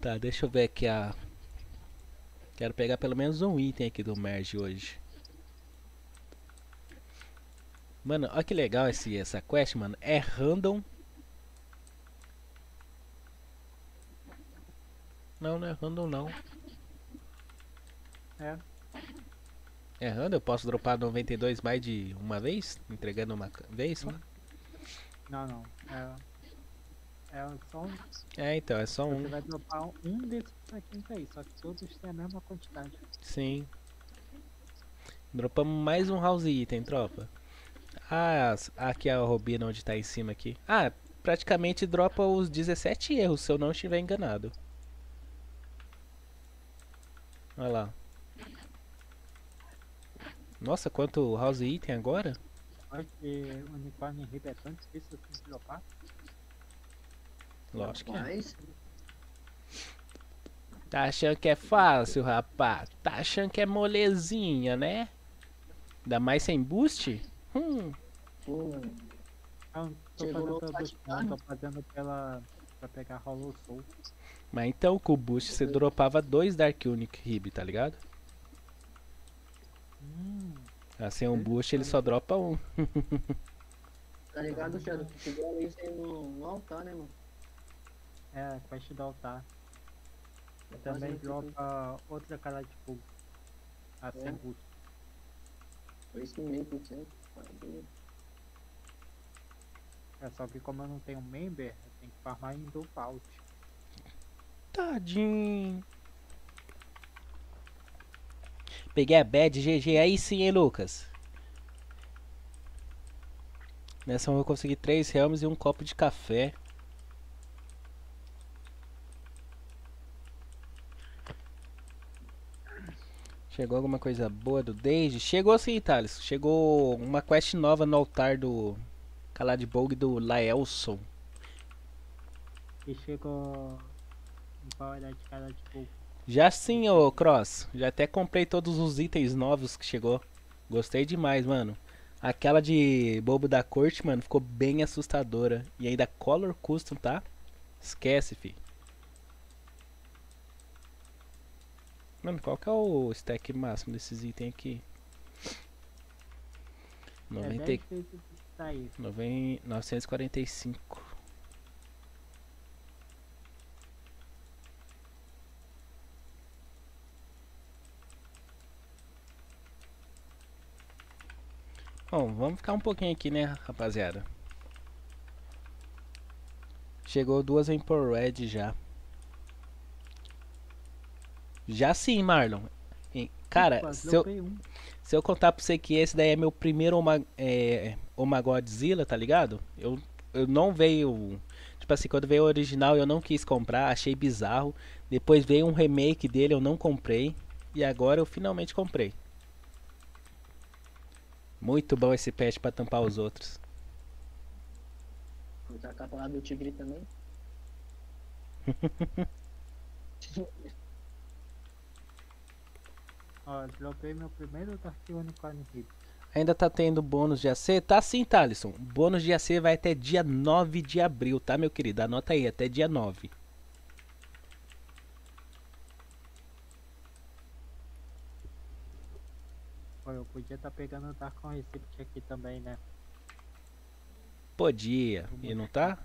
Tá, deixa eu ver aqui a. Quero pegar pelo menos um item aqui do merge hoje. Mano, olha que legal esse, essa quest, mano. É random. Não, não é random não. É. Random? Eu posso dropar 92 mais de uma vez? Entregando uma vez só? Não, não. É, é só um, É, então, é só um. Você vai dropar um desses aqui aí, só que todos têm a mesma quantidade. Sim. Dropamos mais um house item, tropa. Ah, aqui é a Robina onde tá em cima aqui. Ah, praticamente dropa os 17 erros, se eu não estiver enganado. Olha lá. Nossa, quanto house item agora? Que o unicórnio é difícil assim de dropar. Lógico que é. Tá achando que é fácil, rapaz? Tá achando que é molezinha, né? Ainda mais sem boost? Hum. pô, Não, tô Chegou fazendo pela site não, tô fazendo pela. pra pegar Hollow Soul. Mas então com o boost você dropava dois Dark Unic Rib, tá ligado? Hum, Assim, um boost ele só dropa um. tá ligado, Shadow? Que Chegou isso aí no, no altar, né, mano? é, quest do altar. Tá Também dropa outra cara de fogo. A sem É. boost. 2,5%. Maravilha. É só que como eu não tenho member, eu tenho que farmar em default. Tadinho. Peguei a bad GG aí sim, hein, Lucas? Nessa eu consegui três realms e um copo de café. Chegou alguma coisa boa do Deide? Chegou sim, Thales. Chegou uma quest nova no altar do Caladbog do Laelson. E chegou. Qual era de fogo? Já sim, ô Cross. Já até comprei todos os itens novos que chegou. Gostei demais, mano. Aquela de bobo da corte, mano, ficou bem assustadora. E ainda color custom, tá? Esquece, fi. Mano, qual que é o stack máximo desses itens aqui? É 90, 10 vezes o que tá aí. 90, 945. Bom, vamos ficar um pouquinho aqui, né, rapaziada? Chegou duas Emperor Red já. Já sim, Marlon. Cara, Opa, se eu, um. se eu contar pra você que esse daí é meu primeiro Oma, é, Oma Godzilla, tá ligado? Eu, eu não veio. Tipo assim, quando veio o original eu não quis comprar, achei bizarro. Depois veio um remake dele, eu não comprei. E agora eu finalmente comprei. Muito bom esse patch pra tampar os outros. Vou usar a capa lá do Tigre também. <laughs> Ó, dropei meu primeiro Dark Unicorn Hip. Ainda tá tendo bônus de AC? Tá sim, Thalisson. Bônus de AC vai até dia 9 de abril, tá, meu querido? Anota aí, até dia 9. Pô, eu podia estar pegando o Dark Receipt aqui também, né? Podia. E não tá?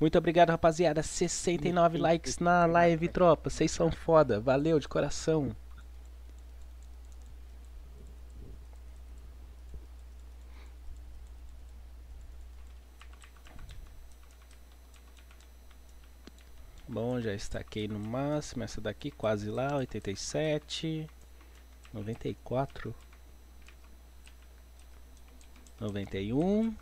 Muito obrigado, rapaziada. 69 likes na live, tropa. Vocês são foda. Valeu de coração. Bom, já estaquei no máximo. Essa daqui quase lá, 87, 94, 91.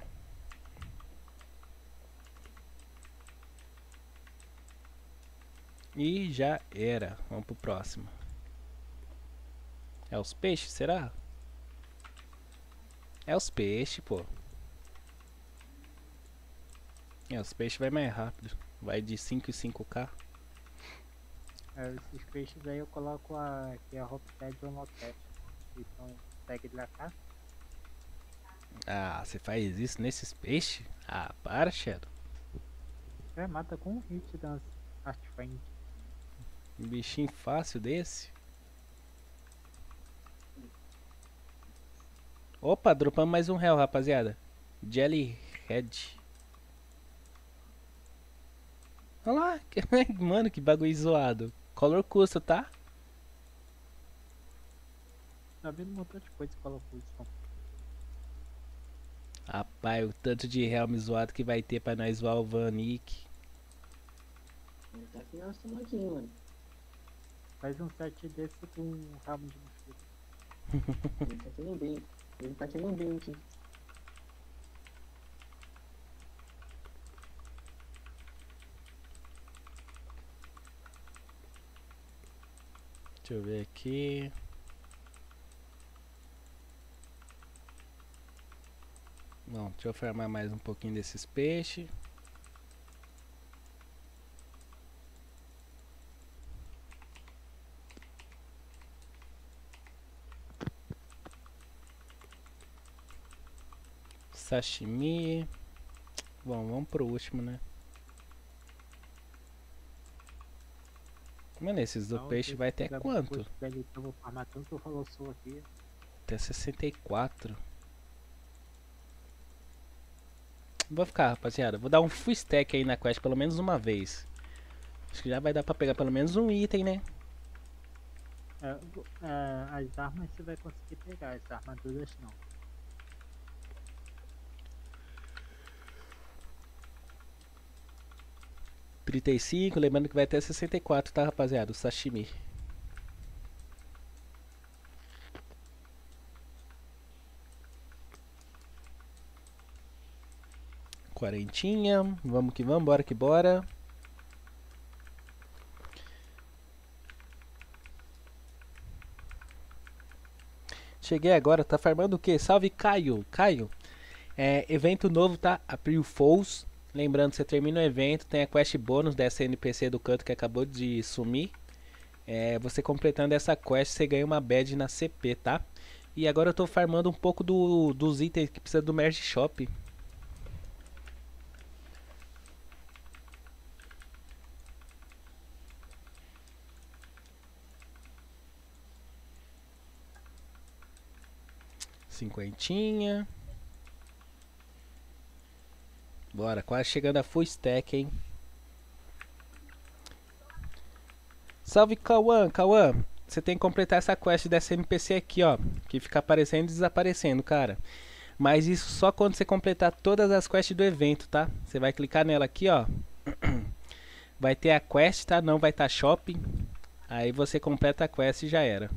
E já era. Vamos pro próximo. É os peixes, será? É os peixes, pô. É, os peixes vai mais rápido. Vai de 5 e 5k. É, esses peixes aí eu coloco a, aqui a Hoptad ou Notep. Então segue de lá cá. Ah, você faz isso nesses peixes? Ah, para, Shadow. É, mata com um hit das Artfind. Um bichinho fácil desse. Opa, dropamos mais um réu, rapaziada. Jelly Head. Olha lá, <laughs> mano, que bagulho zoado. Color custa, tá? Tá vendo um montão de coisa que colocou isso. Rapaz, o tanto de helm zoado que vai ter pra nós zoar o Vanik. Tá que nós estamos aqui, mano. Faz um set desse com um ramo de mosquito. Ele tá aqui no bem. Ele tá aqui no bem aqui. Deixa eu ver aqui. Bom, deixa eu farmar mais um pouquinho desses peixes. Sashimi. Bom, vamos pro último, né? Mano, esses do Não, peixe vai até quanto? depois dele, Eu vou farmar tanto rolou sul aqui. Até 64. Vou ficar, rapaziada. Vou dar um full stack aí na quest pelo menos uma vez. Acho que já vai dar pra pegar pelo menos um item, né? É, é, as armas você vai conseguir pegar, as armaduras não. Trinta e cinco, lembrando que vai até 64, tá, rapaziada? O sashimi. Quarentinha, vamos que vamos, bora que bora. Cheguei agora, tá farmando o que? Salve Caio, Caio. É, evento novo, tá? April Fools. Lembrando, você termina o evento, tem a quest bônus dessa NPC do canto que acabou de sumir. É, você completando essa quest, você ganha uma badge na CP, tá? E agora eu tô farmando um pouco do, dos itens que precisa do Merge Shop. Cinquentinha. Bora, quase chegando a full stack, hein? Salve Cauã, Cauã. Você tem que completar essa quest dessa NPC aqui, ó. Que fica aparecendo e desaparecendo, cara. Mas isso só quando você completar todas as quests do evento, tá? Você vai clicar nela aqui, ó. Vai ter a quest, tá? Não vai estar shopping. Aí você completa a quest e já era.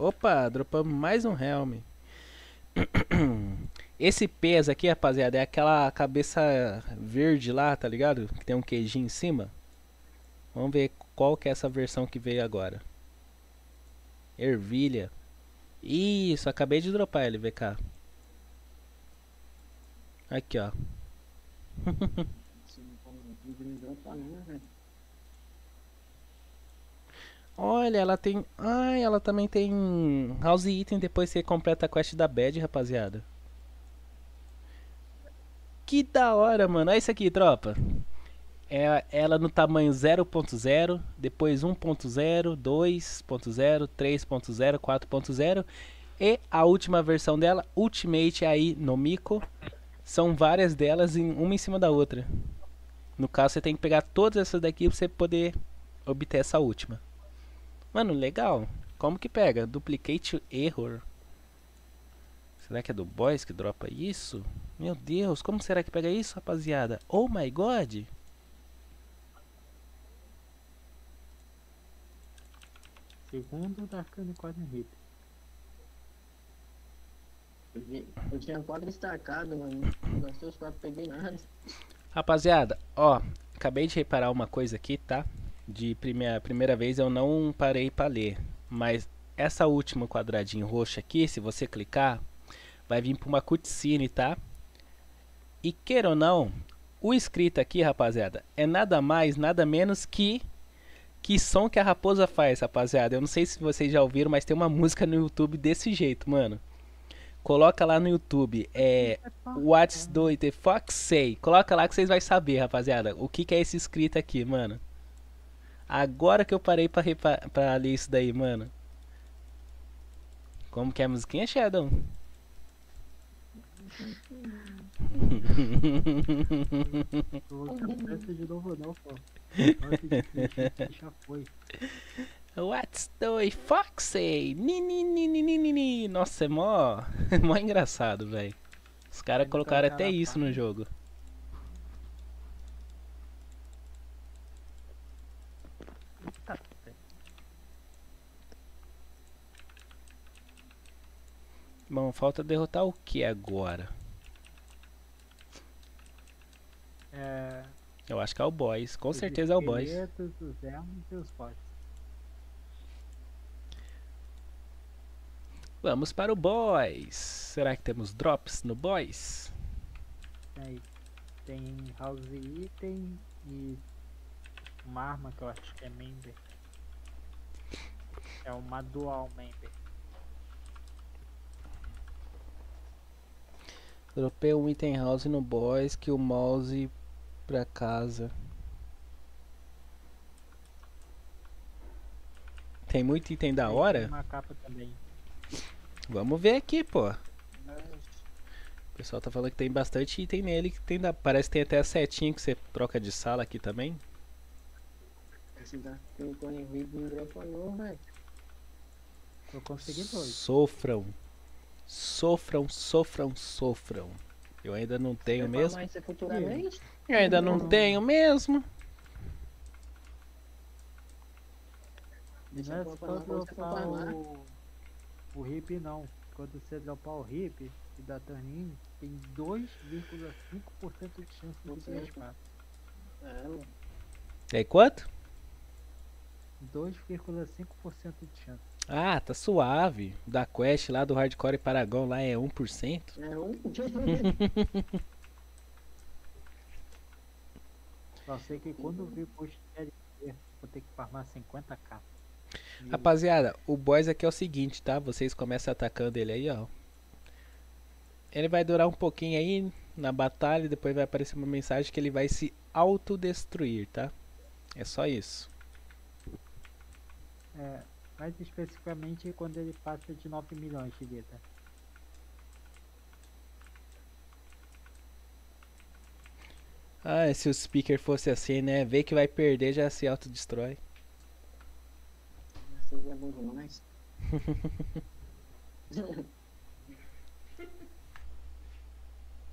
Opa, dropamos mais um helm. <clears throat> Esse peso aqui, rapaziada, é aquela cabeça verde lá, tá ligado? Que tem um queijinho em cima. Vamos ver qual que é essa versão que veio agora. Ervilha. Isso, acabei de dropar ele, VK. Aqui, ó. <laughs> Assim, como me dropar, né, velho? Olha, ela tem. Ai, ela também tem house item depois você completa a quest da bad, rapaziada. Que da hora, mano. Olha isso aqui, tropa. É ela no tamanho 0.0, depois 1.0, 2.0, 3.0, 4.0 e a última versão dela, Ultimate aí no Mico. São várias delas em uma em cima da outra. No caso, você tem que pegar todas essas daqui pra você poder obter essa última. Mano, legal. Como que pega? Duplicate Error. Será que é do Boys que dropa isso? Meu Deus, como será que pega isso, rapaziada? Oh my god! Segundo da Arcane Quadro. Eu vi- Eu tinha quatro destacados, mano. Gastei os quatro, peguei nada. Rapaziada, ó, acabei de reparar uma coisa aqui, tá? De primeira, primeira vez eu não parei pra ler, mas essa última quadradinho roxo aqui, se você clicar, vai vir pra uma cutscene, tá? E queira ou não, o escrito aqui, rapaziada, é nada mais, nada menos que que som que a raposa faz, rapaziada. Eu não sei se vocês já ouviram, mas tem uma música no YouTube desse jeito, mano. Coloca lá no YouTube, é What's do the fuck say? Coloca lá que vocês vão saber, rapaziada. O que, que é esse escrito aqui, mano. Agora que eu parei pra, pra ler isso daí, mano. Como que é a musiquinha, Shadow? What's the ni. Nossa, é mó, <laughs> mó engraçado, velho. Os caras colocaram toca até isso no jogo. Bom, falta derrotar o que agora? é, Eu acho que é o boys. Com os certeza é o boys. Os e os bots. Vamos para o boys. Será que temos drops no boys? Aí tem house item e uma arma que eu acho que é member. É uma dual member. Dropei um item house no boys que o mouse pra casa. Tem muito item da hora? Tem uma capa também. Vamos ver aqui, pô. O pessoal tá falando que tem bastante item nele. Que tem da... Parece que tem até a setinha que você troca de sala aqui também. Esse da Tony Reed não dropou não, velho. Eu consegui dois. Sofram. Sofram, sofram, sofram. Eu ainda não tenho Vai mesmo. isso futuramente? Eu ainda não tenho mesmo. Deixa Não é coisa pra dropar o, o hip não. Quando você dropar o hip e dar turn in, tem 2,5% de chance de Você- flashback. É, mano. É quanto? 2,5% de chance. Ah, tá suave. Da quest lá do Hardcore Paragon lá é 1%. É um. <laughs> Só sei que quando vir push LP, vou ter que farmar 50k. E Rapaziada, o boss aqui é o seguinte, tá? Vocês começam atacando ele aí, ó. Ele vai durar um pouquinho aí na batalha e depois vai aparecer uma mensagem que ele vai se autodestruir, tá? É só isso. É, mais especificamente quando ele passa de 9 milhões de vida. Ah, se o speaker fosse assim, né? Vê que vai perder, já se autodestrói. Esse é bom demais. <laughs>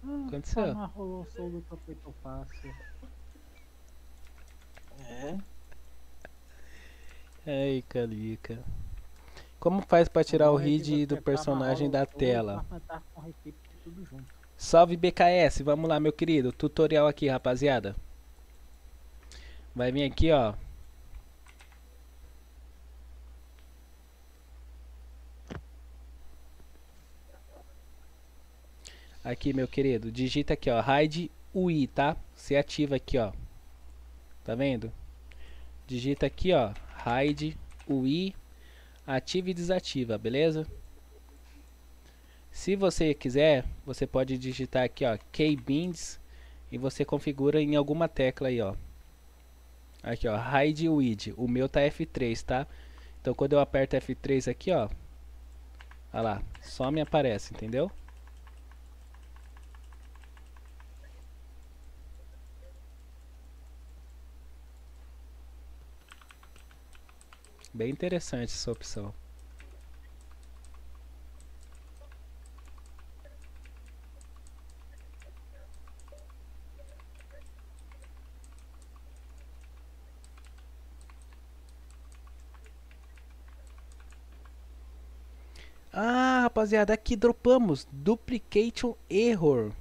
Ah, Aconteceu. farmar rolou solo só foi tão fácil. É. Ai, calica. Como faz pra tirar o é read você do farma personagem da Soul, tela? junto. Salve BKS, vamos lá meu querido, tutorial aqui rapaziada. Vai vir aqui ó. Aqui meu querido, digita aqui ó, hide UI, tá? Você ativa aqui ó. Tá vendo? Digita aqui ó, hide UI, ativa e desativa, beleza? Se você quiser, você pode digitar aqui, ó, kbinds e você configura em alguma tecla aí, ó. Aqui, ó, hide with. O meu tá F3, tá? Então quando eu aperto F3 aqui, ó, olha lá, só me aparece, entendeu? Bem interessante essa opção. Ah, rapaziada, aqui dropamos Duplication Error.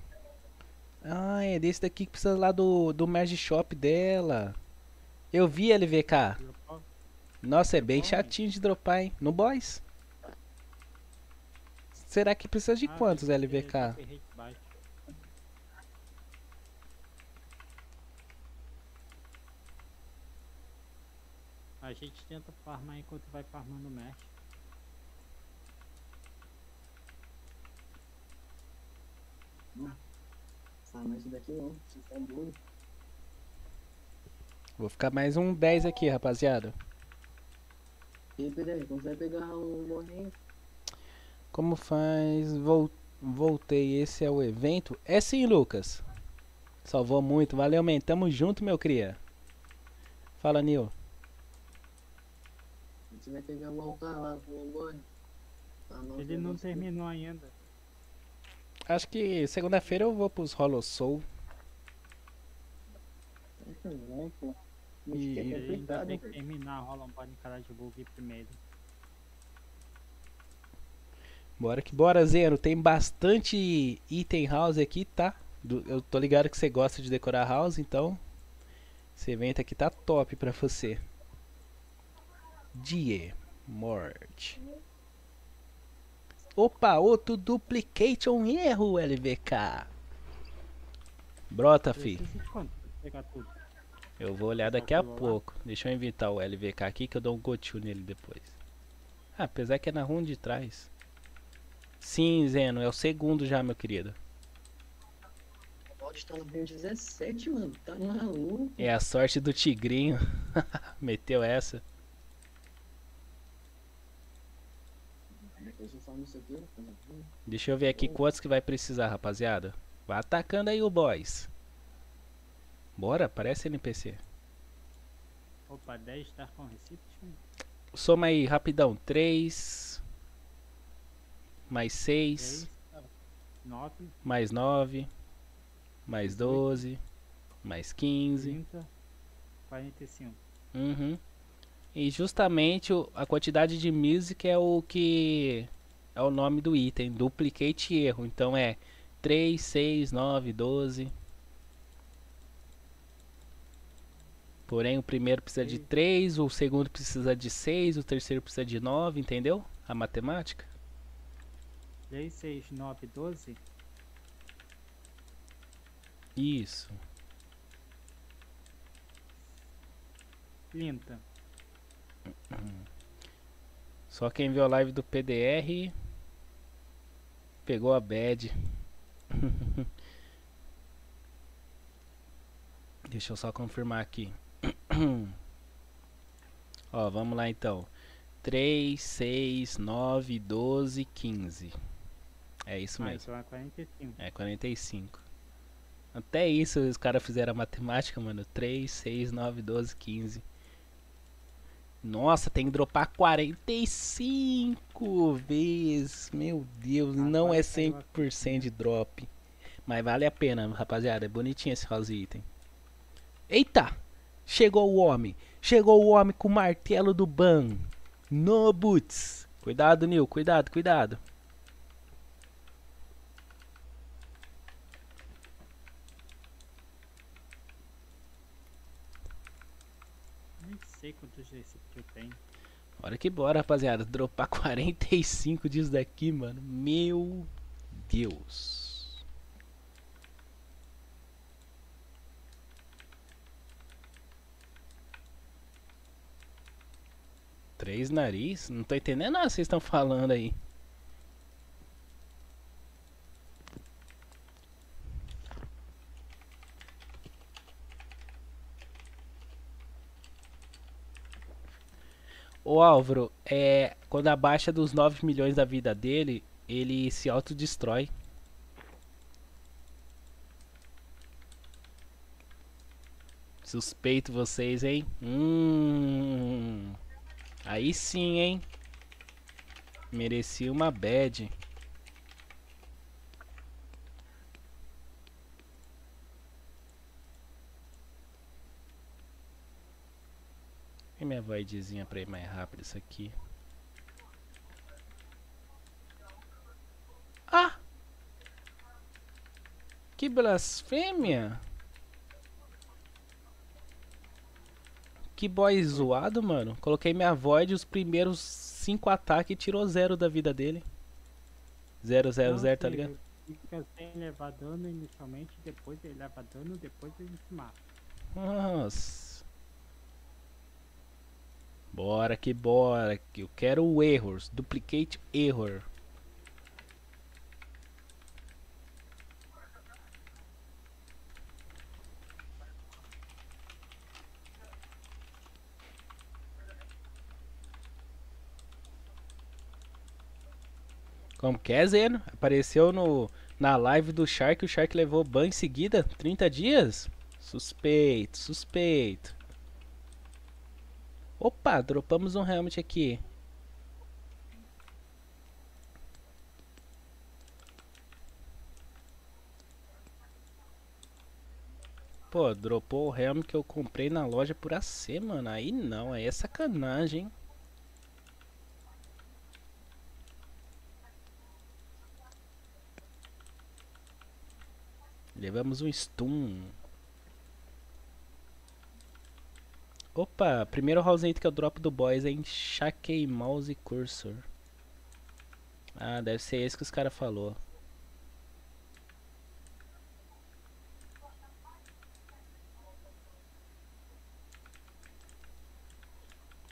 Ah, é desse daqui que precisa lá do, do Merge Shop dela. Eu vi LVK. Nossa, é bem chatinho de dropar, hein? No boys. Será que precisa de Ah, quantos LVK? A gente tenta farmar enquanto vai farmando o mesh. Farmar isso daqui não, você tá doido. Vou ficar mais um 10 aqui, rapaziada. E aí, PDR, quando você vai pegar um morrinho? Como faz? Vol- Voltei, esse é o evento? É sim, Lucas. Salvou muito, valeu, man. Tamo junto, meu cria. Fala, Nil. Você vai pegar o altar lá com o Ele não terminou ainda. Acho que segunda-feira eu vou pros Hollow Soul. Tá bom, pô. E- que é complicado, tem que velho. terminar, rola um pode cara de bug primeiro. Bora que bora, Zeno. Tem bastante item house aqui, tá? Do- eu tô ligado que você gosta de decorar house, então esse evento aqui tá top pra você. Die Morte. Opa, outro duplication erro, LVK. Brota, fi. Precisa de quanto pra pegar tudo? Eu vou olhar daqui a pouco. Deixa eu invitar o LVK aqui que eu dou um gotil nele depois. Ah, apesar que é na rua de trás. Sim, Zeno, é o segundo já, meu querido. O bot tá no Rio 17, mano. Tá maluco. É a sorte do Tigrinho. <laughs> Meteu essa. Deixa eu ver aqui quantos que vai precisar, rapaziada. Vai atacando aí o boys. Bora, parece NPC. Opa, 10 Dark on Reception. Soma aí, rapidão. 3. Mais 6. 3, 9, Mais 9. Mais 12. Mais 15. 30, 45. Uhum. E justamente a quantidade de music é o que é o nome do item, duplicate erro. Então é 3, 6, 9, 12. Porém, o primeiro precisa de Seis. 3, o segundo precisa de 6, o terceiro precisa de 9, entendeu? A matemática. 3, 6, 9, 12. Isso. 30. Só quem viu a live do PDR pegou a bad. <laughs> Deixa eu só confirmar aqui. <coughs> Ó, vamos lá então. 3, 6, 9, 12, 15. É isso Ah, mesmo. então é 45. É 45. Até isso os caras fizeram a matemática, mano. 3, 6, 9, 12, 15. Nossa, tem que dropar 45 vezes. Meu Deus, Ah, não é quase caiu a 100% de drop. Mas vale a pena, rapaziada. É bonitinho esse house item. Eita! Chegou o homem. Chegou o homem com o martelo do ban. No boots. Cuidado, Nil. Cuidado, cuidado. Nem sei quantos desse que eu tenho. Bora que bora, rapaziada. Dropar <laughs> 45 disso daqui, mano. Meu Deus. Três nariz? Não tô entendendo nada que vocês estão falando aí. O Álvaro, é, quando abaixa dos 9 milhões da vida dele, ele se autodestrói. Suspeito vocês, hein? Hum. Aí sim, hein? Mereci uma bad. E minha voidzinha pra ir mais rápido isso aqui. Ah! Que blasfêmia! Que boy zoado, mano. Coloquei minha void os primeiros 5 ataques e tirou zero da vida dele. Zero, zero, Não, zero, tá ele ligado? Fica sem levar dano inicialmente, depois ele leva dano, depois ele se mata. Nossa. Bora que bora. que Eu quero o errors. Duplicate error. Como que Zeno? Apareceu no, na live do Shark. O Shark levou ban em seguida? 30 dias? Suspeito, suspeito. Opa, dropamos um helmet aqui. Pô, dropou o helmet que eu comprei na loja por AC, mano. Aí não, aí é sacanagem, hein? Levamos um stun. Opa, primeiro house item que eu dropo do boys é enxaquei mouse cursor. Ah, deve ser esse que os caras falou.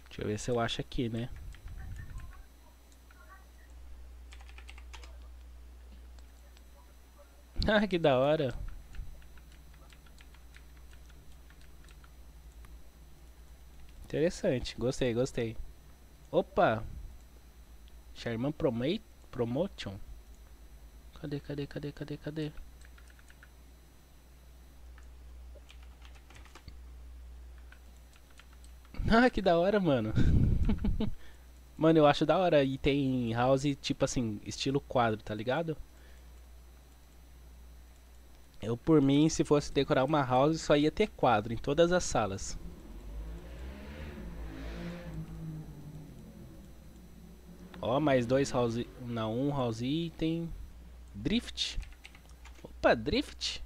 Deixa eu ver se eu acho aqui, né? <laughs> Ah, que da hora. Interessante, gostei, gostei. Opa! Sherman Promotion? Cadê, cadê, cadê, cadê, cadê? <laughs> Ah, que da hora, mano. <laughs> mano, eu acho da hora. E tem house, tipo assim, estilo quadro, tá ligado? Eu, por mim, se fosse decorar uma house, só ia ter quadro em todas as salas. Ó, mais dois house. Não, um house item. Drift. Opa, drift.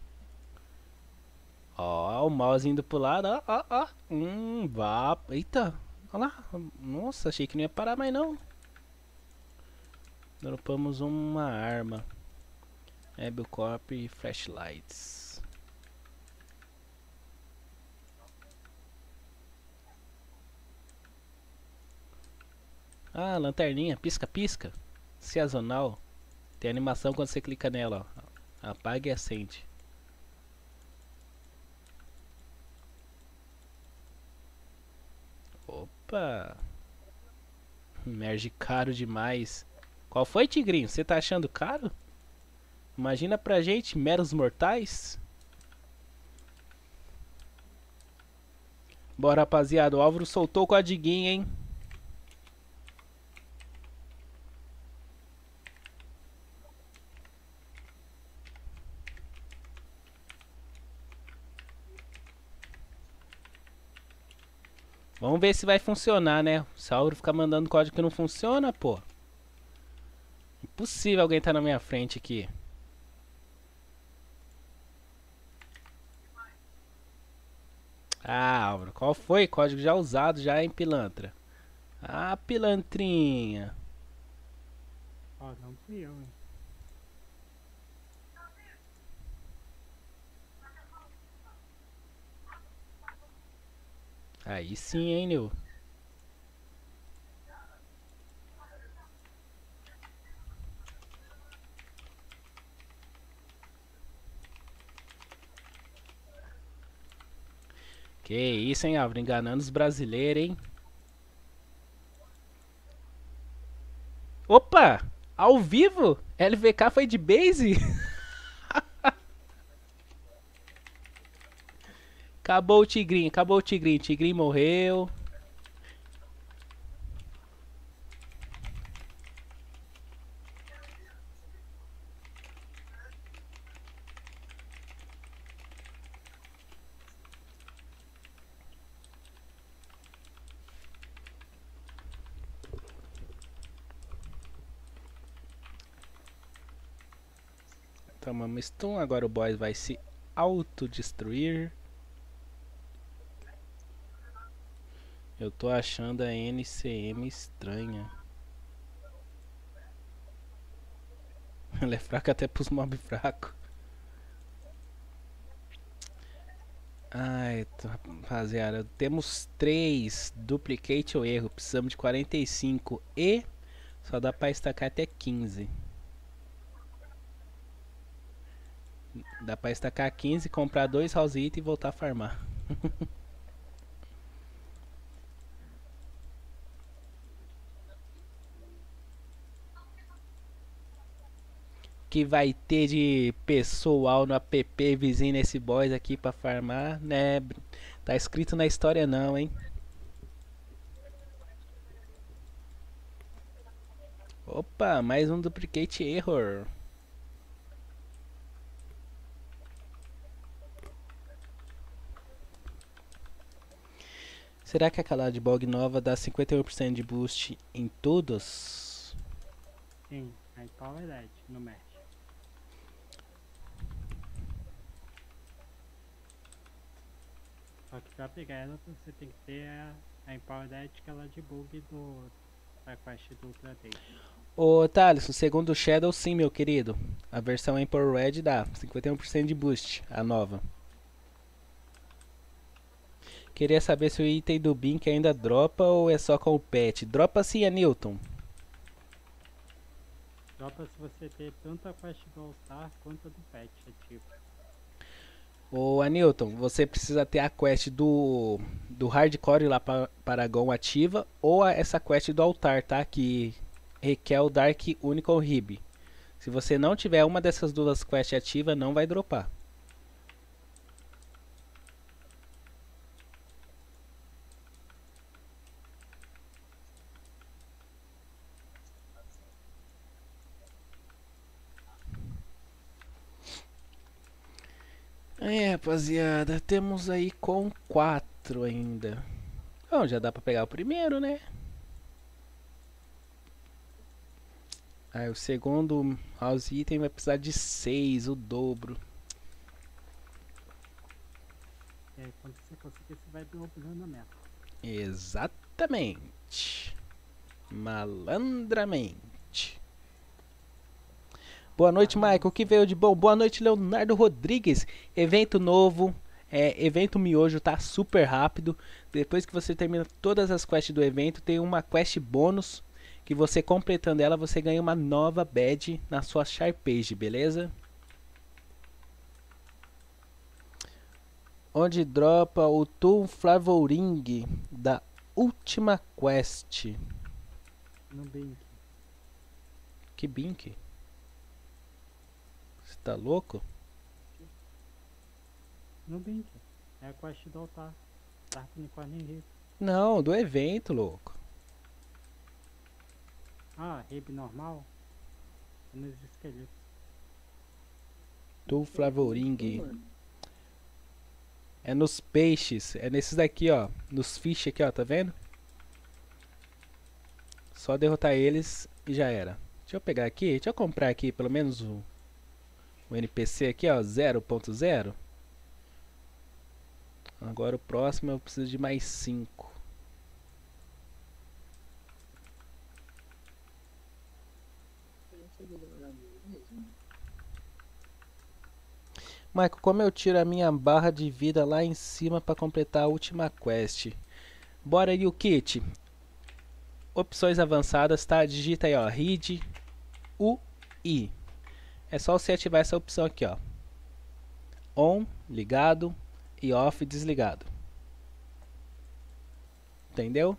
Ó, o mouse indo pro lado, ó, ó, ó. Hum, vá. Eita, olha lá. Nossa, achei que não ia parar mais não. Dropamos uma arma. Corp e flashlights. Ah, lanterninha, pisca-pisca. Sazonal. Tem animação quando você clica nela, ó. Apaga e acende. Opa! Merge caro demais. Qual foi, Tigrinho? Você tá achando caro? Imagina pra gente, meros mortais. Bora, rapaziada. O Álvaro soltou o codiguinho, hein? Vamos ver se vai funcionar, né? Se o Álvaro ficar mandando código que não funciona, pô. Impossível alguém tá na minha frente aqui. Ah, Álvaro, qual foi? Código já usado, já em pilantra. Ah, pilantrinha. Ó, não fui eu, hein. Aí sim, hein, Nil. Que isso, hein, Álvaro? Enganando os brasileiros, hein? Opa! Ao vivo? LVK foi de base? <laughs> acabou o Tigrinho, acabou o Tigrinho. Tigrinho morreu. Tomamos stun, agora o boss vai se autodestruir. Eu tô achando a NCM estranha. <laughs> Ela é fraca até pros mob fracos. Ai, rapaziada, temos 3 duplicate ou erro. Precisamos de 45 e só dá pra estacar até 15. Dá pra estacar 15, comprar dois house e voltar a farmar. <laughs> que vai ter de pessoal no app vizinho nesse boss aqui pra farmar, né? Tá escrito na história não, hein? Opa, mais um duplicate error. Será que aquela de bog nova dá 51% de boost em todos? Sim, aí Power Dead no match. Só que pra pegar ela você tem que ter a, a Empower Dead que ela é de bug do, da quest do Ultra Day. Ô Thales, segundo o Shadow, sim, meu querido. A versão Emperor Red dá 51% de boost, a nova. Queria saber se o item do Bink ainda dropa ou é só com o pet. Dropa sim, a Newton. Dropa se você ter tanto a quest do All-Star quanto a do Pet ativo. Ô Anilton, você precisa ter a quest do do Hardcore lá para Paragon ativa ou a- essa quest do altar, tá? Que requer o Dark Unicorn Rib. Se você não tiver uma dessas duas quests ativa, não vai dropar. É, rapaziada, temos aí com quatro ainda. Bom, já dá pra pegar o primeiro, né? Aí o segundo house item vai precisar de seis, o dobro. Aí quando você conseguir você vai dobrando a meta. Exatamente. Malandramente. Boa noite, Michael. O que veio de bom? Boa noite, Leonardo Rodrigues. Evento novo. É, evento miojo tá super rápido. Depois que você termina todas as quests do evento, tem uma quest bônus que você completando ela, você ganha uma nova badge na sua Sharpage, beleza? Onde dropa o Tool Flavoring da última quest. No Blink. Que bink? Tá louco? No Blink. É a quest do altar. Dark Unicorn Rib. Não, do evento, louco. Ah, Rib normal? É nos esqueletos. Tool Flavoring. Mano, É nos peixes. É nesses daqui, ó. Nos fish aqui, ó. Tá vendo? Só derrotar eles e já era. Deixa eu pegar aqui. Deixa eu comprar aqui pelo menos o, o NPC aqui, ó. 0.0. Agora o próximo eu preciso de mais 5. Michael, como eu tiro a minha barra de vida lá em cima para completar a última quest? Bora aí o kit. Opções avançadas, tá? Digita aí, ó, read UI. É só você ativar essa opção aqui, ó. On, ligado e off, desligado. Entendeu?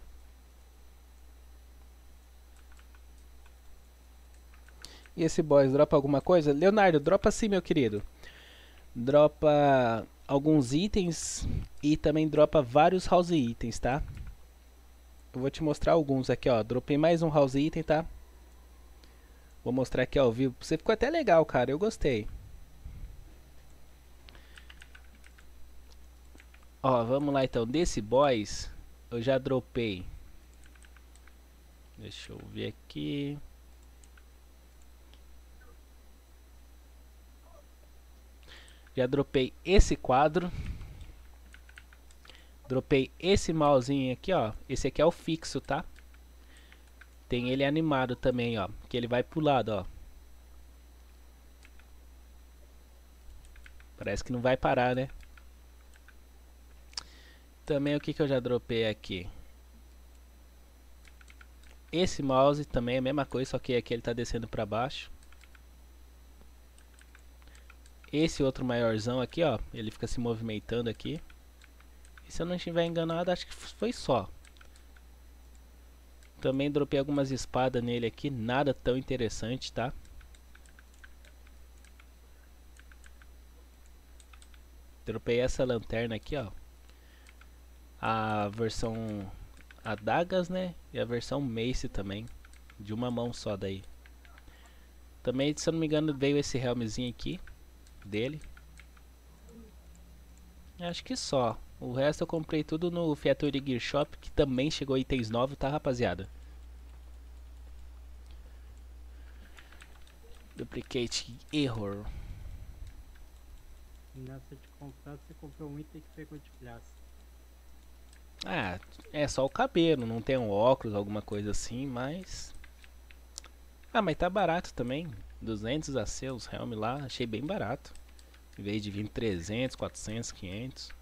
E esse boss dropa alguma coisa? Leonardo, dropa sim, meu querido. Dropa alguns itens e também dropa vários house itens, tá? Eu vou te mostrar alguns aqui, ó. Dropei mais um house item, tá? Vou mostrar aqui ao vivo. Você ficou até legal, cara. Eu gostei. Ó, vamos lá então. Desse boss, eu já dropei. Deixa eu ver aqui. Já dropei esse quadro. Dropei esse mousezinho aqui, ó. Esse aqui é o fixo, tá? Tem ele animado também, ó. Que ele vai pro lado, ó. Parece que não vai parar, né? Também o que, que eu já dropei aqui? Esse mouse também é a mesma coisa, só que aqui ele tá descendo pra baixo. Esse outro maiorzão aqui, ó, ele fica se movimentando aqui. E se eu não estiver enganado, acho que foi só. Também dropei algumas espadas nele aqui, nada tão interessante, tá? Dropei essa lanterna aqui, ó. A versão adagas, né? E a versão Mace também, de uma mão só daí. Também, se eu não me engano, veio esse helmzinho aqui dele. Acho que só. O resto eu comprei tudo no Fiaturi Gear Shop, que também chegou itens novos, tá rapaziada? Duplicate Error. Nessa de comprar, você comprou um item que pegou de graça. Ah, é só o cabelo, não tem um óculos, alguma coisa assim, mas... Ah, mas tá barato também. 200 a seus Helm lá, achei bem barato. Em vez de vir 300, 400, 500.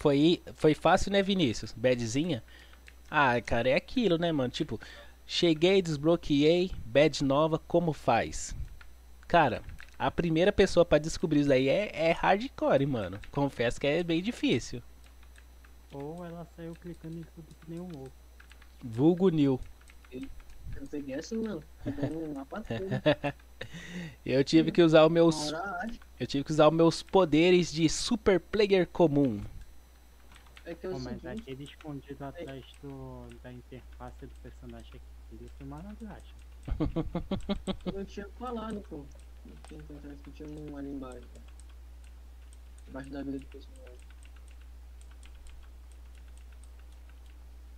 Foi, foi fácil, né, Vinícius? Badzinha? Ah, cara, é aquilo, né, mano? Tipo, cheguei, desbloqueei, bad nova, como faz? Cara, a primeira pessoa pra descobrir isso aí é, é hardcore, mano. Confesso que é bem difícil. Ou ela saiu clicando em tudo que nem um louco. Vulgo New. Eu não peguei essa patrulha. <laughs> Eu tive que usar os meus. Eu tive que usar os meus poderes de super player comum. É que é o Pô, mas seguinte, aquele escondido atrás do, da interface do personagem aqui, ele foi maravilhoso. eu tinha falado, pô. Eu tinha encontrado que tinha um ali embaixo. Embaixo da vida do personagem.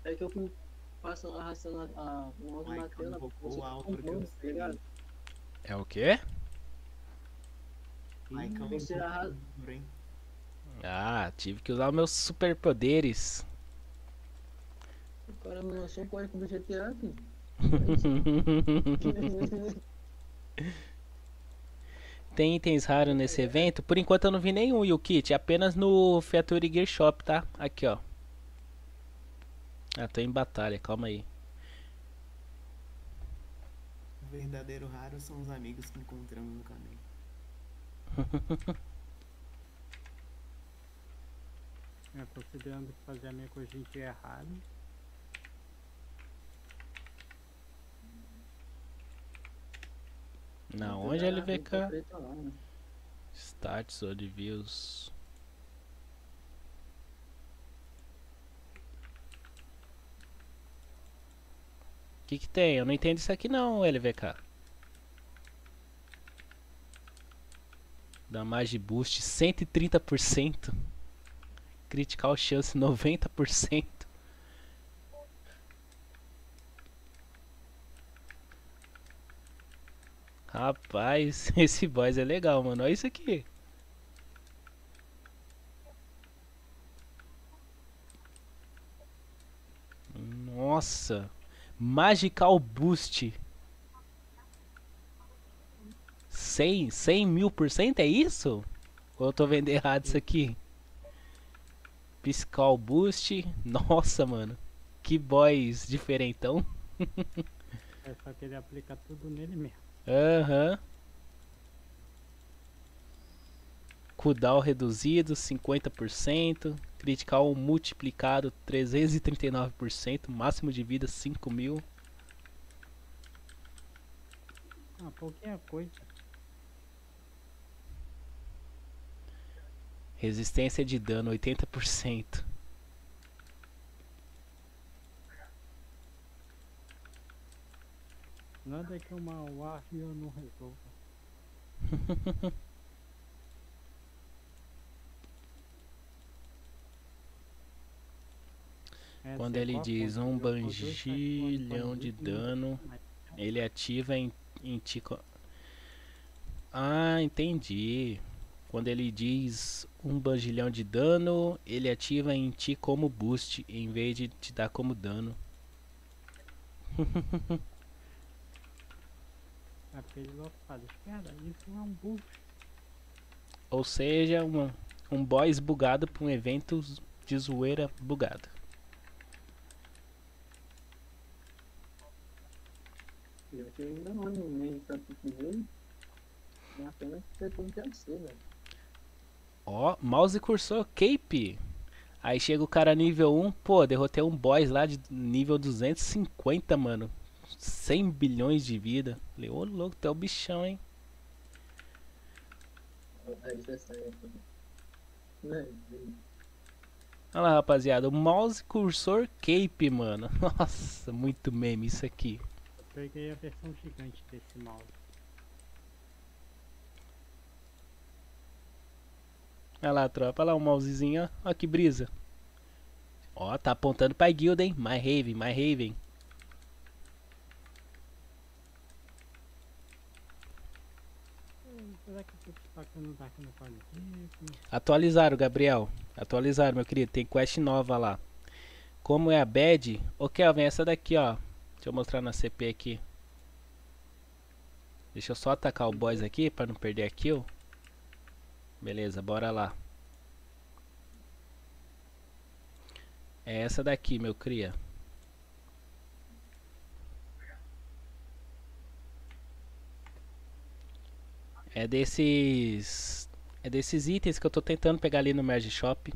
É que eu fui passando, arrastando a, a, o mouse na tela. você alto tá que eu comprando, tá ligado? É o quê? Maicão você invocou arra- o muro, hein? Ah, tive que usar os meus super poderes. O cara me lançou um código do GTA aqui. <laughs> Tem itens raros nesse evento? Por enquanto eu não vi nenhum, Yukit. Apenas no Factory Gear Shop, tá? Aqui, ó. Ah, tô em batalha, calma aí. O verdadeiro raro são os amigos que encontramos no caminho. <laughs> É, considerando que fazer amigo com a gente é raro. Na onde a ele vê cá? né? Stats ou reviews. O que que tem? Eu não entendo isso aqui não, LVK. Damage boost 130%. Critical chance 90%. Rapaz, <laughs> esse boss é legal, mano. Olha isso aqui. Nossa. Magical Boost. 100, 100 mil por cento, é isso? Ou eu tô vendo errado isso aqui? Piscal Boost. <laughs> Nossa, mano. Que boys diferentão. É só que ele aplica tudo nele mesmo. Aham. Cooldown reduzido, 50%. Critical multiplicado 339%. Máximo de vida 5 mil. Ah, pouquinha coisa. Resistência de dano 80%. Nada que uma Warrior não resolva. <laughs> É, Quando você ele diz um banjilhão de dano, ele ativa em, em ti. Ah, entendi. Quando ele diz um banjilhão de dano, ele ativa em ti como boost, em vez de te dar como dano. <laughs> É um. Ou seja, uma, um boss bugado para um evento de zoeira bugado. Eu ainda não meio pra tu ver. É apenas que você tem que ser, velho. Ó, mouse cursor cape. Aí chega o cara nível 1, pô, derrotei um boss lá de nível 250, mano. 100 bilhões de vida. Falei, ô louco, tu é o bichão, hein? Olha lá, rapaziada, o mouse cursor cape, mano. <laughs> Nossa, muito meme isso aqui. Eu peguei a versão gigante desse mouse. Olha lá, tropa, olha lá o mousezinho, ó. Que brisa. Ó, tá apontando pra guilda, hein? My Raven, My Raven. Atualizaram, Gabriel. Atualizaram, meu querido. Tem quest nova lá. Como é a bad? Ô, Kelvin, essa daqui, ó. Deixa eu mostrar na CP aqui. Deixa eu só atacar o boss aqui pra não perder a kill. Beleza, bora lá. É essa daqui, meu cria. É desses. É desses itens que eu tô tentando pegar ali no Merge Shop.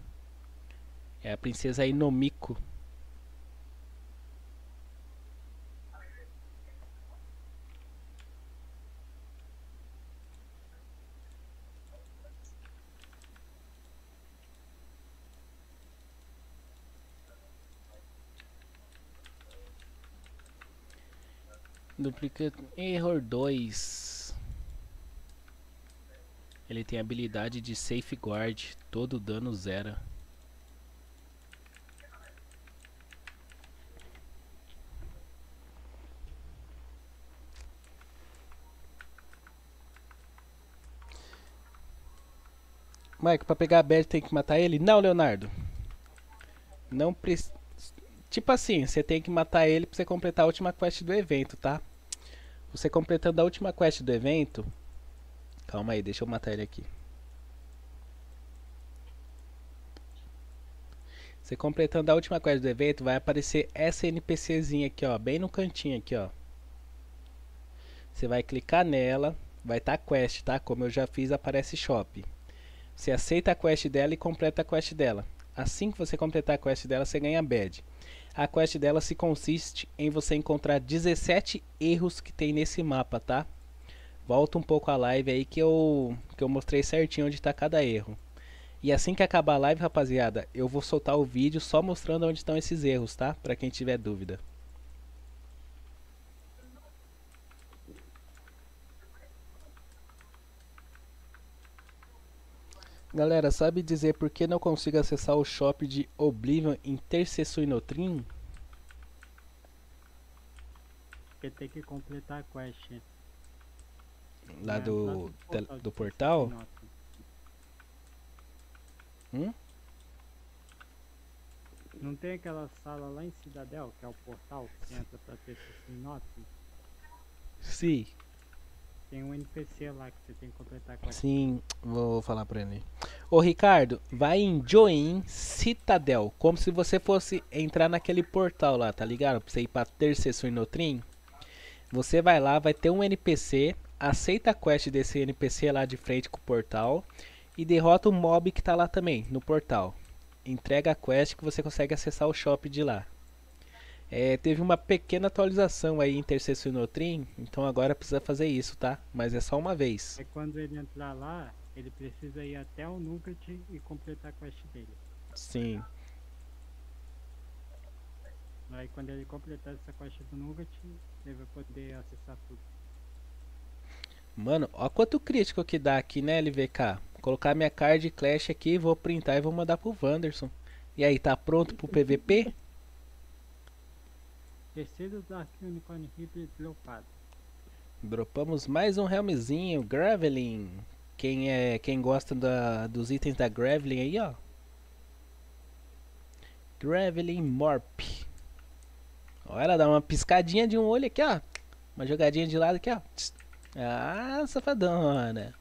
É a princesa Inomiko. Duplicate Error 2. Ele tem habilidade de Safeguard, todo dano zero. Mike, pra pegar a Bad tem que matar ele? Não, Leonardo. Não precisa. Tipo assim, você tem que matar ele pra você completar a última quest do evento, tá? Você completando a última quest do evento. Calma aí, deixa eu matar ele aqui. Você completando a última quest do evento, vai aparecer essa NPCzinha aqui, ó, bem no cantinho aqui, ó. Você vai clicar nela, vai estar tá quest, tá? Como eu já fiz, aparece shop. Você aceita a quest dela e completa a quest dela. Assim que você completar a quest dela, você ganha badge. A quest dela se consiste em você encontrar 17 erros que tem nesse mapa, tá? Volta um pouco a live aí que eu, que eu mostrei certinho onde está cada erro. E assim que acabar a live, rapaziada, eu vou soltar o vídeo só mostrando onde estão esses erros, tá? Pra quem tiver dúvida. Galera, sabe dizer por que não consigo acessar o shop de Oblivion Intercessor Inotrim? Porque tem que completar a quest. Lá É, do, lá tel- do portal? Hum? Não tem aquela sala lá em Cidadel, que é o portal que entra pra ter esse nota? Sim. Tem um NPC lá que você tem que completar quest. Sim, vou falar pra ele. Ô Ricardo, vai em Join Citadel, como se você fosse entrar naquele portal lá, tá ligado? Pra você ir pra Terceiro Inotrim. Você vai lá, vai ter um NPC, aceita a quest desse NPC lá de frente com o portal e derrota o mob que tá lá também, no portal. entrega a quest que você consegue acessar o shop de lá. É, teve uma pequena atualização aí em Intercessor Notrim, então agora precisa fazer isso, tá? Mas é só uma vez. É quando ele entrar lá, ele precisa ir até o Nugget e completar a quest dele. Sim. Aí quando ele completar essa quest do Nugget, ele vai poder acessar tudo. Mano, ó quanto crítico que dá aqui, né, LVK? Colocar minha card Clash aqui, vou printar e vou mandar pro Wanderson. E aí, tá pronto pro PVP? Terceiro Dark Unicorn Hybrid dropado. Dropamos mais um helmzinho, Graveling. Quem é, quem gosta da, dos itens da Graveling aí, ó. Graveling Morp. Ó, ela dá uma piscadinha de um olho aqui, ó. Uma jogadinha de lado aqui, ó. Ah, safadona.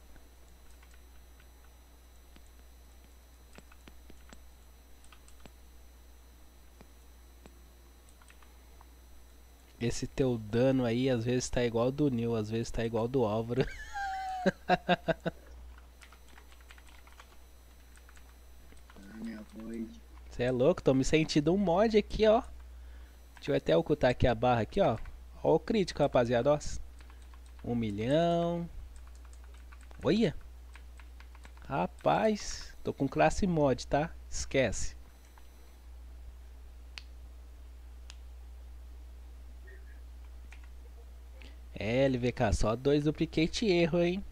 Esse teu dano aí às vezes tá igual do Nil, às vezes tá igual do Álvaro. <laughs> Você é louco, tô me sentindo um mod aqui, ó. Deixa eu até ocultar aqui a barra aqui, ó. Ó o crítico, rapaziada, ó. Um milhão. Olha. Rapaz, tô com classe mod, tá? Esquece. É, LVK, só dois duplicate erro, hein?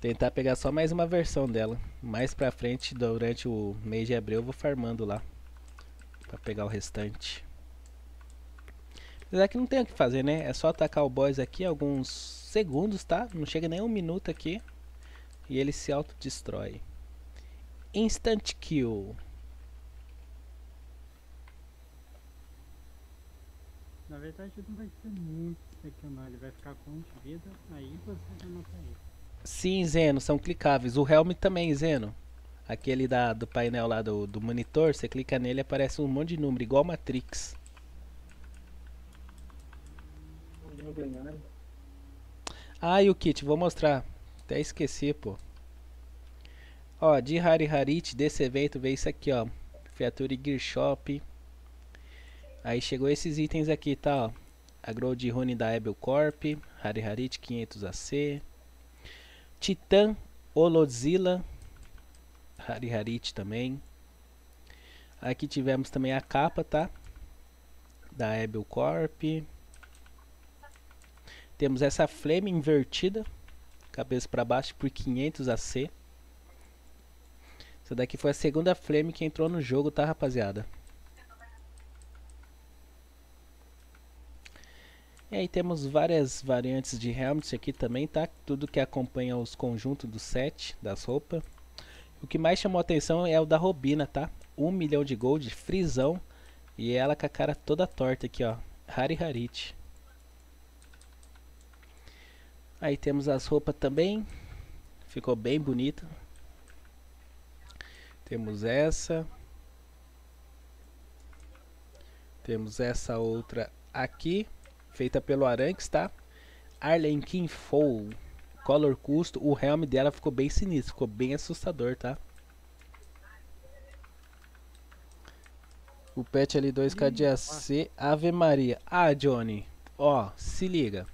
Tentar pegar só mais uma versão dela. Mais pra frente, durante o mês de abril, eu vou farmando lá. Pra pegar o restante. Apesar que não tem o que fazer, né? É só atacar o boss aqui alguns segundos, tá? Não chega nem um minuto aqui. E ele se autodestrói. Instant kill. Na verdade não vai ser muito aqui não, ele vai ficar com um de vida, aí você vai matar ele. Sim, Zeno, são clicáveis. O Helm também, Zeno. Aquele da, do painel lá do, do monitor, você clica nele aparece um monte de número, igual Matrix. Ah, e o kit, vou mostrar. Até esqueci, pô. Ó, de Hari Harit, desse evento, veio isso aqui, ó. Feature Gear Shop. Aí chegou esses itens aqui, tá, ó. A Gold Rune da Ebel Corp. Hari Harit 500 AC. Titan Holodzilla. Hari Harit também. Aqui tivemos também a capa, tá? Da Ebel Corp. Temos essa flame invertida, cabeça para baixo por 500 AC. Essa daqui foi a segunda flame que entrou no jogo, tá, rapaziada? E aí temos várias variantes de helmets aqui também, tá? Tudo que acompanha os conjuntos do set, das roupas. O que mais chamou atenção é o da Robina, tá? 1 milhão de gold, frisão. E ela com a cara toda torta aqui, ó. Hari Harit. Aí temos as roupas também. Ficou bem bonita. Temos essa. Temos essa outra aqui. Feita pelo Aranx, tá? Arlenkin Fowl. Color custo. O helm dela ficou bem sinistro. Ficou bem assustador, tá? O pet L2K de AC. Ave Maria. Ah, Johnny. Ó, se liga.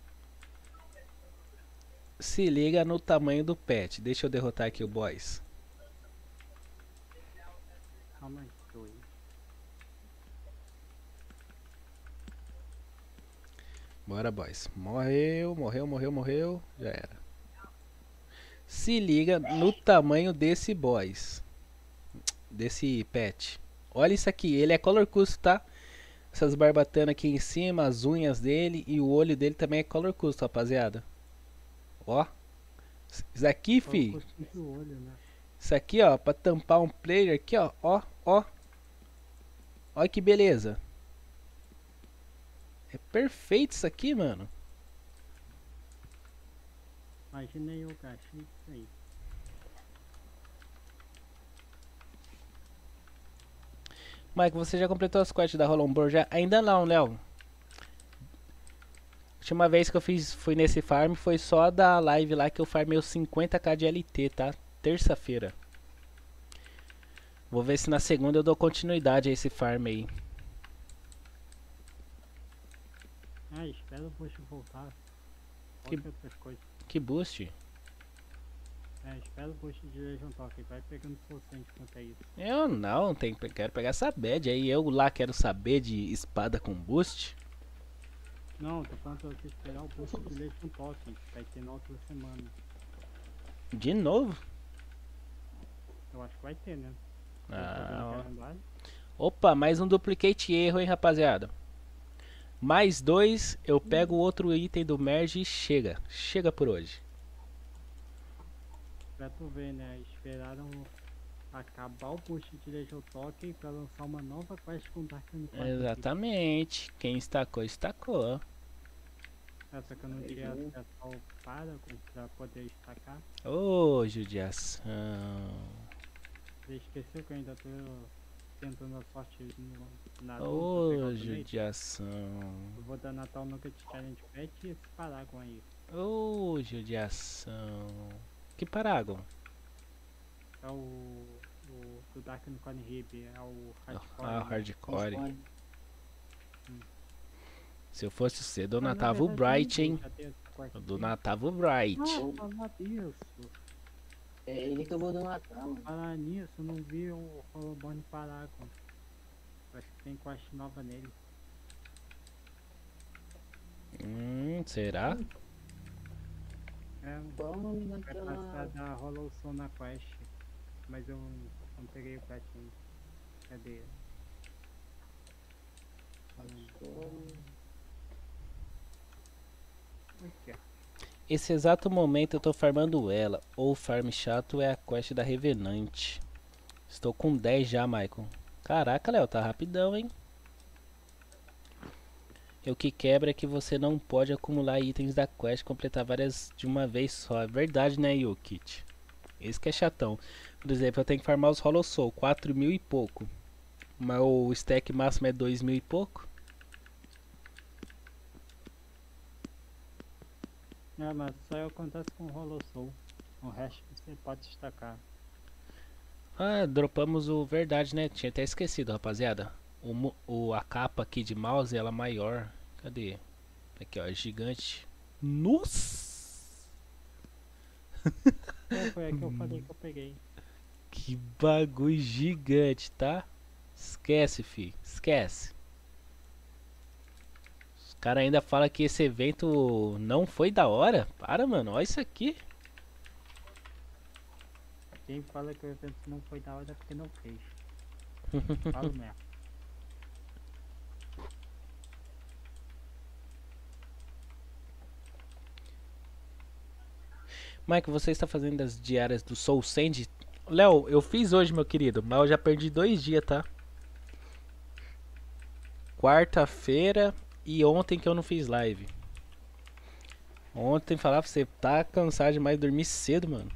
Se liga no tamanho do pet. Deixa eu derrotar aqui o boss. Calma aí, dois. Bora, boys. Morreu, morreu, morreu, morreu. Já era. Se liga no tamanho desse boss. Desse pet. Olha isso aqui. Ele é color custo, tá? Essas barbatanas aqui em cima, as unhas dele e o olho dele também é color custo, rapaziada. Ó. Isso aqui, fi. olho, né? Isso aqui, ó, pra tampar um player aqui, ó, ó, ó. Olha que beleza. É perfeito isso aqui, mano. Imagina aí o gacho, isso aí. Mike, você já completou as quests da Rollombor já? Ainda não, Léo. Última vez que eu fiz, fui nesse farm, foi só da live lá que eu farmei os 50k de LT, tá? Terça-feira. Vou ver se na segunda eu dou continuidade a esse farm aí. Ah, espera o bucho voltar. Que-. Que boost. É, espera o bucho de Legion Toque. Vai pegando forçante quanto é isso. Eu não, tem, quero pegar essa bad aí. Eu lá quero saber de espada com boost. Não, tô falando pra você esperar o bucho de Legion Toque. Vai ter na outra semana. De novo? Eu acho que vai ter, né? Ah. Opa, mais um duplicate erro, hein, rapaziada. Mais dois, eu pego o outro item do merge e chega. Chega por hoje. Pra tu ver, né? Esperaram acabar o boost de Legion Token pra lançar uma nova quest com Dark Unicorn. Exatamente. Quem estacou, estacou. Essa que eu não queria acessar o Paragon pra poder destacar. Ô, judiação. Você esqueceu que eu ainda tô tentando a sorte no Natal. Ô, judiação. Eu vou dar Natal Nugget Challenge Pet e esse Paragon aí. Ô, judiação. Que Paragon? É o, o do Dark Unicorn Rib, é o Hardcore. Ah, o né? hardcore. Escolhe. Se eu fosse você, na donatava o Bright, hein? Eu donatava o Bright. Ah, falar disso. É ele que eu vou donatar, mano. Falar nisso, eu não vi o Holoborn Paragon. Acho que tem quest nova nele. Hum, será? É, o nome vai passar da Hollow Soul na quest. Mas eu não peguei o pet ainda. Cadê? Aqui, ó. Esse exato momento eu tô farmando ela. Ou farm chato é a quest da Revenante. Estou com 10 já, Michael. Caraca, Léo, tá rapidão, hein? E o que quebra é que você não pode acumular itens da quest completar várias de uma vez só. É verdade, né, Yukit? Esse que é chatão. Por exemplo, eu tenho que farmar os Hollow Soul, 4 mil e pouco. Mas o stack máximo é 2 mil e pouco. É, mas só acontece com o Hollow Soul. O resto você pode destacar. Ah, dropamos o verdade, né? Tinha até esquecido, rapaziada. O, o, a capa aqui de mouse, ela é maior. Cadê? Aqui, ó, gigante. Nossa! Foi a que eu falei que eu peguei? <laughs> Que bagulho gigante, tá? Esquece, fi. Esquece. Os caras ainda falam que esse evento não foi da hora. Para, mano. Olha isso aqui. Quem fala que o evento não foi da hora é porque não fez. <laughs> Falo mesmo. Mike, você está fazendo as diárias do Soul Sand? Léo, eu fiz hoje, meu querido, mas eu já perdi dois dias, tá? Quarta-feira e ontem que eu não fiz live. Ontem falava pra você, tá cansado demais de dormir cedo, mano.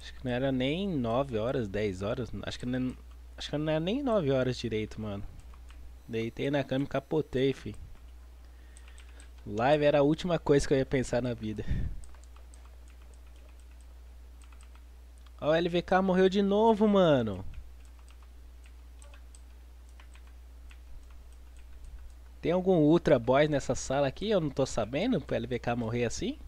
Acho que não era nem 9 horas, 10 horas. Acho que não, acho que não era nem 9 horas direito, mano. Deitei na cama e capotei, fi. Live era a última coisa que eu ia pensar na vida. Ó, o LVK morreu de novo, mano. Tem algum Ultra Boy nessa sala aqui? Eu não tô sabendo pro LVK morrer assim?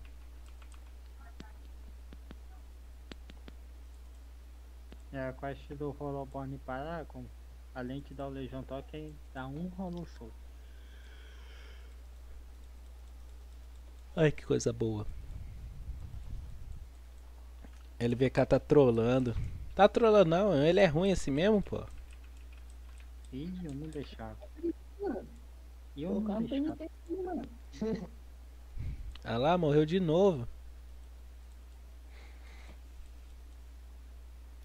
É a quest do Holoborn Paragon. Além de dar o Legion Token, dá um Hollow Soul. Ai, que coisa boa. LVK tá trolando. Tá trolando não, ele é ruim assim mesmo, pô. Ih, eu não deixava. E eu Colocar não mano. Ah lá, morreu de novo.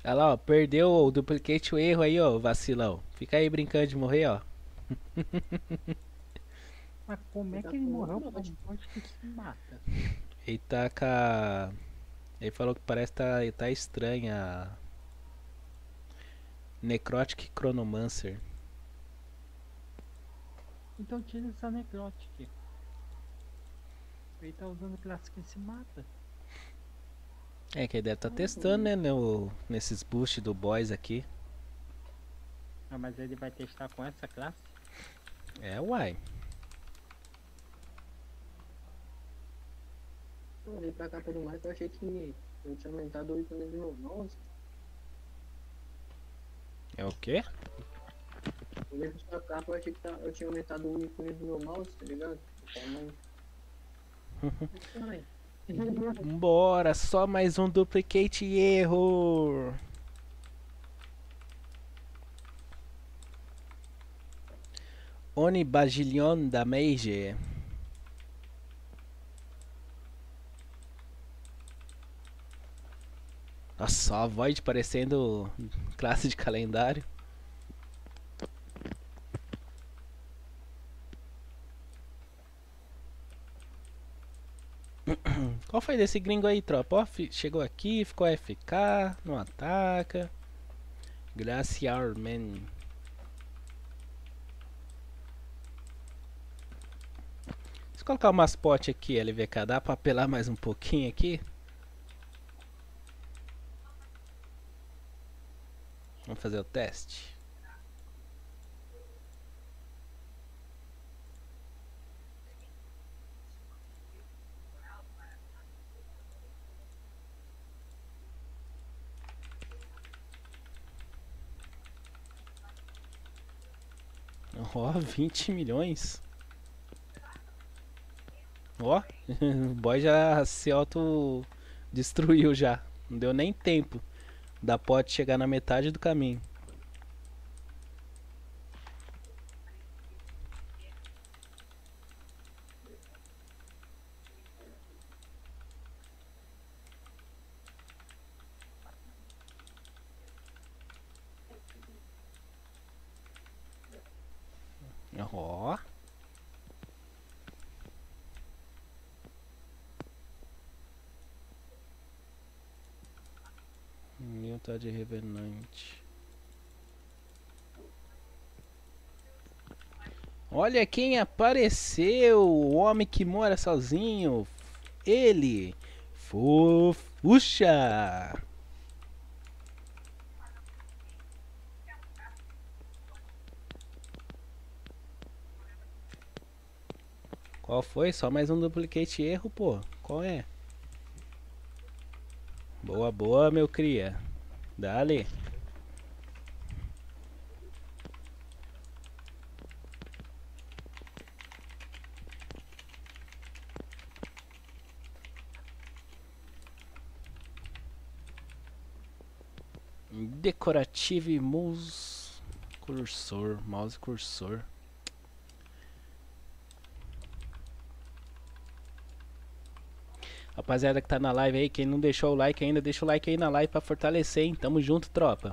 Ah lá, ó, perdeu o duplicate o erro aí, ó, vacilão. Fica aí brincando de morrer, ó. <laughs> Mas como é Tá que ele morreu um que se mata? Ele tá com a... Ele falou que parece que tá, tá estranha. a Necrotic Chronomancer. Então tira essa necrótica. Ele tá usando classe que se mata. É que ele deve estar testando, né, no, nesses boosts do boys aqui. Ah, mas ele vai testar com essa classe? É, uai. Eu olhei pra capa do Michael, eu achei que eu tinha aumentado o ícone do meu mouse. É o quê? Olhei pra capa, eu achei que eu tinha aumentado o ícone do meu mouse, tá ligado? O tamanho. Ai. Bora, só mais um duplicate erro. Onibagilhon da Mage. Nossa, a Void parecendo classe de calendário. Qual foi desse gringo aí, tropa? Ó, chegou aqui, ficou FK, não ataca. Glaciar Man. Se colocar o mascote aqui, LVK, dá pra apelar mais um pouquinho aqui? Vamos fazer o teste. Ó, 20 milhões. Ó, <laughs> o boy já se auto destruiu já. Não deu nem tempo da pote chegar na metade do caminho. Ó. Meu tá de revenante. Olha quem apareceu! O homem que mora sozinho. Ele. Fofuxa. Qual foi? Só mais um duplicate erro, pô. Qual é? Boa, boa, meu cria. Dale. Decorative mouse cursor, mouse cursor. Rapaziada que tá na live aí, quem não deixou o like ainda, deixa o like aí na live pra fortalecer, hein? Tamo junto, tropa.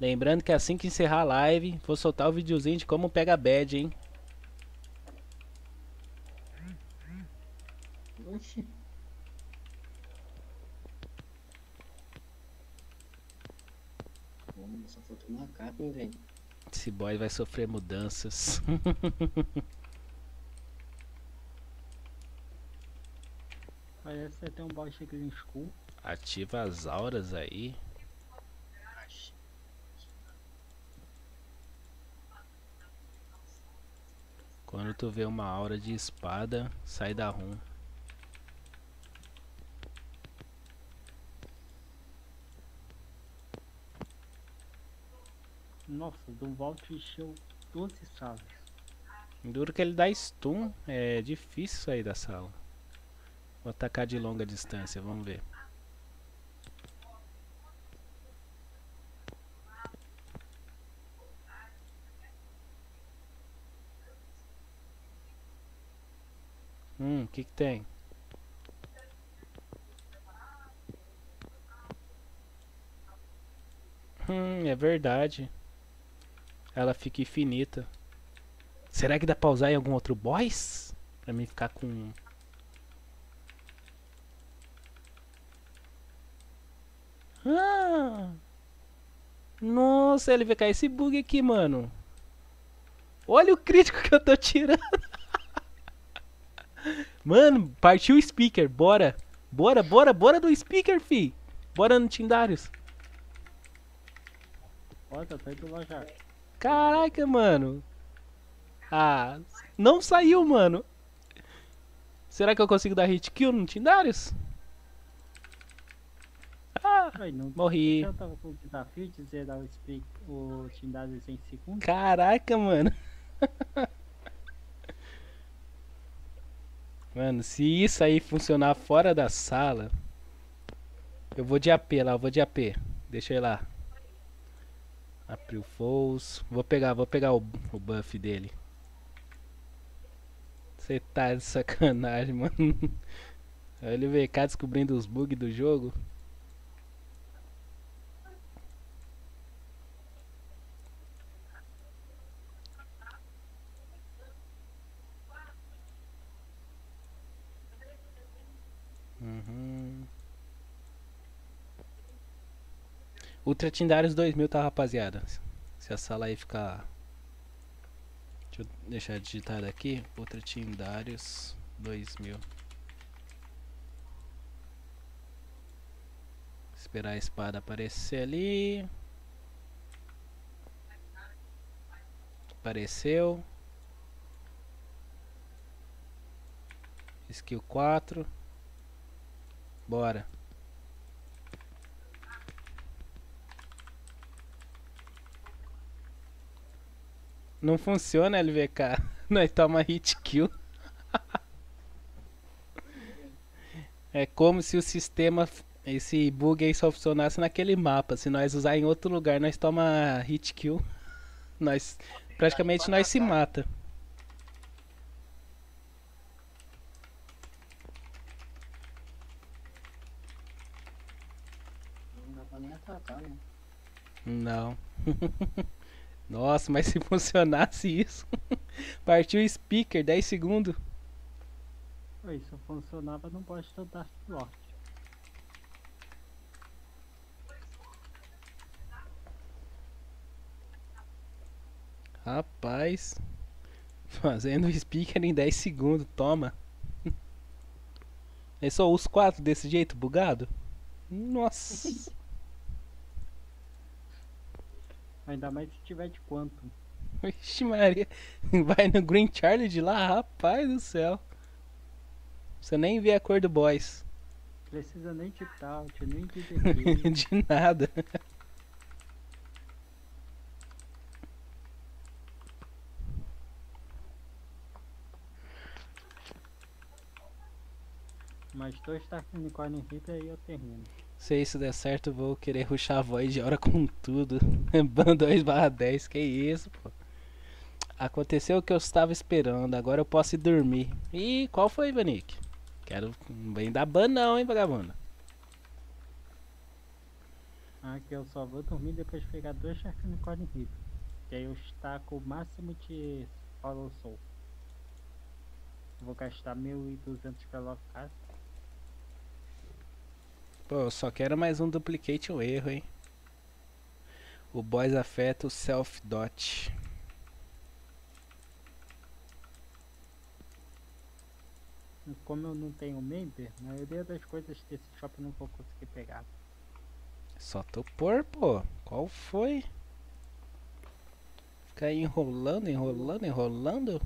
Lembrando que assim que encerrar a live, vou soltar o videozinho de como pega bad, hein? Oxi. Só faltou uma capa, hein, velho. Esse boy vai sofrer mudanças. <laughs> Parece que tem um bot Green School. Ativa as auras aí. Quando tu vê uma aura de espada, sai da rum. Nossa, do Vault encheu 12 salas. Duro que ele dá stun, é difícil sair da sala. Vou atacar de longa distância, vamos ver. Hum, o que que tem? Hum, é verdade. Ela fica infinita. Será que dá pra usar em algum outro boss? Pra mim ficar com. Ah! Nossa, LVK, esse bug aqui, mano. Olha o crítico que eu tô tirando. <laughs> Mano, partiu o speaker, bora. Bora, bora, bora do speaker, fi. Bora no Tindarius. Bota, tá. Caraca, mano. Ah, não saiu, mano. Será que eu consigo dar hit kill no Tindarius? Ah, Ai, não. morri. Eu tava com o desafio de zerar o, speak, o em segundos. Caraca, mano. Mano, se isso aí funcionar fora da sala, eu vou de AP lá, eu vou de AP. Deixa ir lá. April Fools. Vou pegar, vou pegar o, o buff dele. Você tá de sacanagem, <laughs> mano. Olha o VK descobrindo os bugs do jogo. Uhum. Ultra Tindarius 2000 tá, rapaziada. Se a sala aí ficar. Deixa eu deixar digitado aqui. Ultra Tindarius 2000. Esperar a espada aparecer ali. Apareceu. Skill 4. Bora. Não funciona LVK. <laughs> Nós toma hit kill. <laughs> é como se o sistema, esse bug aí só funcionasse naquele mapa. Se nós usar em outro lugar, nós toma hit kill. <laughs> Nós praticamente nós se mata. Não dá pra nem atacar, né? Não. <laughs> Nossa, mas se funcionasse isso. <laughs> Partiu o speaker, 10 segundos. Isso funcionava boss do Dark Lord. Rapaz. <laughs> Fazendo o speaker em 10 segundos, toma. É só os quatro desse jeito, bugado? Nossa. Ainda mais se tiver de Quantum. Vixe Maria. <laughs> Vai no Green Charlie de lá, rapaz do céu. Você nem vê a cor do boys. Precisa nem de taut, nem de <laughs> de nada. Mas dois Dark Unicorn Reaper aí eu termino. Se isso der certo, vou querer ruxar a voz de hora com tudo. <laughs> Ban 2 barra 10, que isso, pô. Aconteceu o que eu estava esperando, agora eu posso ir dormir. Ih, qual foi, Vanik? Quero. Vem dar ban não, hein, vagabundo. Ah, que eu só vou dormir depois de pegar dois Dark Unicorn Reaper. Que aí eu estaco o máximo de Hollow Soul. Vou gastar 1200 pela casa. Pô, eu só quero mais um duplicate um erro, hein. O boys afeta o self-dot. Como eu não tenho member, a maioria das coisas desse shopping eu não vou conseguir pegar. Só tu pôr, pô. Qual foi? Ficar enrolando, enrolando, enrolando.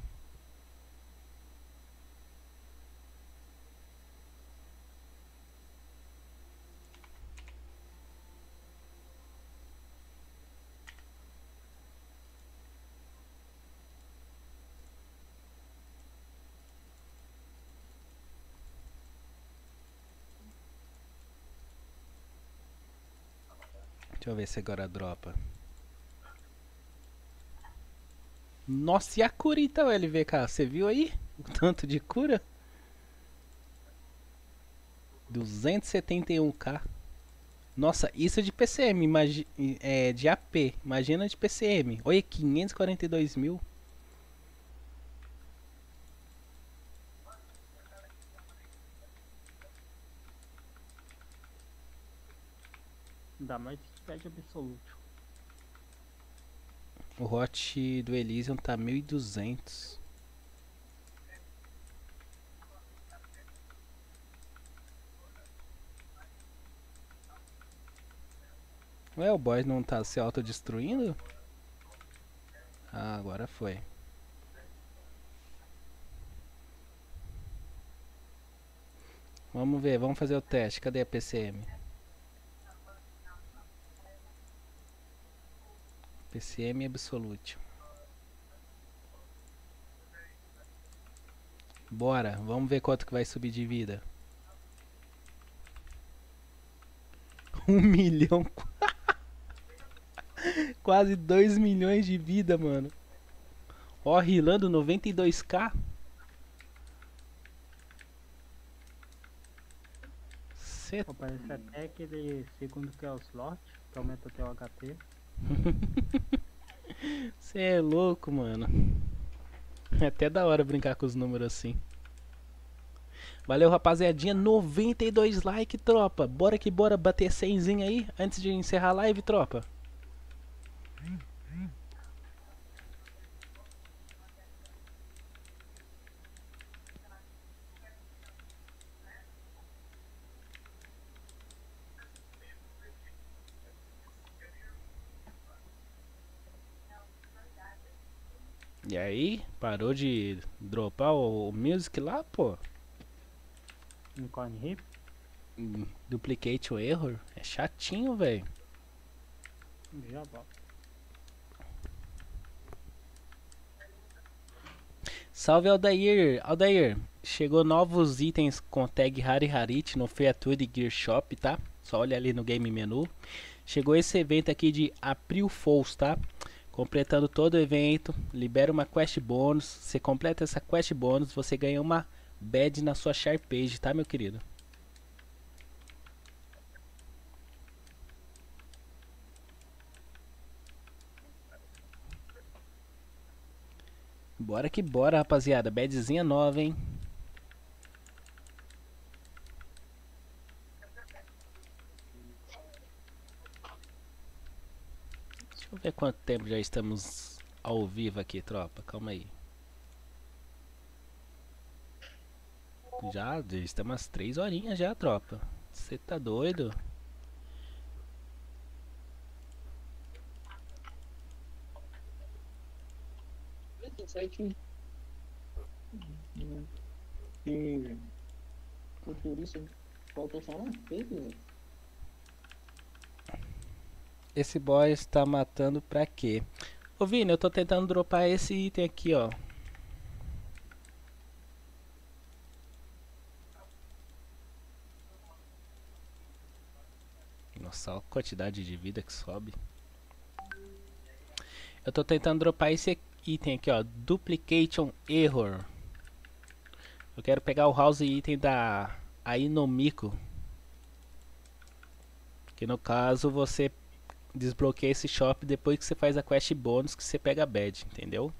Deixa eu ver se agora dropa. Nossa, e a curita, o LVK? Você viu aí? O tanto de cura? 271k. Nossa, isso é de PCM, imagi é de AP. Imagina de PCM. Olha, 542 mil. Ainda mais se tiver de absoluto. O hot do Elysium tá 1200. Ué, o boy não tá se autodestruindo? Ah, agora foi. Vamos ver, vamos fazer o teste. Cadê a PCM? PCM Absolute. Bora, vamos ver quanto que vai subir de vida. <laughs> Um milhão. <laughs> Quase 2 milhões de vida, mano. Ó, rilando 92k. Cê Pô, parece até aquele segundo que é o slot, que aumenta o teu HP. <laughs> Você é louco, mano. É até da hora brincar com os números assim. Valeu, rapaziadinha. 92 likes, tropa. Bora que bora bater 100 aí antes de encerrar a live, tropa. E aí, parou de dropar o, o music lá, pô? Unicorn Hip. Hum, Duplicate o error? É chatinho, velho. Já volto. Salve Aldair! Aldair, chegou novos itens com tag Hari Harit no Featured Gear Shop, tá? Só olha ali no game menu. Chegou esse evento aqui de April Fools, tá? Completando todo o evento, libera uma quest bônus. Você completa essa quest bônus, você ganha uma badge na sua Sharp Page, tá, meu querido? Bora que bora, rapaziada. Badzinha nova, hein? Deixa eu ver quanto tempo já estamos ao vivo aqui, tropa. Calma aí. Já, já estamos umas três horinhas já, tropa. Você tá doido? E. Futurista. Faltou só um fake, velho. Esse boy está matando pra quê? Ô Vini, eu tô tentando dropar esse item aqui, ó. Nossa, a quantidade de vida que sobe. Eu tô tentando dropar esse item aqui, ó. Duplication Error. Eu quero pegar o house item da Ainomiko. Que no caso você desbloqueia esse shop depois que você faz a quest bônus que você pega a badge, entendeu?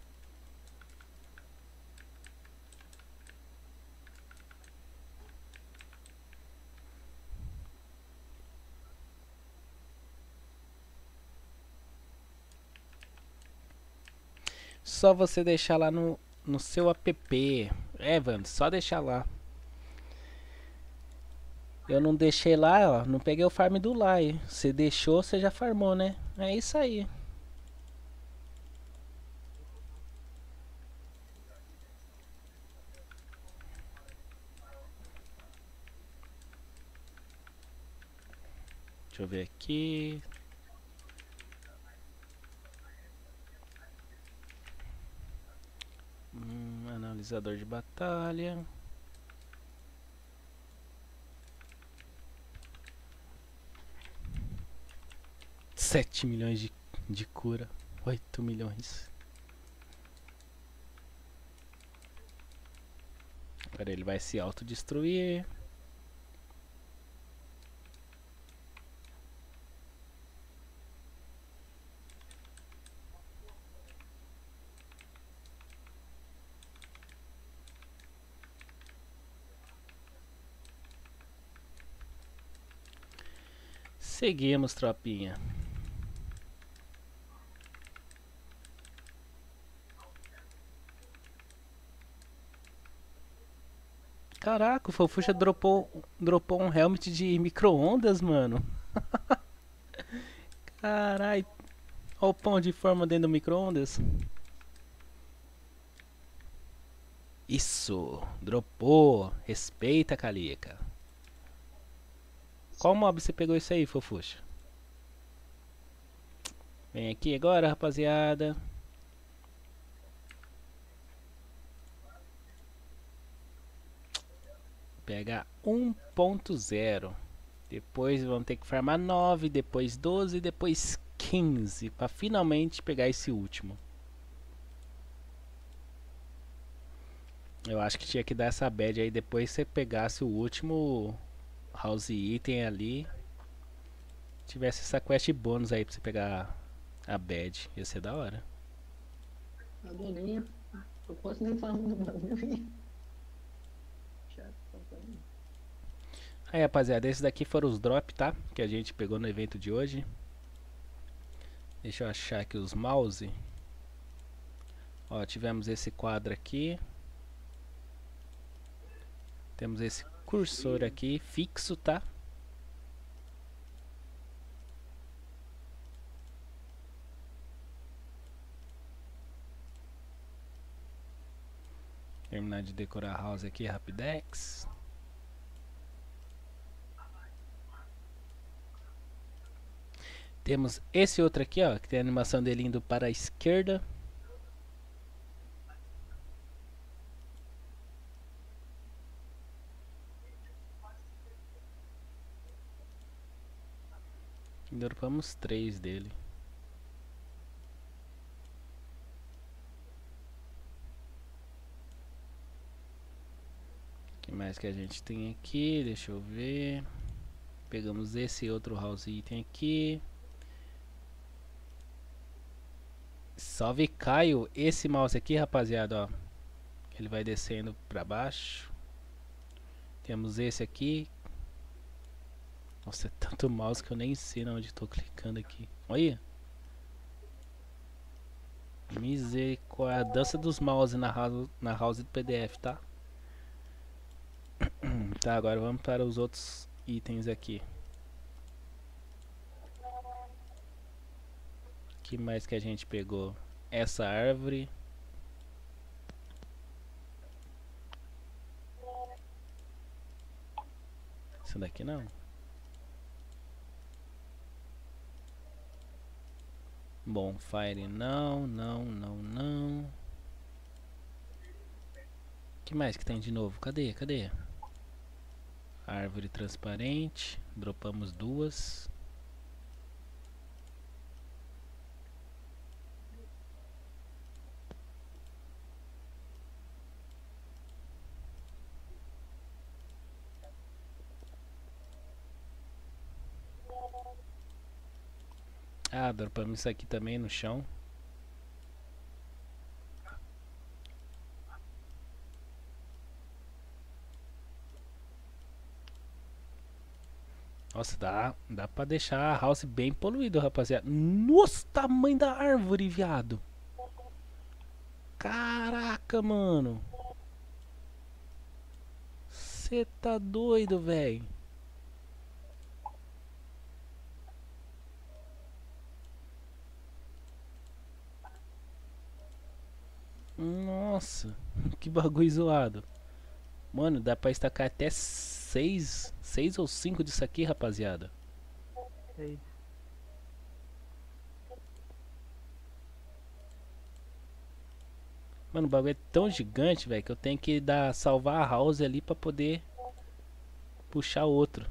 Só você deixar lá no, no seu app. É, Vando, só deixar lá. Eu não deixei lá, ó. Não peguei o farm do Lai. Você deixou, você já farmou, né? É isso aí. Deixa eu ver aqui. Hum, analisador de batalha. Sete milhões de, de cura. Oito milhões. Agora ele vai se autodestruir. Seguimos, tropinha. Caraca, o Fofuxa dropou, dropou um helmet de micro-ondas, mano. <laughs> Carai. Olha o pão de forma dentro do micro-ondas. Isso. Dropou. Respeita, Calica. Qual mob você pegou isso aí, fofuxa? Vem aqui agora, rapaziada. Pegar 1.0. Depois vamos ter que farmar 9, depois 12, depois 15 para finalmente pegar esse último. Eu acho que tinha que dar essa bad aí depois você pegasse o último house item ali. Tivesse essa quest bônus aí pra você pegar a bad. Ia ser da hora. Adorei. Eu posso nem falar. Chato, pra caramba. Aí rapaziada, esses daqui foram os drop, tá? Que a gente pegou no evento de hoje. Deixa eu achar aqui os mouse. Ó, tivemos esse quadro aqui. Temos esse cursor aqui, fixo, tá? Terminar de decorar a house aqui, Rapidex. Temos esse outro aqui, ó, que tem a animação dele indo para a esquerda. Dropamos três dele. O que mais que a gente tem aqui? Deixa eu ver. Pegamos esse outro house item aqui. Salve Caio, esse mouse aqui, rapaziada, ó. Ele vai descendo pra baixo. Temos esse aqui. Nossa, é tanto mouse que eu nem sei onde estou clicando aqui. Olha. Misericórdia. A dança dos mouse na house, na house do PDF, tá? <clears throat> tá, agora vamos para os outros itens aqui. Que mais que a gente pegou? Essa árvore. Isso daqui não. Bonfire não, não, não, não. que mais que tem de novo? Cadê? Cadê? Árvore transparente. Dropamos duas. Ah, dropamos isso aqui também no chão. Nossa, dá, dá pra deixar a house bem poluída, rapaziada. Nossa, tamanho da árvore, viado. Caraca, mano. Você tá doido, velho. Nossa, que bagulho zoado. Mano, dá pra estacar até 6 seis ou 5 disso aqui, rapaziada. Mano, o bagulho é tão gigante, velho, que eu tenho que dar salvar a house ali pra poder puxar outro.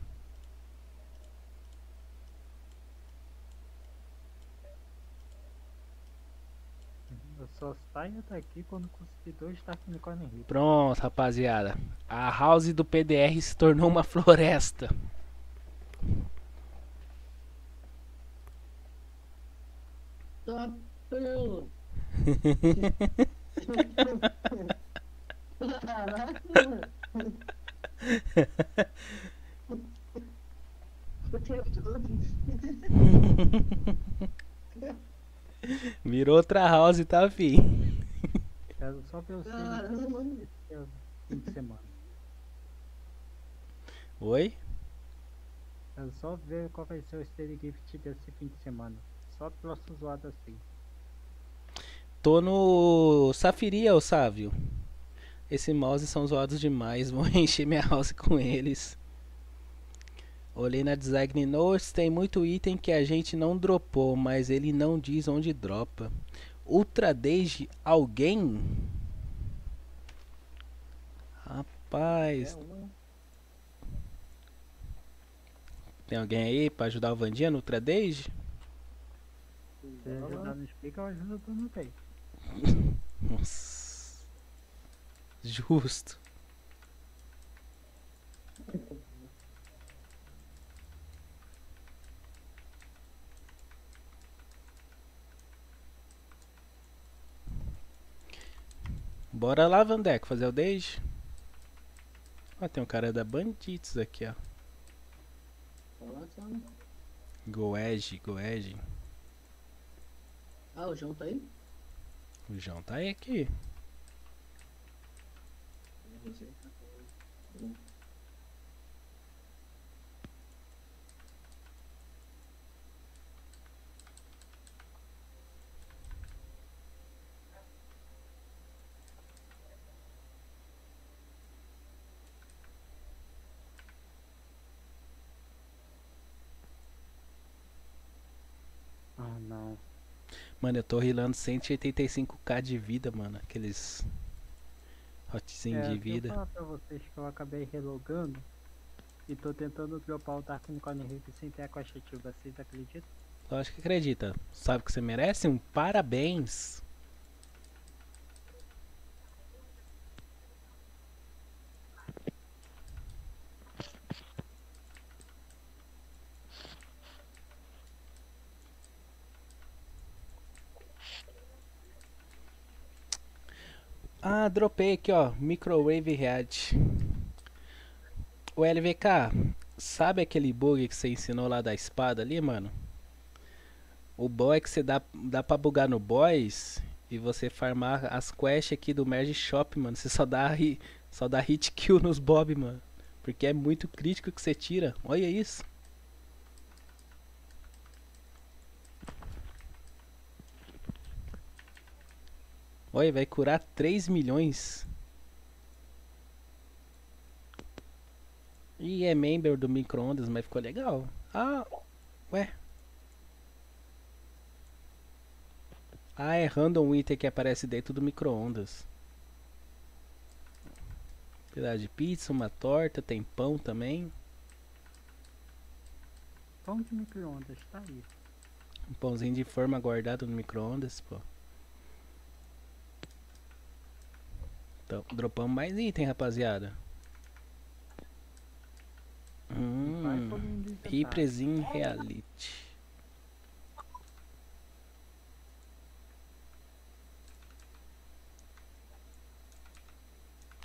Eu só saio daqui quando o consumidor está aqui no Corner Rio. Pronto, rapaziada. A house do PDR se tornou uma <laughs> floresta. Tá pelo. <laughs> Caraca, <laughs> mano. Virou outra house, tá, fi? Quero só Caramba, mano. fim de semana. Oi? É só ver qual vai ser o Steady Gift desse fim de semana. Só troço zoado assim. Tô no Safiria, ô Sávio. Esse mouse são zoados demais. Vou <laughs> encher minha house com eles. Olhei na Design Notes, tem muito item que a gente não dropou, mas ele não diz onde dropa. Ultra Dage, alguém? Rapaz, tem alguém aí pra ajudar o Vandinha no Ultra Dage? Se ajudar no explica, eu ajudo tu no peito. <laughs> Nossa. Justo. <laughs> Bora lá, Vandeco, fazer o Dage. Ó, tem um cara da Bandits aqui, ó. Goege, Goege. Ah, o João tá aí? O João tá aí aqui. Ah, não. Mano, eu tô rilando 185k de vida, mano. Aqueles hotzinho É, de se eu vida. falar pra vocês que eu acabei relogando e tô tentando dropar o sem ter a ativa, vocês acreditam? Lógico que acredita. Sabe o que você merece? Um parabéns. Ah, dropei aqui, ó. Microwave Head. O LVK, sabe aquele bug que você ensinou lá da espada ali, mano? O bom é que você dá, dá pra bugar no boss e você farmar as quests aqui do Merge Shop, mano. Você só dá, só dá hit kill nos bob, mano. Porque é muito crítico que você tira. Olha isso. Olha, vai curar 3 milhões. E é member do micro-ondas, mas ficou legal. Ah, ué. Ah, é random item que aparece dentro do micro-ondas. Pedaço de pizza, uma torta, tem pão também. Pão de micro-ondas, tá aí. Um pãozinho de forma guardado no micro-ondas, pô. Então, dropamos mais item, rapaziada. Hum. Represin Reality.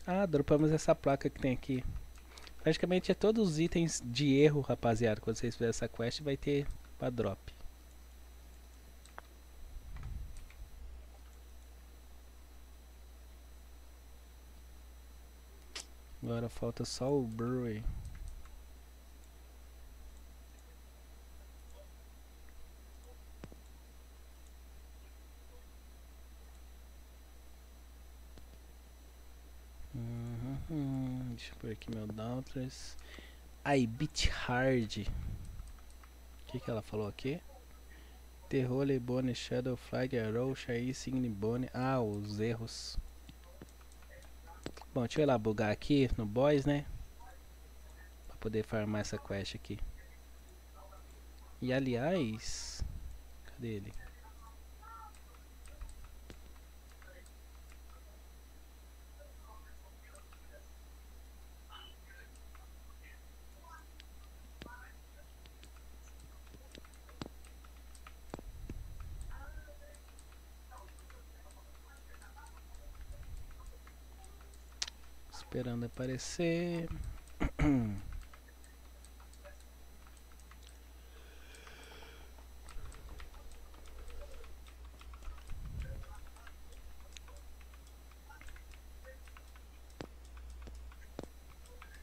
Ah, dropamos essa placa que tem aqui. Praticamente é todos os itens de erro, rapaziada. Quando vocês fizerem essa quest, vai ter pra drop. Agora falta só o Brewery. Uhum. Deixa eu pôr aqui meu Dauntless. Aí, Beat Hard. O que, que ela falou aqui? Terror, Lebone, Shadow, Flag, Arrow, Shai, Signe, Bone. Ah, os erros. Bom, deixa eu ir lá bugar aqui no Boys, né? Pra poder farmar essa quest aqui. E aliás. Cadê ele? Esperando aparecer.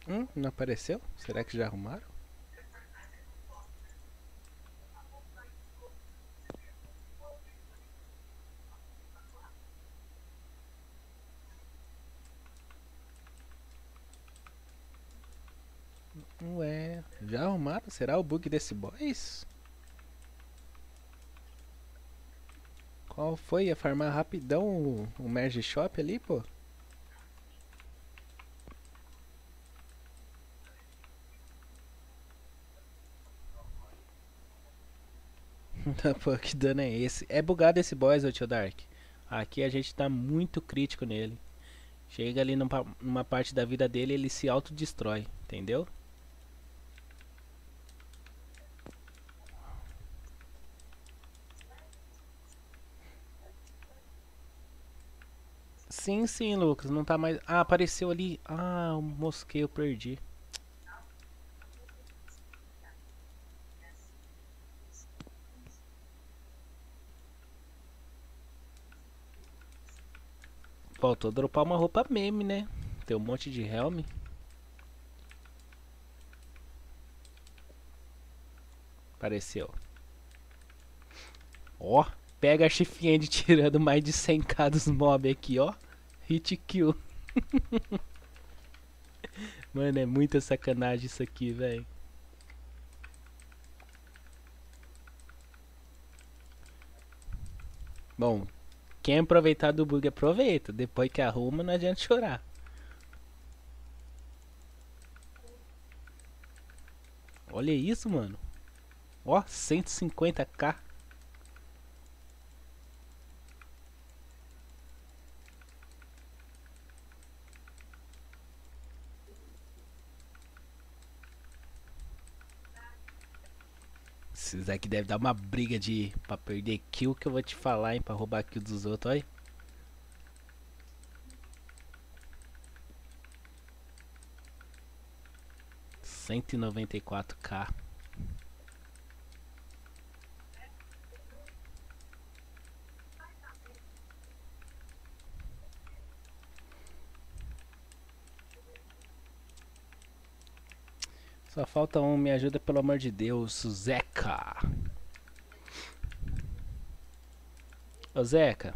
Hum, não apareceu? Será que já arrumaram? Ué, já arrumaram? Será o bug desse boys? Qual foi? Ia farmar rapidão o, o Merge Shop ali, pô? <laughs> pô, que dano é esse? É bugado esse boss, ô tio Dark. Aqui a gente tá muito crítico nele. Chega ali numa, numa parte da vida dele, ele se autodestrói, entendeu? Sim, sim, Lucas, não tá mais. Ah, apareceu ali. Ah, o mosqueio eu perdi. Faltou dropar uma roupa meme, né? Tem um monte de helm. Apareceu. Ó, pega a Shift tirando mais de 100k dos mob aqui, ó. Hit kill. <laughs> Mano, é muita sacanagem isso aqui, velho. Bom, quem aproveitar do bug aproveita. Depois que arruma, não adianta chorar. Olha isso, mano. Ó, 150k. Esses aqui deve dar uma briga de pra perder kill que eu vou te falar, hein, pra roubar kill dos outros, olha. Cento e noventa e quatro K. Só falta um, me ajuda pelo amor de Deus, Zeca. Ô Zeca,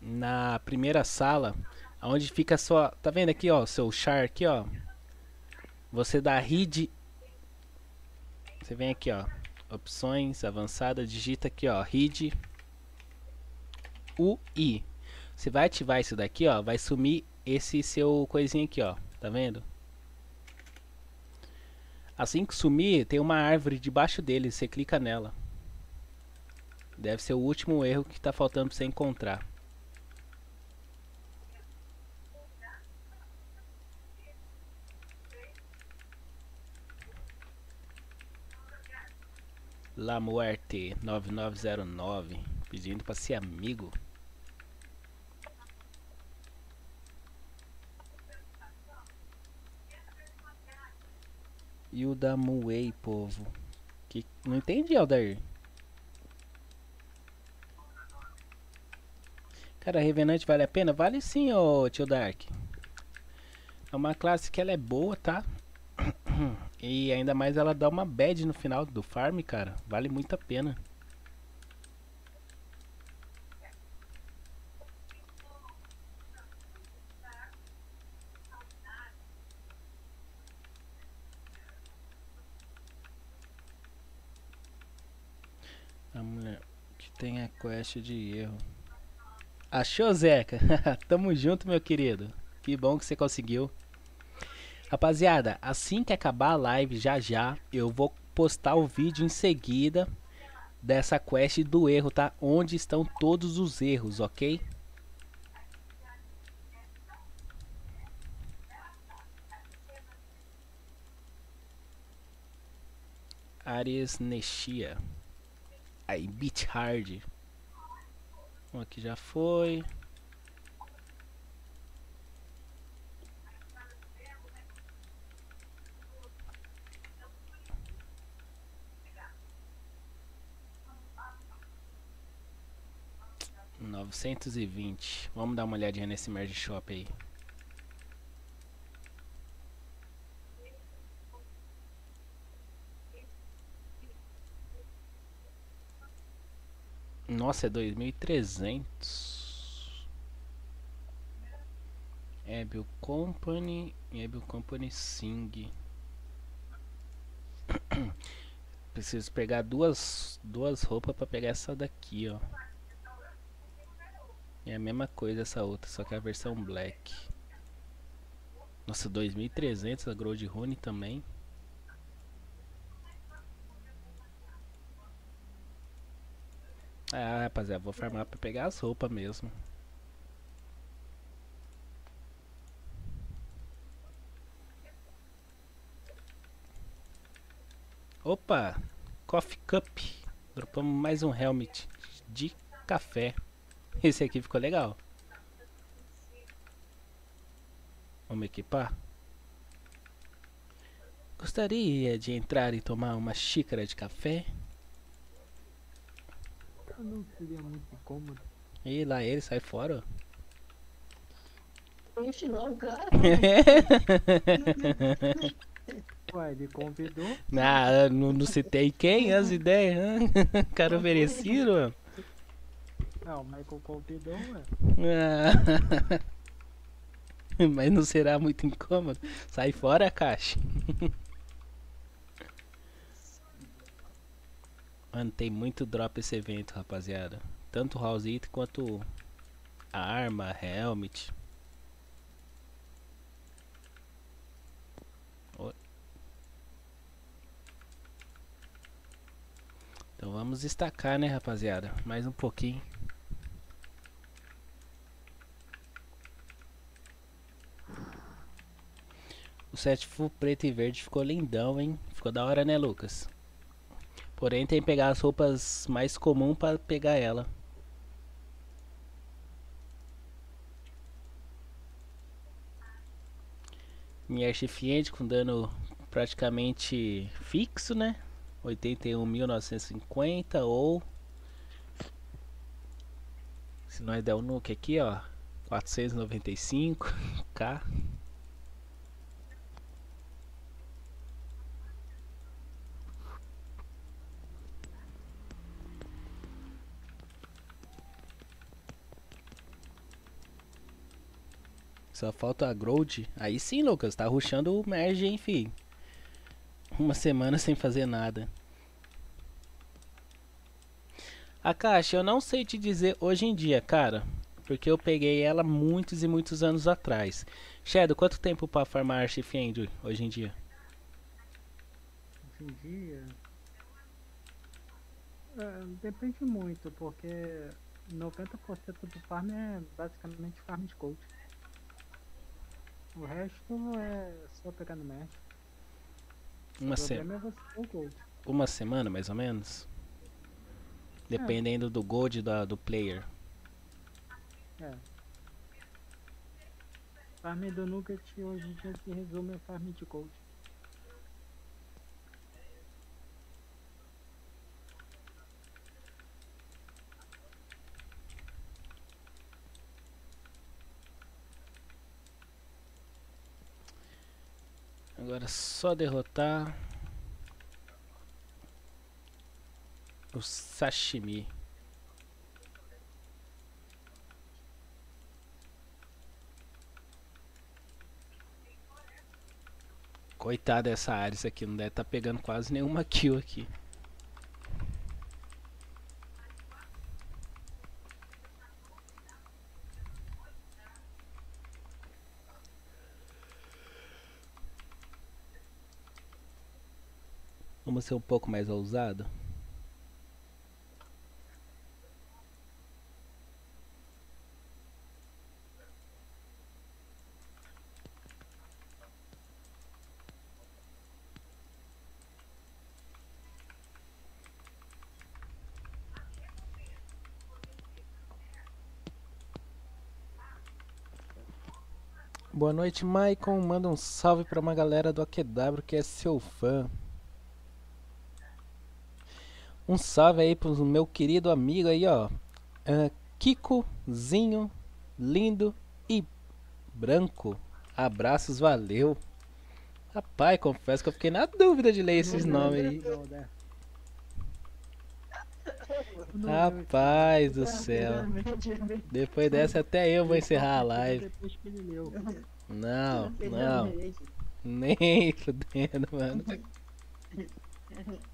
na primeira sala, onde fica a sua, tá vendo aqui, ó, seu char aqui, ó. Você dá read Você vem aqui, ó, opções avançada, digita aqui, ó, read UI. Você vai ativar isso daqui, ó, vai sumir esse seu coisinha aqui, ó. Tá vendo? Assim que sumir, tem uma árvore debaixo dele, você clica nela. Deve ser o último erro que está faltando para você encontrar. La Muerte 9909 pedindo para ser amigo. E o da Muei, povo. Que... Não entendi, Aldair. Cara, Revenante vale a pena? Vale sim, ô tio Dark. É uma classe que ela é boa, tá? <clears throat> E ainda mais ela dá uma bad no final do farm, cara. Vale muito a pena. A mulher que tem a quest de erro. Achou, Zeca? <laughs> Tamo junto, meu querido. Que bom que você conseguiu. Rapaziada, assim que acabar a live, já já, eu vou postar o vídeo em seguida dessa quest do erro, tá? Onde estão todos os erros, ok? Ares Neshia. Aí, Beat Hard. Um aqui já foi. Novecentos e vinte. Vamos dar uma olhadinha nesse merge shop aí. Nossa, é 2.300. É, Ebel Company. Ebel Company Sing. <coughs> Preciso pegar duas, duas roupas pra pegar essa daqui, ó. É a mesma coisa essa outra, só que é a versão black. Nossa, 2300 a Gold Rune também. Ah, rapaziada, vou farmar pra pegar as roupas mesmo. Opa! Coffee Cup. Dropamos mais um helmet de café. Esse aqui ficou legal. Vamos equipar? Gostaria de entrar e tomar uma xícara de café? Não seria muito incômodo. E lá ele sai fora. Ixi, não, cara. Ué, ele convidou. Ah, não, não citei quem as ideias, hã? <laughs> Cara oferecido, mano. Não, o Michael convidou, ué. Ah. <laughs> Mas não será muito incômodo. Sai fora, caixa. <laughs> Mano, tem muito drop esse evento, rapaziada. Tanto o house item quanto a arma, helmet. Oi. Então vamos destacar, né, rapaziada? Mais um pouquinho. O set full preto e verde ficou lindão, hein? Ficou da hora, né, Lucas? Porém, tem que pegar as roupas mais comuns para pegar ela. Minha archifiente com dano praticamente fixo, né? 81.950 ou se nós der o nuke aqui, ó, 495k. <laughs> Só falta a Growth. Aí sim, Lucas, tá ruxando o merge, hein, fi. Uma semana sem fazer nada. A caixa, eu não sei te dizer hoje em dia, cara. Porque eu peguei ela muitos e muitos anos atrás. Shadow, quanto tempo pra farmar Archfiend hoje em dia? Hoje em dia. É, depende muito, porque 90% do farm é basicamente farm de coach. O resto é só pegar no match. Uma, o se problema é uma semana, mais ou menos? Dependendo do gold da, do player. É. Farm do Nugget hoje em dia se resume a farm de gold. Agora é só derrotar o sashimi. Coitada dessa Ares aqui, não deve estar pegando quase nenhuma kill aqui. Vamos ser um pouco mais ousado. Boa noite, Maicon. Manda um salve pra uma galera do AQW que é seu fã. Um salve aí pro meu querido amigo aí, ó. Ah, Kikozinho, lindo e branco. Abraços, valeu. Rapaz, confesso que eu fiquei na dúvida de ler esses nomes aí. Né? Rapaz do céu. Depois dessa até eu vou encerrar a live. Não, não. Nem <laughs> fudendo, mano. <laughs>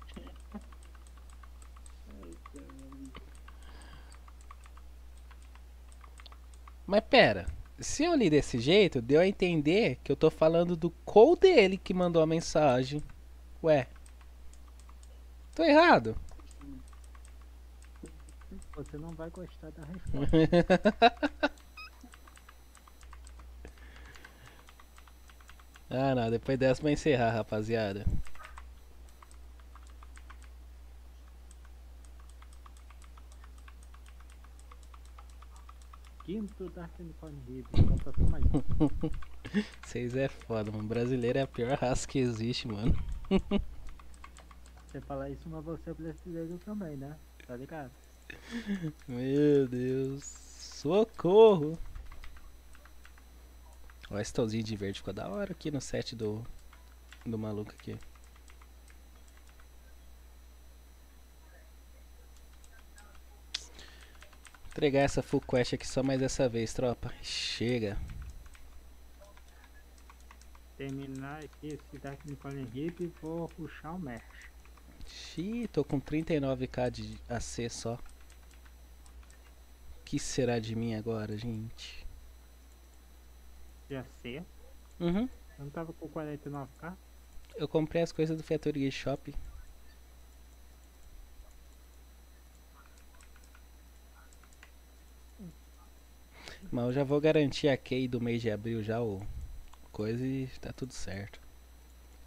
Mas pera, se eu li desse jeito, deu a entender que eu tô falando do call dele que mandou a mensagem. Ué. Tô errado? Você não vai gostar da <laughs> resposta. ah, não, depois dessa vai encerrar, rapaziada. Quinto Dark Unicorn. Falta só mais um. <laughs> Vocês é foda, mano. Brasileiro é a pior raça que existe, mano. Você falar isso, mas você é brasileiro também, né? Tá ligado? <laughs> Meu Deus. Socorro. Ó, esse tãozinho de verde ficou da hora aqui no set do, do maluco aqui. Entregar essa full quest aqui só mais essa vez, tropa. Chega. Terminar aqui esse Dark Unicorn Hib e vou puxar o merch. Xiii, tô com 39k de AC só. O que será de mim agora, gente? Já sei. Uhum. Eu não tava com 49k? Eu comprei as coisas do Factory Shop. Mas eu já vou garantir a key do mês de abril já o coisa e tá tudo certo.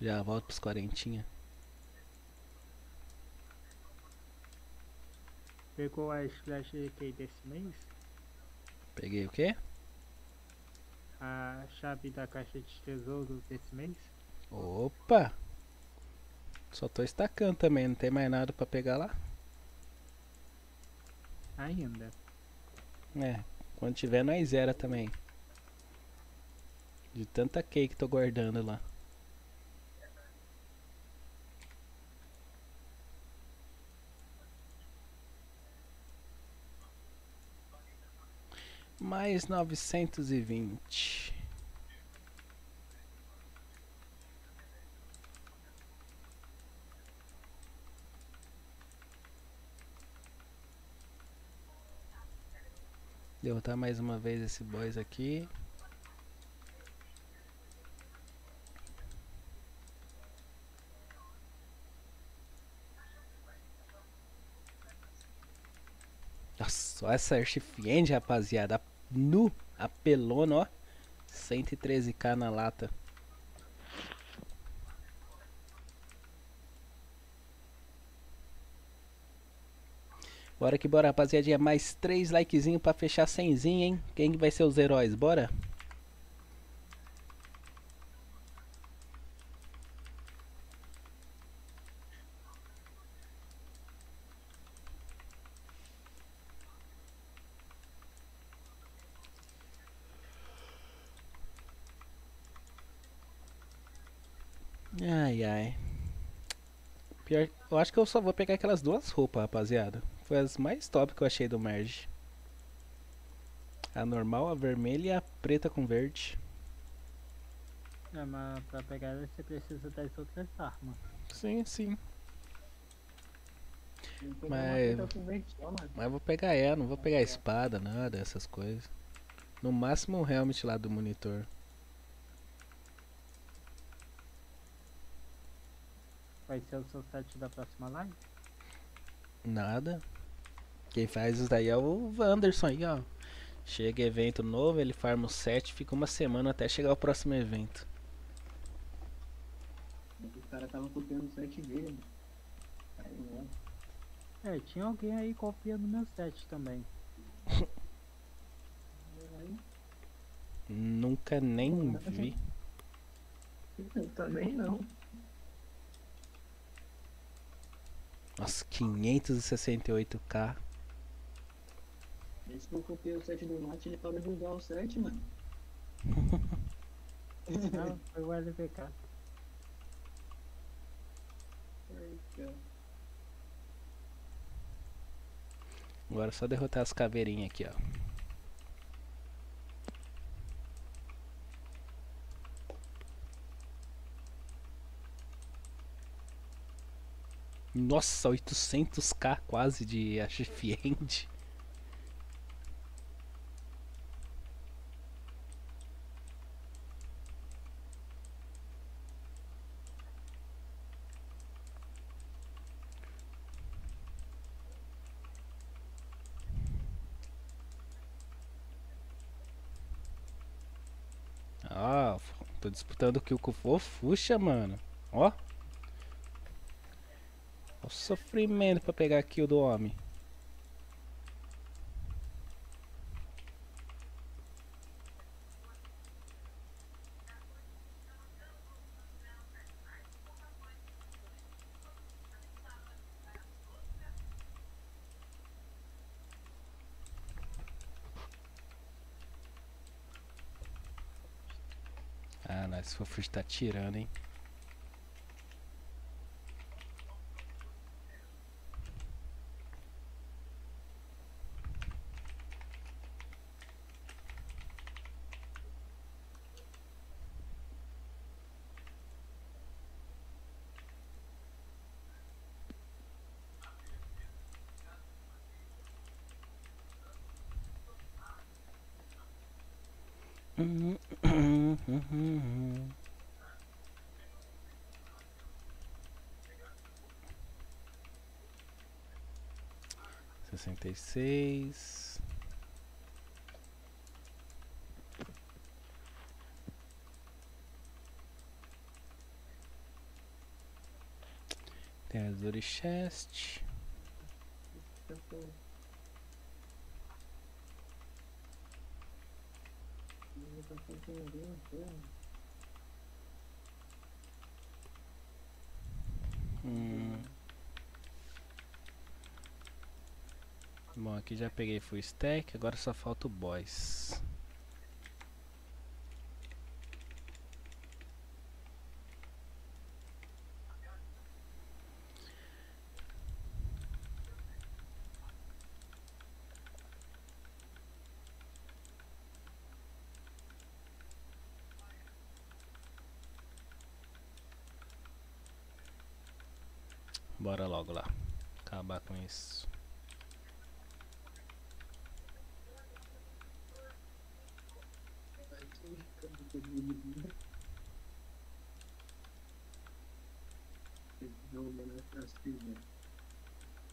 Já volto pros quarentinha. Pegou a Splash Key desse mês? Peguei o quê? A chave da caixa de tesouro desse mês? Opa! Só tô estacando também, não tem mais nada pra pegar lá? Ainda. É, quando tiver, nós era também. De tanta cake que tô guardando lá. Mais 920. Derrotar mais uma vez esse boys aqui. Nossa, olha essa Archifiend, rapaziada. Nu, apelona, ó. 113k na lata. Bora que bora, rapaziadinha. Mais 3 likezinhos pra fechar 100, hein? Quem que vai ser os heróis? Bora? Ai, ai. Pior, eu acho que eu só vou pegar aquelas duas roupas, rapaziada. Foi as mais top que eu achei do merge. A normal, a vermelha e a preta com verde. É, mas pra pegar ela você precisa das outras armas. Sim, sim. Mas-. Mas eu vou pegar ela, não vou pegar espada, nada, essas coisas. No máximo o helmet lá do monitor. Vai ser o seu set da próxima live? Nada. Quem faz isso daí é o Anderson aí, ó. Chega evento novo, ele farma o set, fica uma semana até chegar o próximo evento. O cara tava copiando o set dele, não. É, tinha alguém aí copiando meu set também. Nunca nem vi. eu também não. Nossa, 568k. Desde que eu copiei o set do Mate, ele parou de usar o set, mano. Não, foi o cara. Agora é só derrotar as caveirinhas aqui, ó. Nossa, 800k quase de <laughs> Ashifiend. Ah, tô disputando o kill com o Fofuxa, mano. Ó. Sofrimento pra pegar a kill do homem. Ah, não, esse Fofuxa tá tirando, hein. Sessenta e seis. Tem a Zuri Chest. Hum. Bom, aqui já peguei full stack, agora só falta o boss. Bora logo lá. Acabar com isso.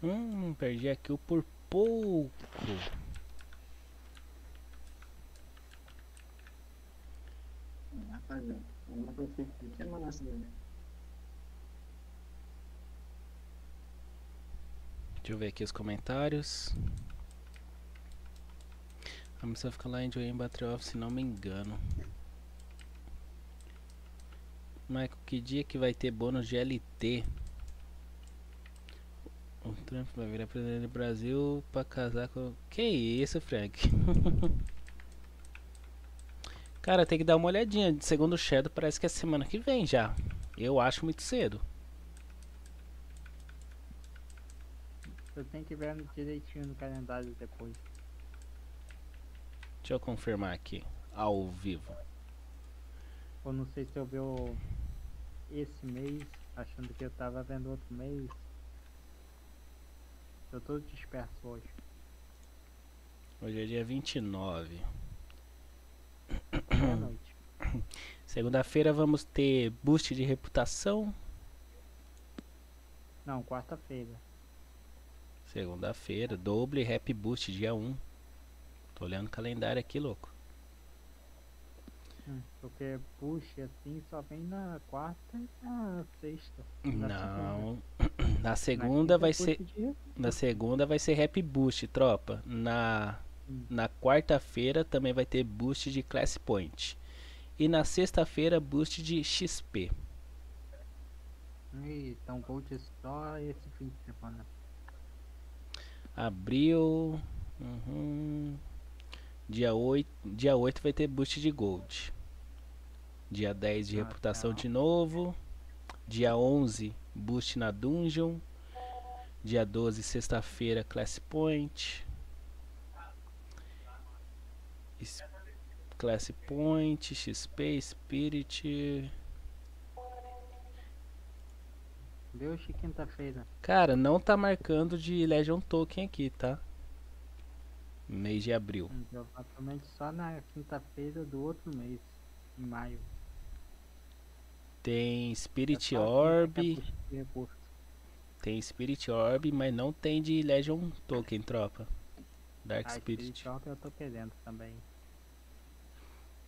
Hum, perdi a kill por pouco. Rapaziada, pra frente. Que é massa, né? Deixa eu ver aqui os comentários. A missão fica lá em Join Battery Off, se não me engano. Michael, que dia que vai ter bônus de LT? O Trump vai virar presidente do Brasil pra casar com. Que isso, Frank? <laughs> Cara, tem que dar uma olhadinha. Segundo o Shadow, parece que é semana que vem já. Eu acho muito cedo. Eu tenho que ver direitinho no calendário depois. Deixa eu confirmar aqui, ao vivo. Ou não sei se eu vi esse mês, achando que eu tava vendo outro mês. Tô disperso hoje. Hoje é dia 29. Meia-noite. <coughs> Segunda-feira vamos ter boost de reputação. Não, quarta-feira. Segunda-feira, doble rap boost dia 1. Tô olhando o calendário aqui, louco. Hum, Porque push assim só vem na quarta e na sexta. Na Não. <clears throat> Na segunda vai ser. Na segunda vai ser rap boost, tropa. Na Hum. na quarta-feira também vai ter boost de class point. E na sexta-feira boost de XP. Então Gold é só esse fim de semana. Abril. uhum. Dia 8, dia 8 vai ter boost de gold. Dia 10 de Ah, reputação tá. de novo. Dia 11 boost na dungeon. Dia 12 sexta-feira class point. Es- Class Point, XP, Spirit. Vê hoje quinta-feira. Cara, não tá marcando de Legion Token aqui, tá? Mês de abril. Provavelmente só na quinta-feira do outro mês, em maio. Tem Spirit É só Orb. que é. Tem Spirit Orb, mas não tem de Legion Token, tropa. Dark Ah, Spirit. Spirit Orb eu tô querendo também.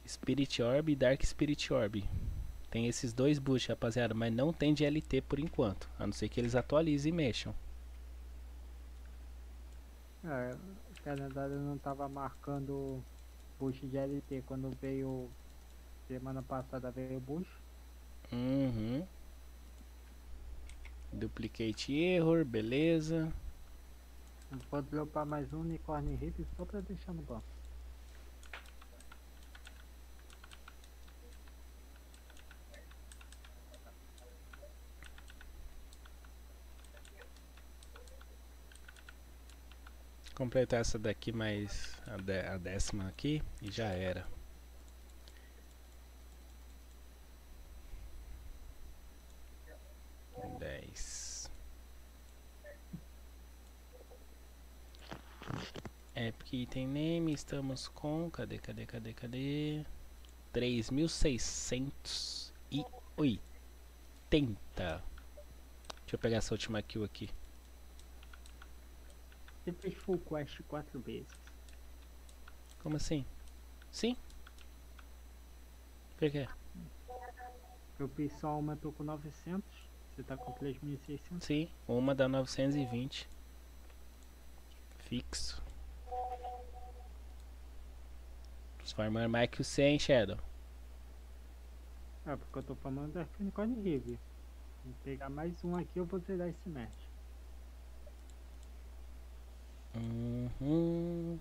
Spirit Orb e Dark Spirit Orb. Tem esses dois boosts, rapaziada, mas não tem de LT por enquanto. A não ser que eles atualizem e mexam. É, o Canadá não tava marcando boost de LT quando veio. Semana passada veio o boost. Uhum. Duplicate Error, beleza. Vou dropar mais um Unicorn Hip só pra deixar no banco. Completar essa daqui mais a, dé- a décima aqui e já era. Dez. Epic Item Name, estamos com. Cadê, cadê, cadê, cadê? 3.680. Deixa eu pegar essa última kill aqui. Você fez full quest quatro vezes. Como assim? Sim? Por quê? Eu fiz só uma, tô com 900. Você tá com 3.600. Sim, uma dá 920. Fixo. Transformar mais que o 100, Shadow. É, porque eu tô falando da Unicorn Hip. Vou pegar mais um aqui, eu vou zerar esse match. Uhum.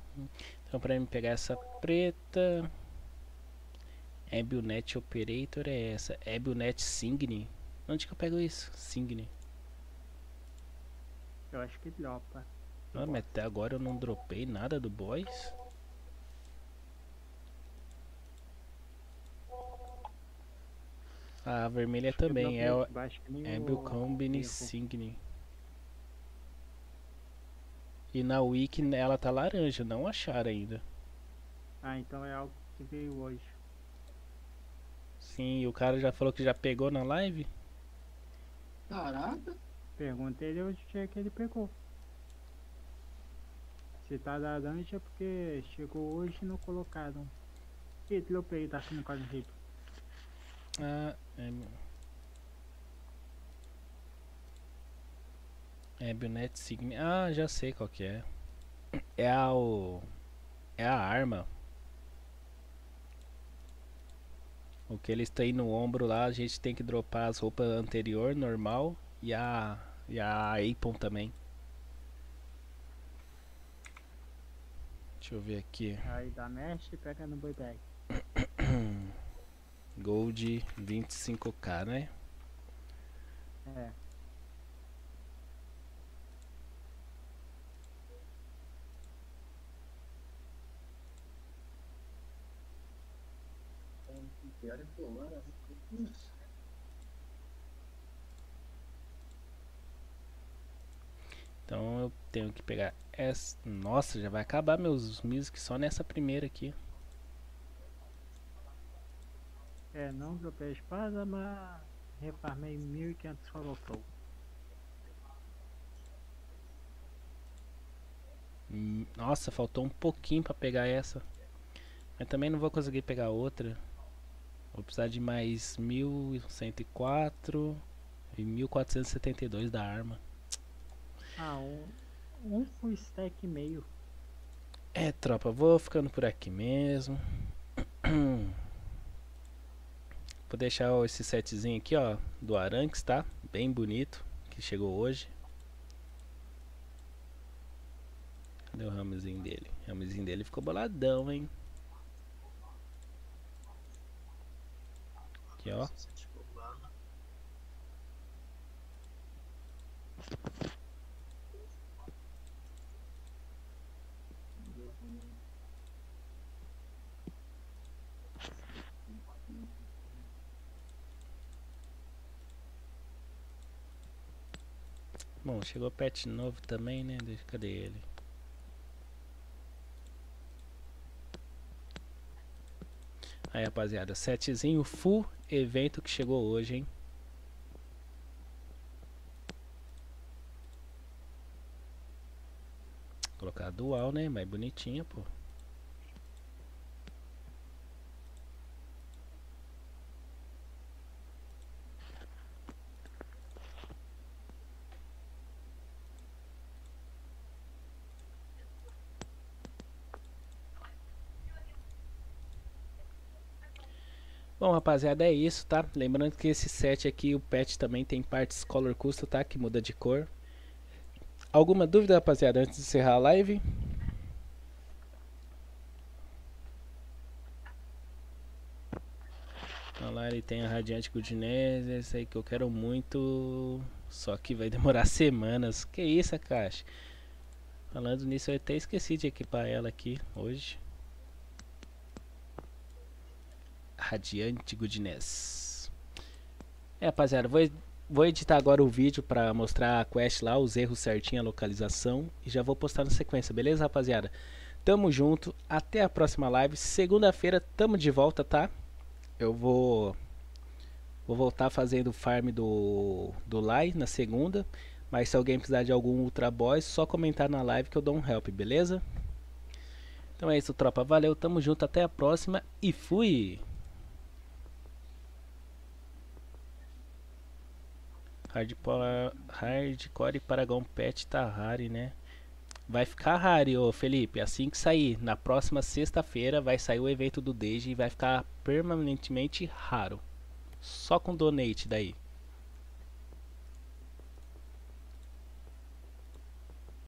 Então pra mim pegar essa preta. Ebionet Operator é essa. Ebionet Signe. Onde que eu pego isso? Signe. Eu acho que dropa. Ah, mas até agora eu não dropei nada do boys. A vermelha Acho também é o muito baixo que nem Ebio o Combine erro. Signe. E na Wiki ela tá laranja, não acharam ainda. Ah, então é algo que veio hoje. Sim, e o cara já falou que já pegou na live? Caraca. Pergunta ele onde é que ele pegou. Se tá laranja é porque chegou hoje e não colocaram. Ih, dropei, tá sendo quase hip. Ah, é. É Bionet Signe. Ah, já sei qual que é. É a o é a arma. O que eles têm no ombro lá, a gente tem que dropar as roupas anterior normal e a e a Apon também. Deixa eu ver aqui. Aí dá mesh e pega no boy bag. <coughs> Gold 25k, né? É. Então eu tenho que pegar essa. Nossa, já vai acabar meus music só nessa primeira aqui. É, não dropei a espada, mas refarmei 1500 Hollow Hum, Nossa, faltou um pouquinho pra pegar essa. Mas também não vou conseguir pegar outra. Vou precisar de mais 1104 e 1472 da arma. Ah, um, um full stack e meio. É, tropa, vou ficando por aqui mesmo. <clears throat> Vou deixar ó, esse setzinho aqui, ó, do Aranx, tá? Bem bonito, que chegou hoje. Cadê o ramozinho dele? O ramozinho dele ficou boladão, hein? Aqui, ó. Bom, chegou pet novo também, né? Cadê ele? Aí, rapaziada, setzinho full evento que chegou hoje, hein? Colocar dual, né? Mais bonitinha, pô. Bom, rapaziada, é isso, tá? Lembrando que esse set aqui, o patch também tem partes color custom, tá? Que muda de cor. Alguma dúvida, rapaziada, antes de encerrar a live? Olha lá, ele tem a Radiante Goodness, esse aí que eu quero muito. Só que vai demorar <laughs> semanas. Que isso, caixa? Falando nisso, eu até esqueci de equipar ela aqui hoje. Radiante Goodness. É, rapaziada, vou, vou editar agora o vídeo pra mostrar a quest lá, os erros certinho, a localização. E já vou postar na sequência, beleza, rapaziada? Tamo junto, até a próxima live. Segunda-feira tamo de volta, tá? Eu vou vou voltar fazendo o farm do do Lai na segunda, mas se alguém precisar de algum Ultra Boss, só comentar na live que eu dou um help, beleza? Então é isso, tropa. Valeu, tamo junto, até a próxima e fui. Hardcore, hardcore Paragon Pet tá rare, né? Vai ficar raro, ô Felipe. Assim que sair, na próxima sexta-feira vai sair o evento do Deji e vai ficar permanentemente raro. Só com donate daí.